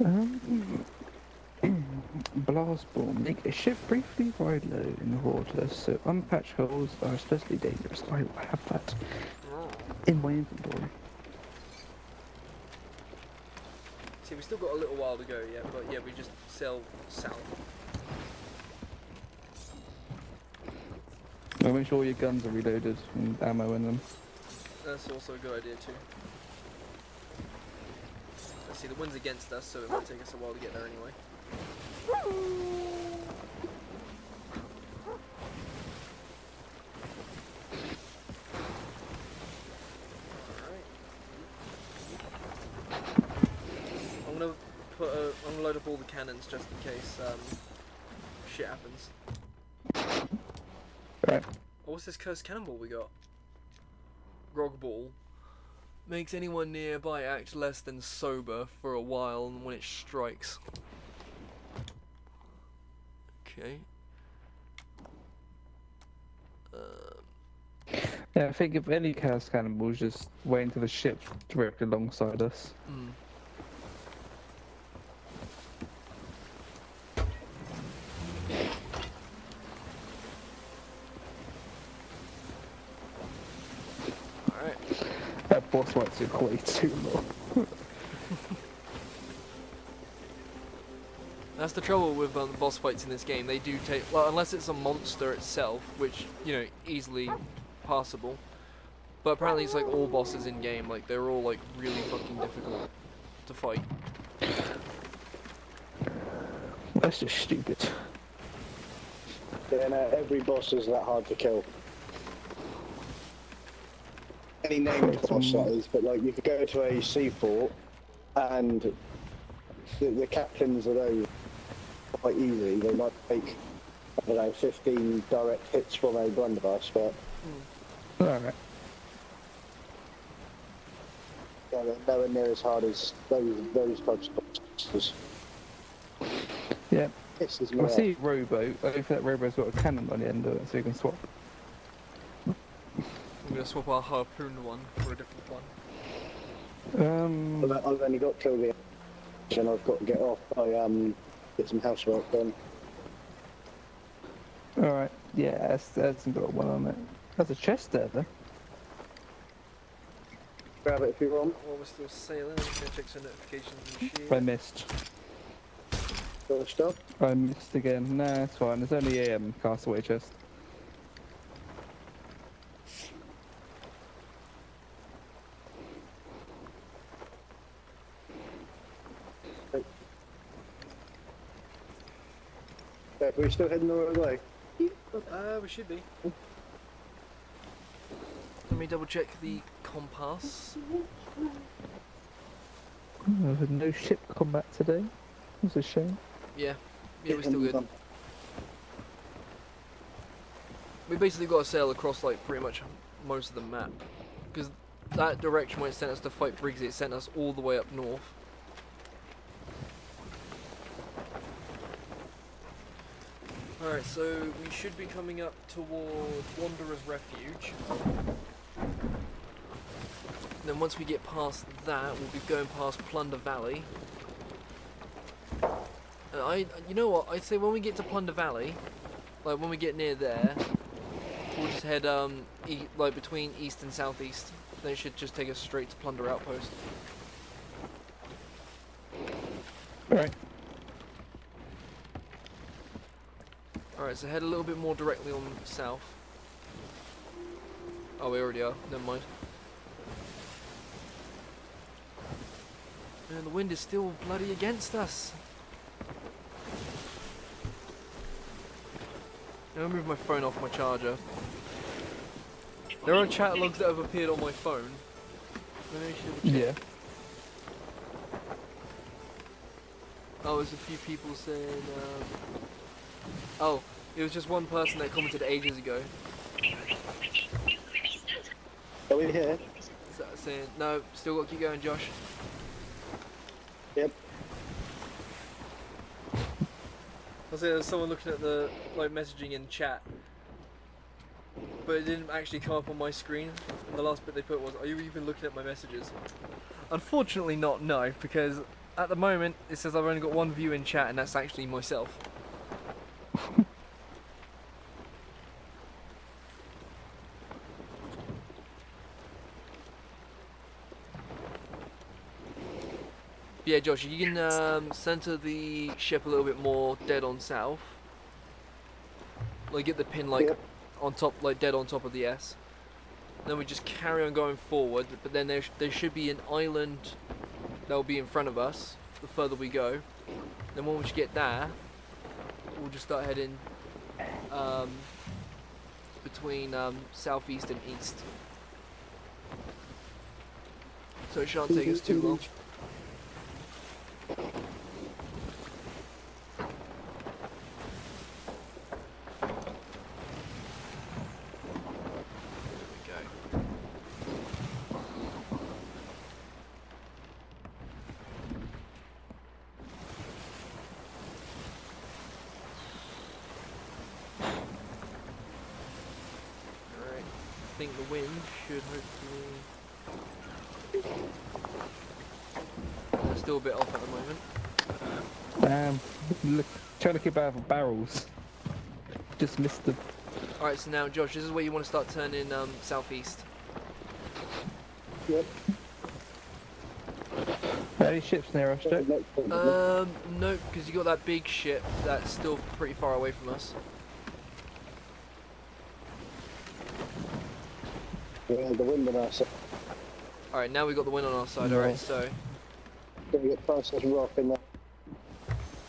Um, ballast ball. Make a ship briefly ride low in the water, so unpatched holes are especially dangerous. I have that in my inventory. See, we still got a little while to go yeah, but yeah, we just sail south. Make sure your guns are reloaded and ammo in them. That's also a good idea too. Let's see, the wind's against us, so it might take us a while to get there anyway. Alright. I'm gonna put a, I'm gonna load up all the cannons just in case um, shit happens. Right. Oh, what's this cursed cannonball we got? Grog ball. Makes anyone nearby act less than sober for a while when it strikes. Okay. Um, Yeah, I think if any cursed cannonballs, just wait until the ship directly alongside us. mm. Alright. That boss fight took way too long. That's the trouble with um, boss fights in this game. They do take well, unless it's a monster itself, which you know easily passable. But apparently, it's like all bosses in game. Like they're all like really fucking difficult to fight. That's just stupid. Yeah, no, every boss is that hard to kill. Any boss that is, but like you could go to a sea fort and the, the captains of those quite easy. They might take I don't know 15 direct hits from a blunderbuss, but hmm. Alright. yeah, they're nowhere near as hard as those those types of bosses. Yeah. I see a rowboat. I think that rowboat's got a cannon on the end of it, so you can swap. I'm gonna swap our harpoon one for a different one. Um, I've I've only got till the end, and I've got to get off. I um get some housework done. alright. Yeah, that's, that's got one on it. That's a chest there, though. Grab it if you want. While we're still sailing, I'm just gonna check some notifications and shit. I missed. Got the stuff. I missed again. Nah, it's fine. There's only a um, castaway chest. Yeah, we're still heading the right way. Uh, we should be. Let me double check the compass. Oh, there's no ship combat today. That's a shame. Yeah, yeah, we're still good. We basically got to sail across like pretty much most of the map, because that direction where it sent us to fight Briggs, it sent us all the way up north. Alright, so we should be coming up toward Wanderer's Refuge. Then once we get past that, we'll be going past Plunder Valley. Uh, I, you know what? I'd say when we get to Plunder Valley, like when we get near there, we'll just head um e- like between east and southeast. Then it should just take us straight to Plunder Outpost. Alright. Alright, so head a little bit more directly on south. Oh, we already are. Never mind. And the wind is still bloody against us. I'll move my phone off my charger. There are chat logs that have appeared on my phone. Maybe I should check. Yeah. Oh, there's a few people saying. Um, oh, it was just one person that commented ages ago. Are we here? sa- Saying, no, still got to keep going, Josh. Yep. I say there's someone looking at the like messaging in chat, but it didn't actually come up on my screen. And the last bit they put was, "Are you even looking at my messages?" Unfortunately, not. No, because at the moment it says I've only got one view in chat, and that's actually myself. Yeah, Josh, you can um, center the ship a little bit more dead on south. Like get the pin like Yep. on top, like dead on top of the S. Then we just carry on going forward, but then there, sh- there should be an island that will be in front of us the further we go. Then once we get there, we'll just start heading um, between um, southeast and east. So it shan't take us too long. There we go. Alright, I think the wind should hopefully... Uh, still a bit off at the moment. Um, look, trying to keep out of barrels. Just missed the. Alright, so now Josh, this is where you want to start turning um, southeast. Yep. Any ships near us, Jack? Um, no, because you got that big ship that's still pretty far away from us. Yeah, the wind on our side. Alright, now we've got the wind on our side, alright, so Gonna get past this rock and then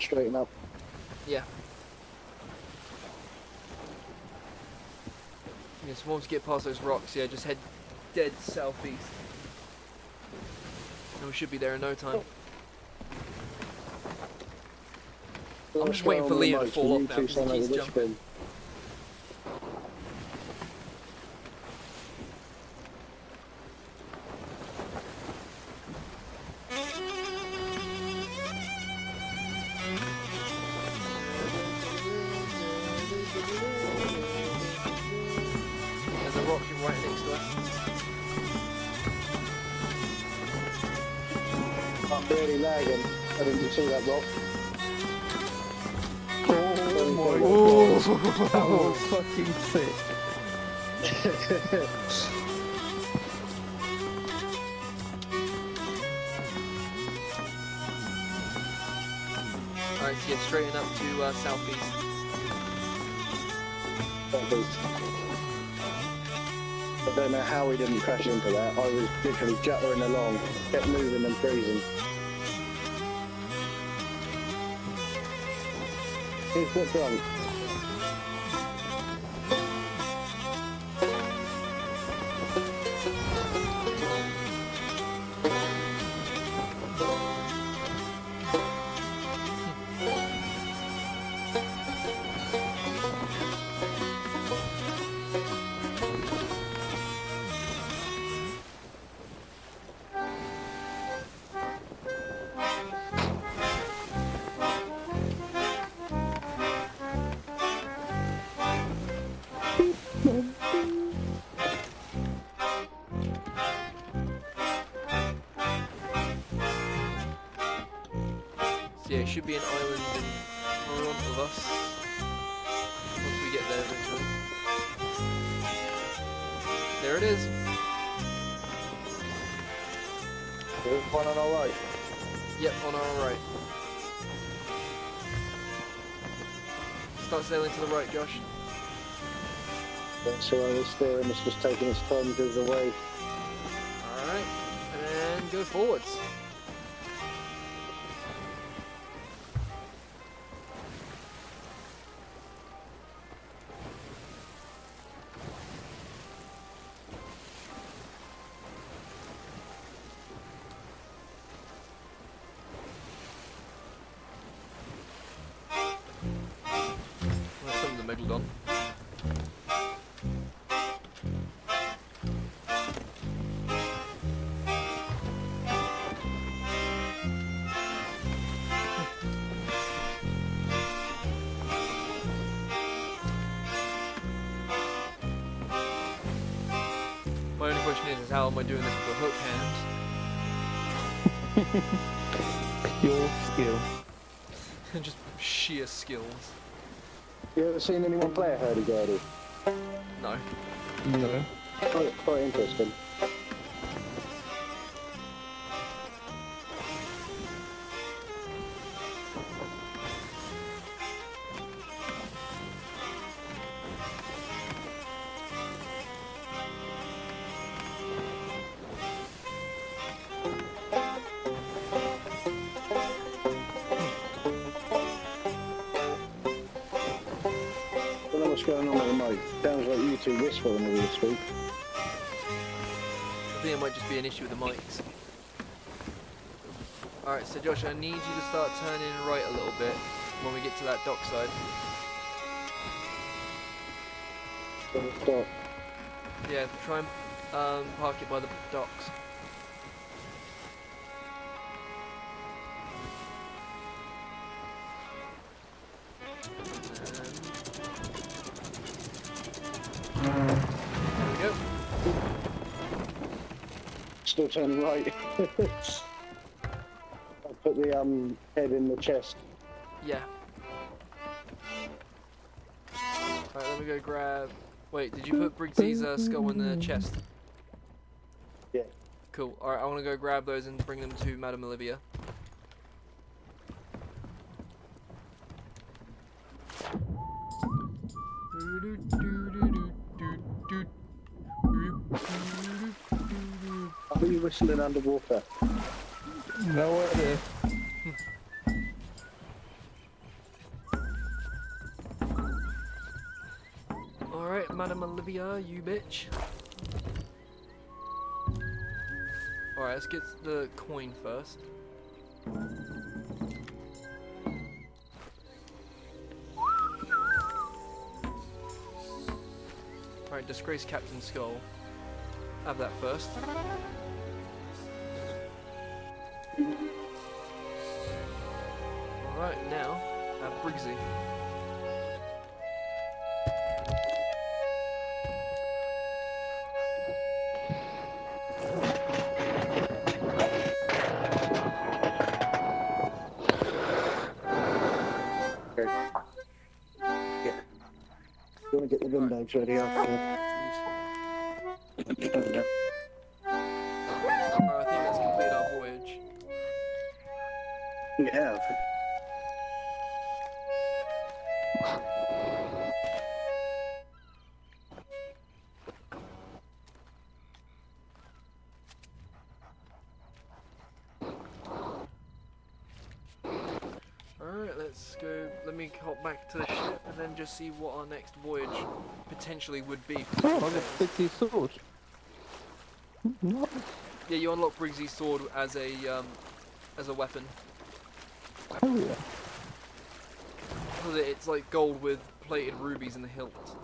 straighten up. yeah. So once we get past those rocks, yeah, just head dead southeast. And we should be there in no time. I'm just waiting for Liam to fall off now, 'cause he keeps jumping. I don't know how we didn't crash into that. I was literally juttering along, kept moving and freezing. Got drunk? Who I was steering. It's just taking its time of the wave. Alright. And go forwards. Question is, is how am I doing this with a hook hand? Pure skill. Just sheer skills. You ever seen anyone play a hurdy-gurdy? No. No. Quite, quite interesting. Start turning right a little bit when we get to that dock side. Yeah, try and um, park it by the docks. Still turning right. I put the um head in the chest. Yeah. Alright, let me go grab. Wait, did you put Briggsy's uh, skull in the chest? Yeah. Cool. Alright, I want to go grab those and bring them to Madame Olivia. Are you whistling underwater? No idea. Alright, Madame Olivia, you bitch. Alright, let's get the coin first. Alright, disgrace Captain Skull. Have that first. Alright, now, have Briggsy. Want to just see what our next voyage potentially would be. Oh, I sword. What? Yeah, you unlock Briggsy's sword as a um, as a weapon. Oh yeah. So that It's like gold with plated rubies in the hilt.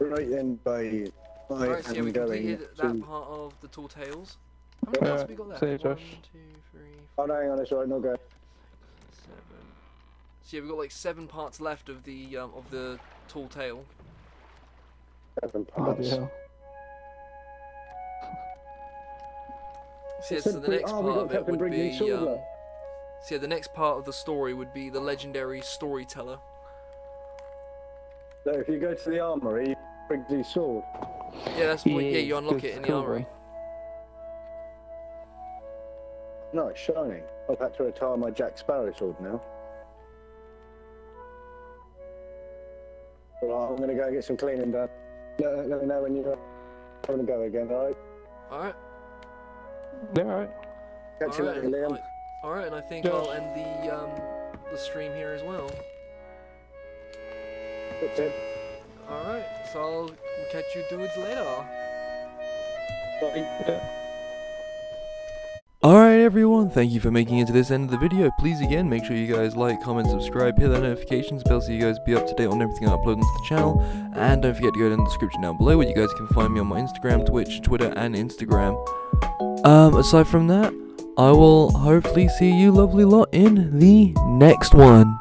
Right then, by I Alright, so yeah, we completed that part of the Tall Tales. How many parts we got left? see you, Josh. two, three, Oh, no, hang on, it's alright, no go. seven. So yeah, we've got like seven parts left of the um, of the Tall Tale. Seven parts. hell. So, yeah, so the next oh, part of it would be um, left. so yeah, the next part of the story would be the legendary storyteller. So if you go to the armory, you bring his sword. Yeah, that's what. Yeah, you unlock it in the cool, armory. No, it's shining. I've had to retire my Jack Sparrow sword now. Right, I'm gonna go get some cleaning done. Let, let me know when you're going to go again, alright? Alright. Yeah, alright. Catch you Alright, later, Liam. Alright, and I think Yeah. I'll end the um the stream here as well. That's it. Alright, so I'll catch you dudes later. Bye. Yeah. Alright everyone, thank you for making it to this end of the video. Please again, make sure you guys like, comment, subscribe, hit that notifications bell so you guys be up to date on everything I upload onto the channel. And don't forget to go down in the description down below where you guys can find me on my Instagram, Twitch, Twitter, and Instagram. Um, aside from that, I will hopefully see you lovely lot in the next one.